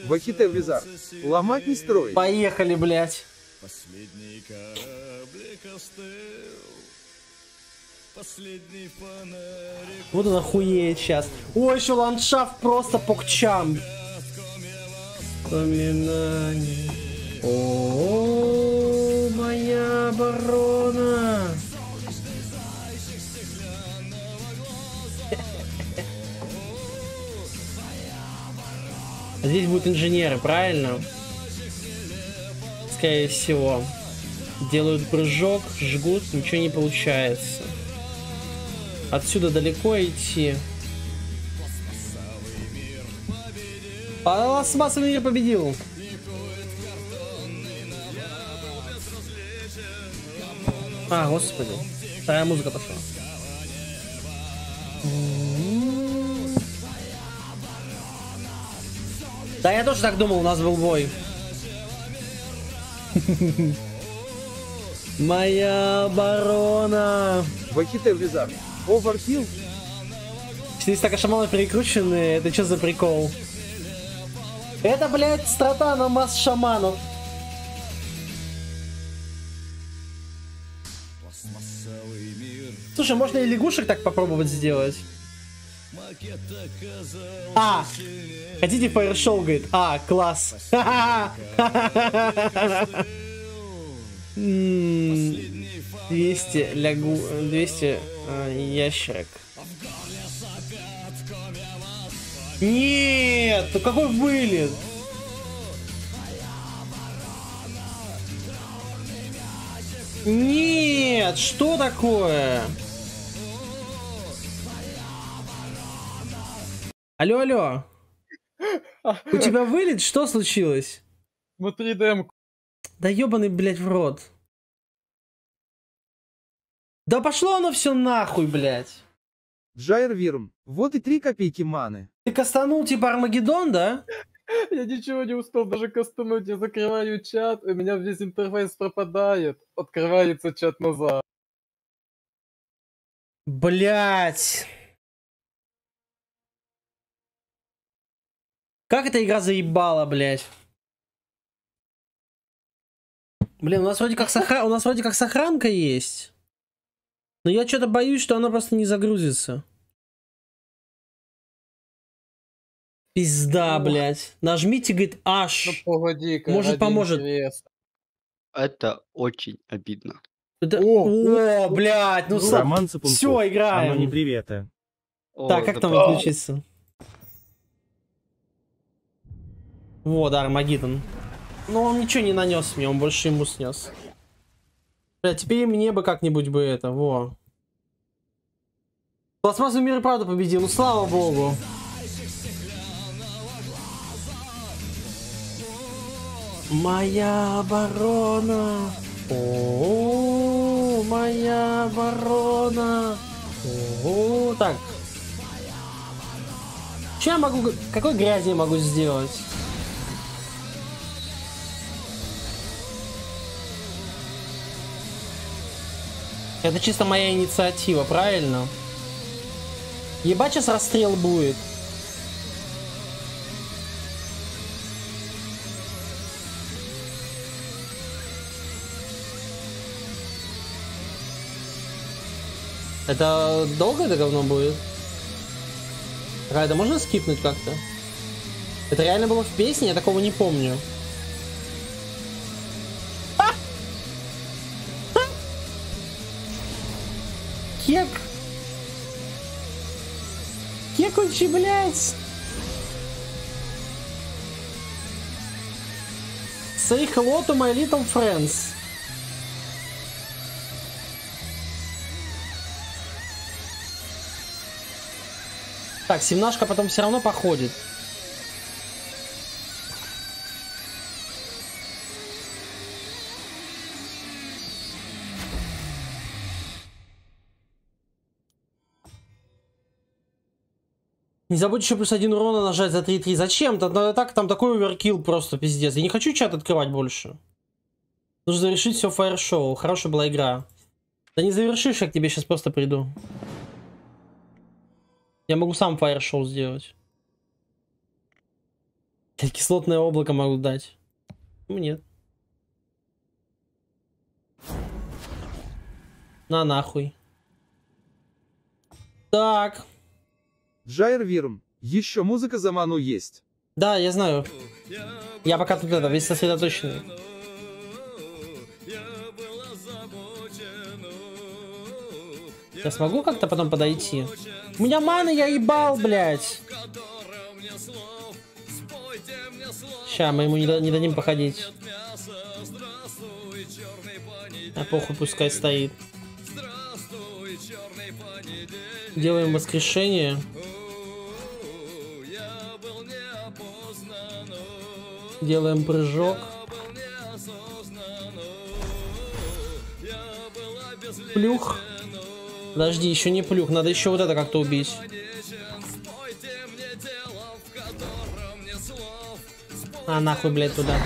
Speaker 3: Вахите Визар. Ломать не строить.
Speaker 1: Поехали, блядь.
Speaker 11: Последний кораблик остыл. Последний фонарик.
Speaker 1: Вот он охуеет сейчас. О, еще ландшафт просто покчам. Вспоминание. О, моя оборона. Здесь будут инженеры, правильно? Скорее всего. Делают прыжок, жгут, ничего не получается. Отсюда далеко идти. Пластмассовый мир победил. А, господи. Вторая музыка пошла. Да, я тоже так думал, у нас был бой. [laughs] Моя оборона.
Speaker 3: Вахите Визар. Оверкилл.
Speaker 1: Здесь так шаманы перекрученные, это что за прикол? Это, блядь, страта на масс шаманов. Слушай, можно и лягушек так попробовать сделать? А! Хотите фаер-шоу, говорит? А, класс. М, 200 лягу... 200 а, ящерок. Нет, ну какой вылет? Нет, что такое? Алло, алло. У тебя [laughs] вылет? Что случилось?
Speaker 2: Смотри демку.
Speaker 1: Да ебаный, блядь, в рот. Да пошло оно все нахуй, блядь.
Speaker 3: Джайр Вирм. Вот и три копейки маны.
Speaker 1: Ты кастанул типа Армагеддон, да? [laughs]
Speaker 2: Я ничего не успел даже кастануть. Я закрываю чат, у меня весь интерфейс пропадает. Открывается чат назад.
Speaker 1: Блять. Как эта игра заебала, блять. Блин, у нас вроде как сохра... у нас вроде как сохранка есть. Но я что-то боюсь, что она просто не загрузится. Пизда, блядь. Нажмите, говорит, аж.
Speaker 2: Ну погоди-ка.
Speaker 1: Может, поможет.
Speaker 2: интереса.
Speaker 12: Это очень обидно.
Speaker 1: Это- О, блядь, ну.
Speaker 8: Роман Цыпунков.
Speaker 1: Все, играем.
Speaker 8: Оно не приветы.
Speaker 1: Так, как там
Speaker 12: да.
Speaker 1: Вот, Армагеддон. Но он ничего не нанес мне, он больше ему снес. Бля, теперь мне бы как-нибудь бы это, во. Пластмассовый мир и правда победил, ну слава богу. Моя оборона. О, моя оборона. О, так. Что я могу... Какой грязи я могу сделать? Это чисто моя инициатива, правильно? Ебать, сейчас расстрел будет. Это долго это говно будет? А можно скипнуть как-то? Это реально было в песне? Я такого не помню. Кек, Як он блядь? Say hello to my little friends. Так, семнашка потом все равно походит. Не забудь еще плюс один урона нажать за 3-3. Зачем? Да, так, там такой оверкил просто, пиздец. Я не хочу чат открывать больше. Нужно завершить все фаер-шоу. Хорошая была игра. Да не завершишь, я к тебе сейчас просто приду. Я могу сам фаер-шоу сделать. Я кислотное облако могу дать. Ну нет. На нахуй. Так.
Speaker 3: Джайр Вирм. Еще музыка за ману есть.
Speaker 1: Да, я знаю. Я пока тут это, весь сосредоточенный. Я смогу как-то потом подойти? У меня маны, я ебал, блядь. Ща, мы ему не, не дадим походить. А похуй, пускай стоит. Делаем воскрешение. Делаем прыжок. Плюх. Подожди, еще не плюх, надо еще вот это как-то убить. А нахуй, блядь, туда.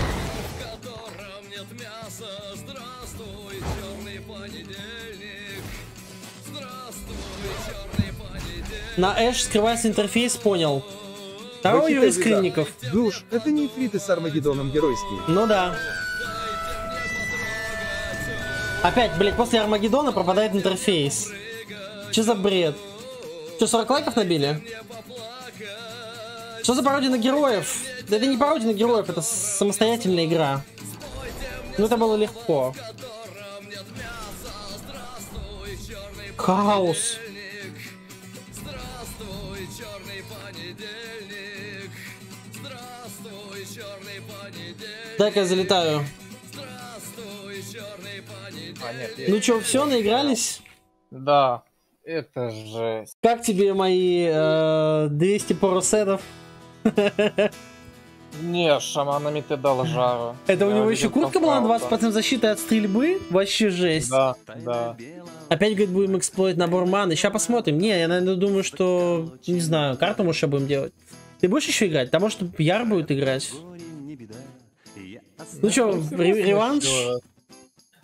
Speaker 1: На Эш скрывается интерфейс, понял. Юрий
Speaker 3: Зига.
Speaker 1: Скрынников.
Speaker 3: Душ, это не фриты с Армагеддоном геройские.
Speaker 1: Ну да. Опять, блядь, после Армагеддона пропадает интерфейс. Че за бред? Че, 40 лайков набили? Что за пародия на героев? Да это не пародия на героев, это самостоятельная игра. Ну это было легко. Хаос. Дай-ка я залетаю.
Speaker 2: А, нет,
Speaker 1: Ну чё, все, наигрались?
Speaker 2: Да, это жесть.
Speaker 1: Как тебе мои э, 200 поросетов?
Speaker 2: Не, шаманами ты дал жару.
Speaker 1: Это у него еще куртка была на
Speaker 2: просто.
Speaker 1: 20% защиты от стрельбы? Вообще жесть.
Speaker 2: Да, да.
Speaker 1: Опять, говорит, будем эксплоить набор маны. Сейчас посмотрим. Не, я, наверное, думаю, что... Не знаю, карту, может, будем делать. Ты будешь еще играть? Там, может, Яр будет играть? Ну что, реванш?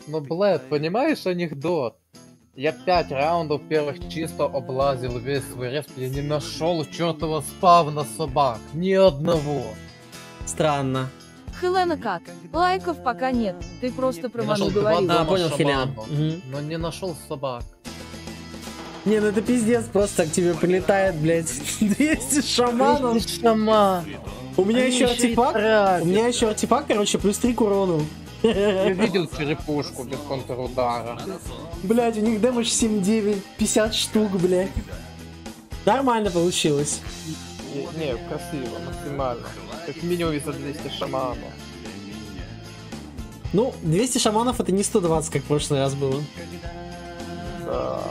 Speaker 2: Ну, блэд, понимаешь анекдот? Я пять раундов первых чисто облазил весь свой респ, я не нашел чертова спавна собак. Ни одного.
Speaker 1: Странно.
Speaker 4: Хелена как? Лайков пока нет. Ты просто про ману говорил.
Speaker 1: А, понял, Хелена.
Speaker 2: но не нашел собак.
Speaker 1: Не, ну это пиздец, просто к тебе прилетает, блядь, [laughs] 200 шаманов.
Speaker 2: Шаман.
Speaker 1: У меня
Speaker 2: Они
Speaker 1: еще артефакт. У меня еще артефакт, короче, плюс 3 к урону.
Speaker 2: Я видел черепушку без контрудара.
Speaker 1: Блять, у них дэмэдж 7-9, 50 штук, блядь. Нормально получилось.
Speaker 2: И- Не, красиво, максимально. Как минимум из-за 200 шаманов.
Speaker 1: Ну, 200 шаманов это не 120, как в прошлый раз было.
Speaker 2: Да.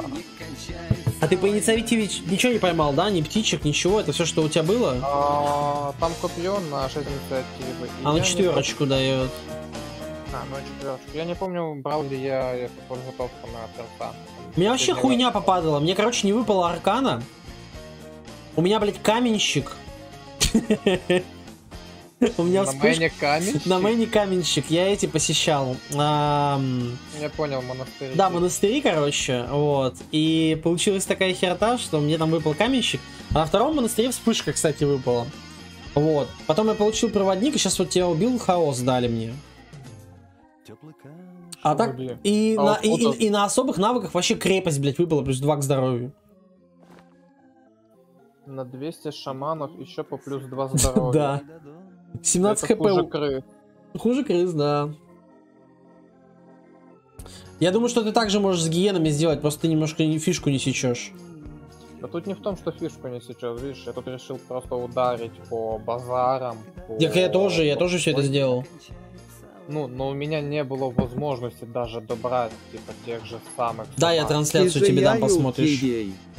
Speaker 1: А ты по инициативе ничего не поймал, да? Ни птичек, ничего? Это все, что у тебя было?
Speaker 2: А, там копье на 6 инициативы.
Speaker 1: А ну
Speaker 2: я не
Speaker 1: четверочку дает.
Speaker 2: А, ну четверочку. Я не помню, брал ли я эту подготовку на перса.
Speaker 1: У меня вообще хуйня попадала. Мне, короче, не выпала аркана. У меня, блядь, каменщик. [laughs] [laughs] У меня
Speaker 2: На майне каменщик?
Speaker 1: На майне каменщик. Я эти посещал.
Speaker 2: Я понял, монастырь.
Speaker 1: Да, монастыри, короче, вот. И получилась такая херта, что мне там выпал каменщик. А на втором монастыре вспышка, кстати, выпала. Вот. Потом я получил проводник, и сейчас вот тебя убил, хаос дали мне. А так, и,
Speaker 2: А
Speaker 1: на,
Speaker 2: вот
Speaker 1: и, и- и на особых навыках вообще крепость, блядь, выпала, плюс 2 к здоровью.
Speaker 2: На 200 шаманов еще по плюс 2 [laughs] здоровья.
Speaker 1: Да. 17
Speaker 2: Это
Speaker 1: хп.
Speaker 2: хуже крыс.
Speaker 1: Хуже крыс, да. Я думаю, что ты также можешь с гиенами сделать, просто ты немножко не- фишку не сечешь.
Speaker 2: Да тут не в том, что фишку не сейчас, видишь, я тут решил просто ударить по базарам. по-
Speaker 1: Так я тоже, я тоже все это сделал.
Speaker 2: Ну, но у меня не было возможности даже добрать, типа, тех же самых
Speaker 1: Да, я трансляцию тебе дам, посмотришь.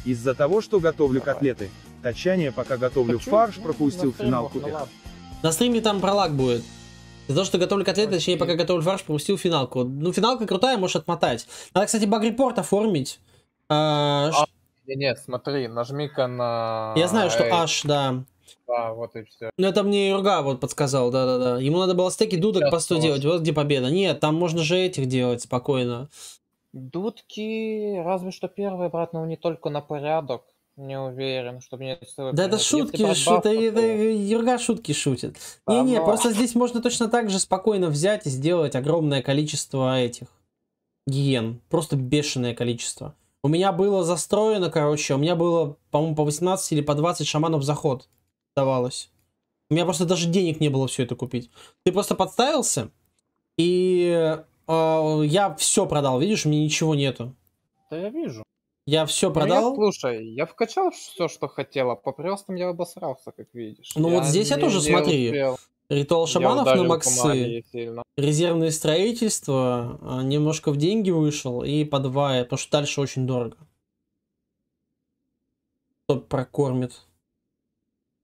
Speaker 3: Из-за того, что готовлю котлеты. Точнее, пока готовлю фарш,
Speaker 2: на
Speaker 3: пропустил финалку
Speaker 2: ну ладно.
Speaker 1: На стриме там пролаг будет. За то, что готовлю котлеты, точнее, пока готовлю фарш, пропустил финалку. Ну, финалка крутая, можешь отмотать. Надо, кстати, баг-репорт оформить. А, ш-
Speaker 2: Не-не, смотри, нажми-ка на...
Speaker 1: Я знаю, что аж, да.
Speaker 2: Да, вот и все.
Speaker 1: Ну, это мне Юрга вот подсказал, да-да-да. Ему надо было стеки дудок
Speaker 2: Сейчас
Speaker 1: по 100
Speaker 2: тоже.
Speaker 1: делать, вот где победа. Нет, там можно же этих делать спокойно.
Speaker 2: Дудки, разве что первые, брат, но не только на порядок. Не уверен, что мне целый
Speaker 1: Да это шутки, шут- это,
Speaker 2: то-
Speaker 1: это Юрга шутки шутит. Не-не, просто здесь можно точно так же спокойно взять и сделать огромное количество этих гиен. Просто бешеное количество. У меня было застроено, короче, у меня было, по-моему, по 18 или по 20 шаманов заход давалось. У меня просто даже денег не было все это купить. Ты просто подставился, и э, я все продал, видишь, у меня ничего нету.
Speaker 2: Да я вижу.
Speaker 1: Я все
Speaker 2: Ну, я,
Speaker 1: продал.
Speaker 2: слушай, я вкачал все, что хотел, а по приостам я обосрался, как видишь.
Speaker 1: Ну вот здесь я тоже, смотри,
Speaker 2: успел.
Speaker 1: Ритуал
Speaker 2: Я
Speaker 1: шаманов на максы. резервное строительство, а, немножко в деньги вышел и по два, потому что дальше очень дорого. Кто прокормит.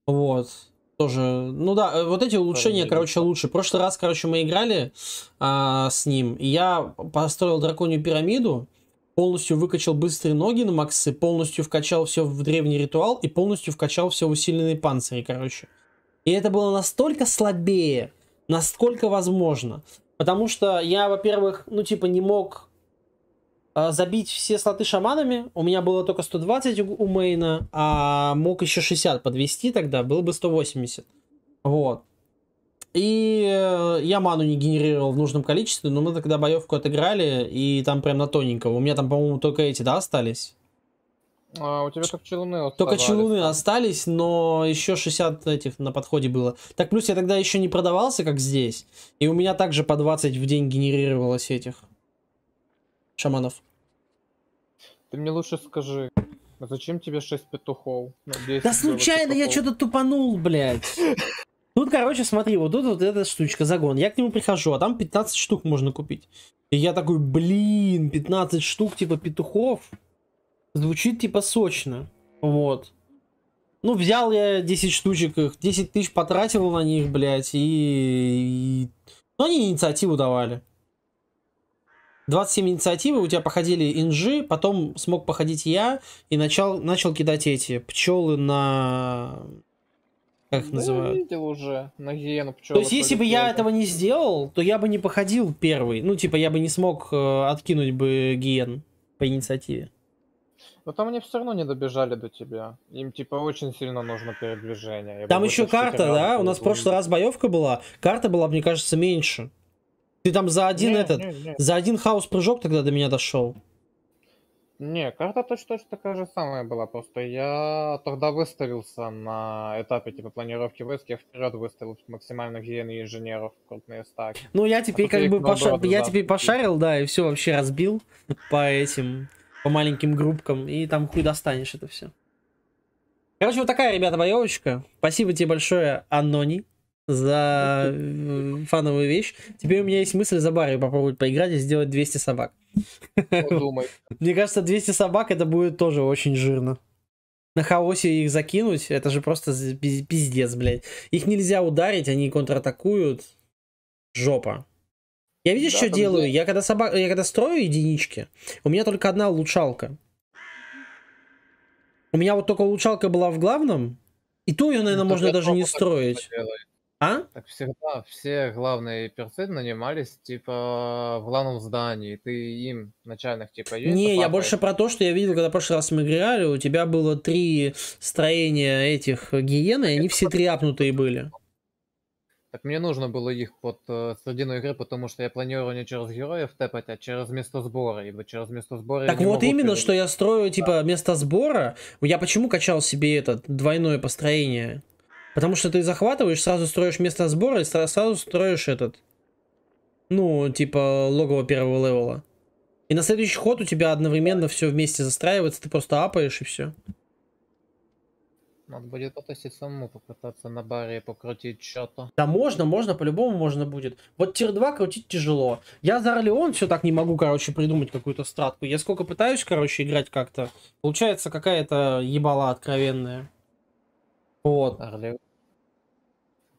Speaker 1: Вот. Тоже, ну да, э, вот эти улучшения, короче, лучше. В прошлый раз, короче, мы играли а, с ним, и я построил драконью пирамиду, полностью выкачал быстрые ноги на максы, полностью вкачал все в древний ритуал и полностью вкачал все усиленные панцири, короче. И это было настолько слабее, насколько возможно. Потому что я, во-первых, ну типа не мог а, забить все слоты шаманами. У меня было только 120 у, у мейна, а мог еще 60 подвести тогда, было бы 180. Вот. И э, я ману не генерировал в нужном количестве, но мы тогда боевку отыграли, и там прям на тоненького. У меня там, по-моему, только эти, да, остались?
Speaker 2: А, у тебя только челуны
Speaker 1: Только
Speaker 2: оставались.
Speaker 1: челуны остались, но еще 60 этих на подходе было. Так, плюс я тогда еще не продавался, как здесь. И у меня также по 20 в день генерировалось этих шаманов.
Speaker 2: Ты мне лучше скажи, зачем тебе 6 петухов? Ну, 10
Speaker 1: Да случайно я
Speaker 2: петухов.
Speaker 1: что-то тупанул, блядь. Тут, короче, смотри, вот тут вот эта штучка, загон. Я к нему прихожу, а там 15 штук можно купить. И я такой, блин, 15 штук, типа, петухов. Звучит, типа, сочно. Вот. Ну, взял я 10 штучек, их 10 тысяч потратил на них, блядь, и... и- Ну, они инициативу давали. 27 инициативы, у тебя походили инжи, потом смог походить я, и начал, начал кидать эти пчелы на... Как их
Speaker 2: Да, я
Speaker 1: называют?
Speaker 2: видел уже на гиену
Speaker 1: То
Speaker 2: пчелы
Speaker 1: есть, если бы я этого не сделал, то я бы не походил первый. Ну, типа, я бы не смог э, откинуть бы гиен по инициативе.
Speaker 2: Но там они все равно не добежали до тебя. Им типа очень сильно нужно передвижение. Я
Speaker 1: Там еще карта, да? У нас в прошлый раз боевка была. Карта была, мне кажется, меньше. Ты там за один
Speaker 2: Не,
Speaker 1: этот,
Speaker 2: не, не.
Speaker 1: за один хаос прыжок тогда до меня дошел.
Speaker 2: Не, карта точно точно такая же самая была, просто я тогда выставился на этапе типа планировки войск, я вперед выставил максимально гиены и инженеров, крупные стаки.
Speaker 1: Ну, я теперь
Speaker 2: тут
Speaker 1: как бы поша- я теперь пошарил, да, и все вообще разбил по этим, по маленьким группкам, и там хуй достанешь это все. Короче, вот такая, ребята, боевочка. Спасибо тебе большое, Анони, за э, фановую вещь. Теперь у меня есть мысль за Барри попробовать поиграть и сделать 200 собак.
Speaker 2: Подумай. [laughs]
Speaker 1: Мне кажется, 200 собак это будет тоже очень жирно. На хаосе их закинуть, это же просто пиздец, блядь. Их нельзя ударить, они контратакуют. Жопа. Я видишь,
Speaker 2: Да,
Speaker 1: что делаю?
Speaker 2: где-
Speaker 1: Я когда, собак... я когда строю единички, у меня только одна улучшалка. У меня вот только улучшалка была в главном, и то ее, наверное,
Speaker 2: Ну,
Speaker 1: можно даже не строить. А?
Speaker 2: Так всегда все главные перцы нанимались типа в главном здании, ты им начальных типа юнитов
Speaker 1: Не, я больше про то, что я видел, когда в прошлый раз мы играли, у тебя было три строения этих гиены, и они все три апнутые были.
Speaker 2: Так мне нужно было их под э, середину игры, потому что я планирую не через героев тэпать, а через место сбора, ибо через место сбора
Speaker 1: Так вот именно,
Speaker 2: перед-
Speaker 1: что я строю, типа, место сбора. Я почему качал себе этот двойное построение? Потому что ты захватываешь, сразу строишь место сбора и сра- сразу строишь этот. Ну, типа, логово первого левела. И на следующий ход у тебя одновременно все вместе застраивается, ты просто апаешь и все.
Speaker 2: Надо будет потестить самому, попытаться на баре покрутить что-то.
Speaker 1: Да можно, можно, по-любому можно будет. Вот тир 2 крутить тяжело. Я за Орлеон все так не могу, короче, придумать какую-то стратку. Я сколько пытаюсь, короче, играть как-то, получается какая-то ебала откровенная. Вот.
Speaker 2: Орлеон.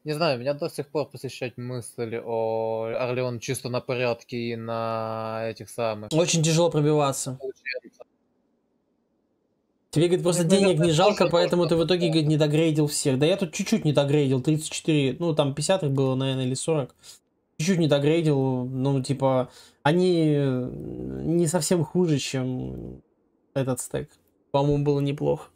Speaker 2: Не знаю, меня до сих пор посещает мысль о Орлеон чисто на порядке и на этих самых.
Speaker 1: Очень тяжело пробиваться. Тебе, говорит, просто денег
Speaker 2: наверное,
Speaker 1: не жалко, поэтому ты в итоге, говорит, не догрейдил всех. Да я тут чуть-чуть не догрейдил, 34, ну там 50 их было, наверное, или 40. Чуть-чуть не догрейдил, ну типа, они не совсем хуже, чем этот стек. По-моему, было неплохо.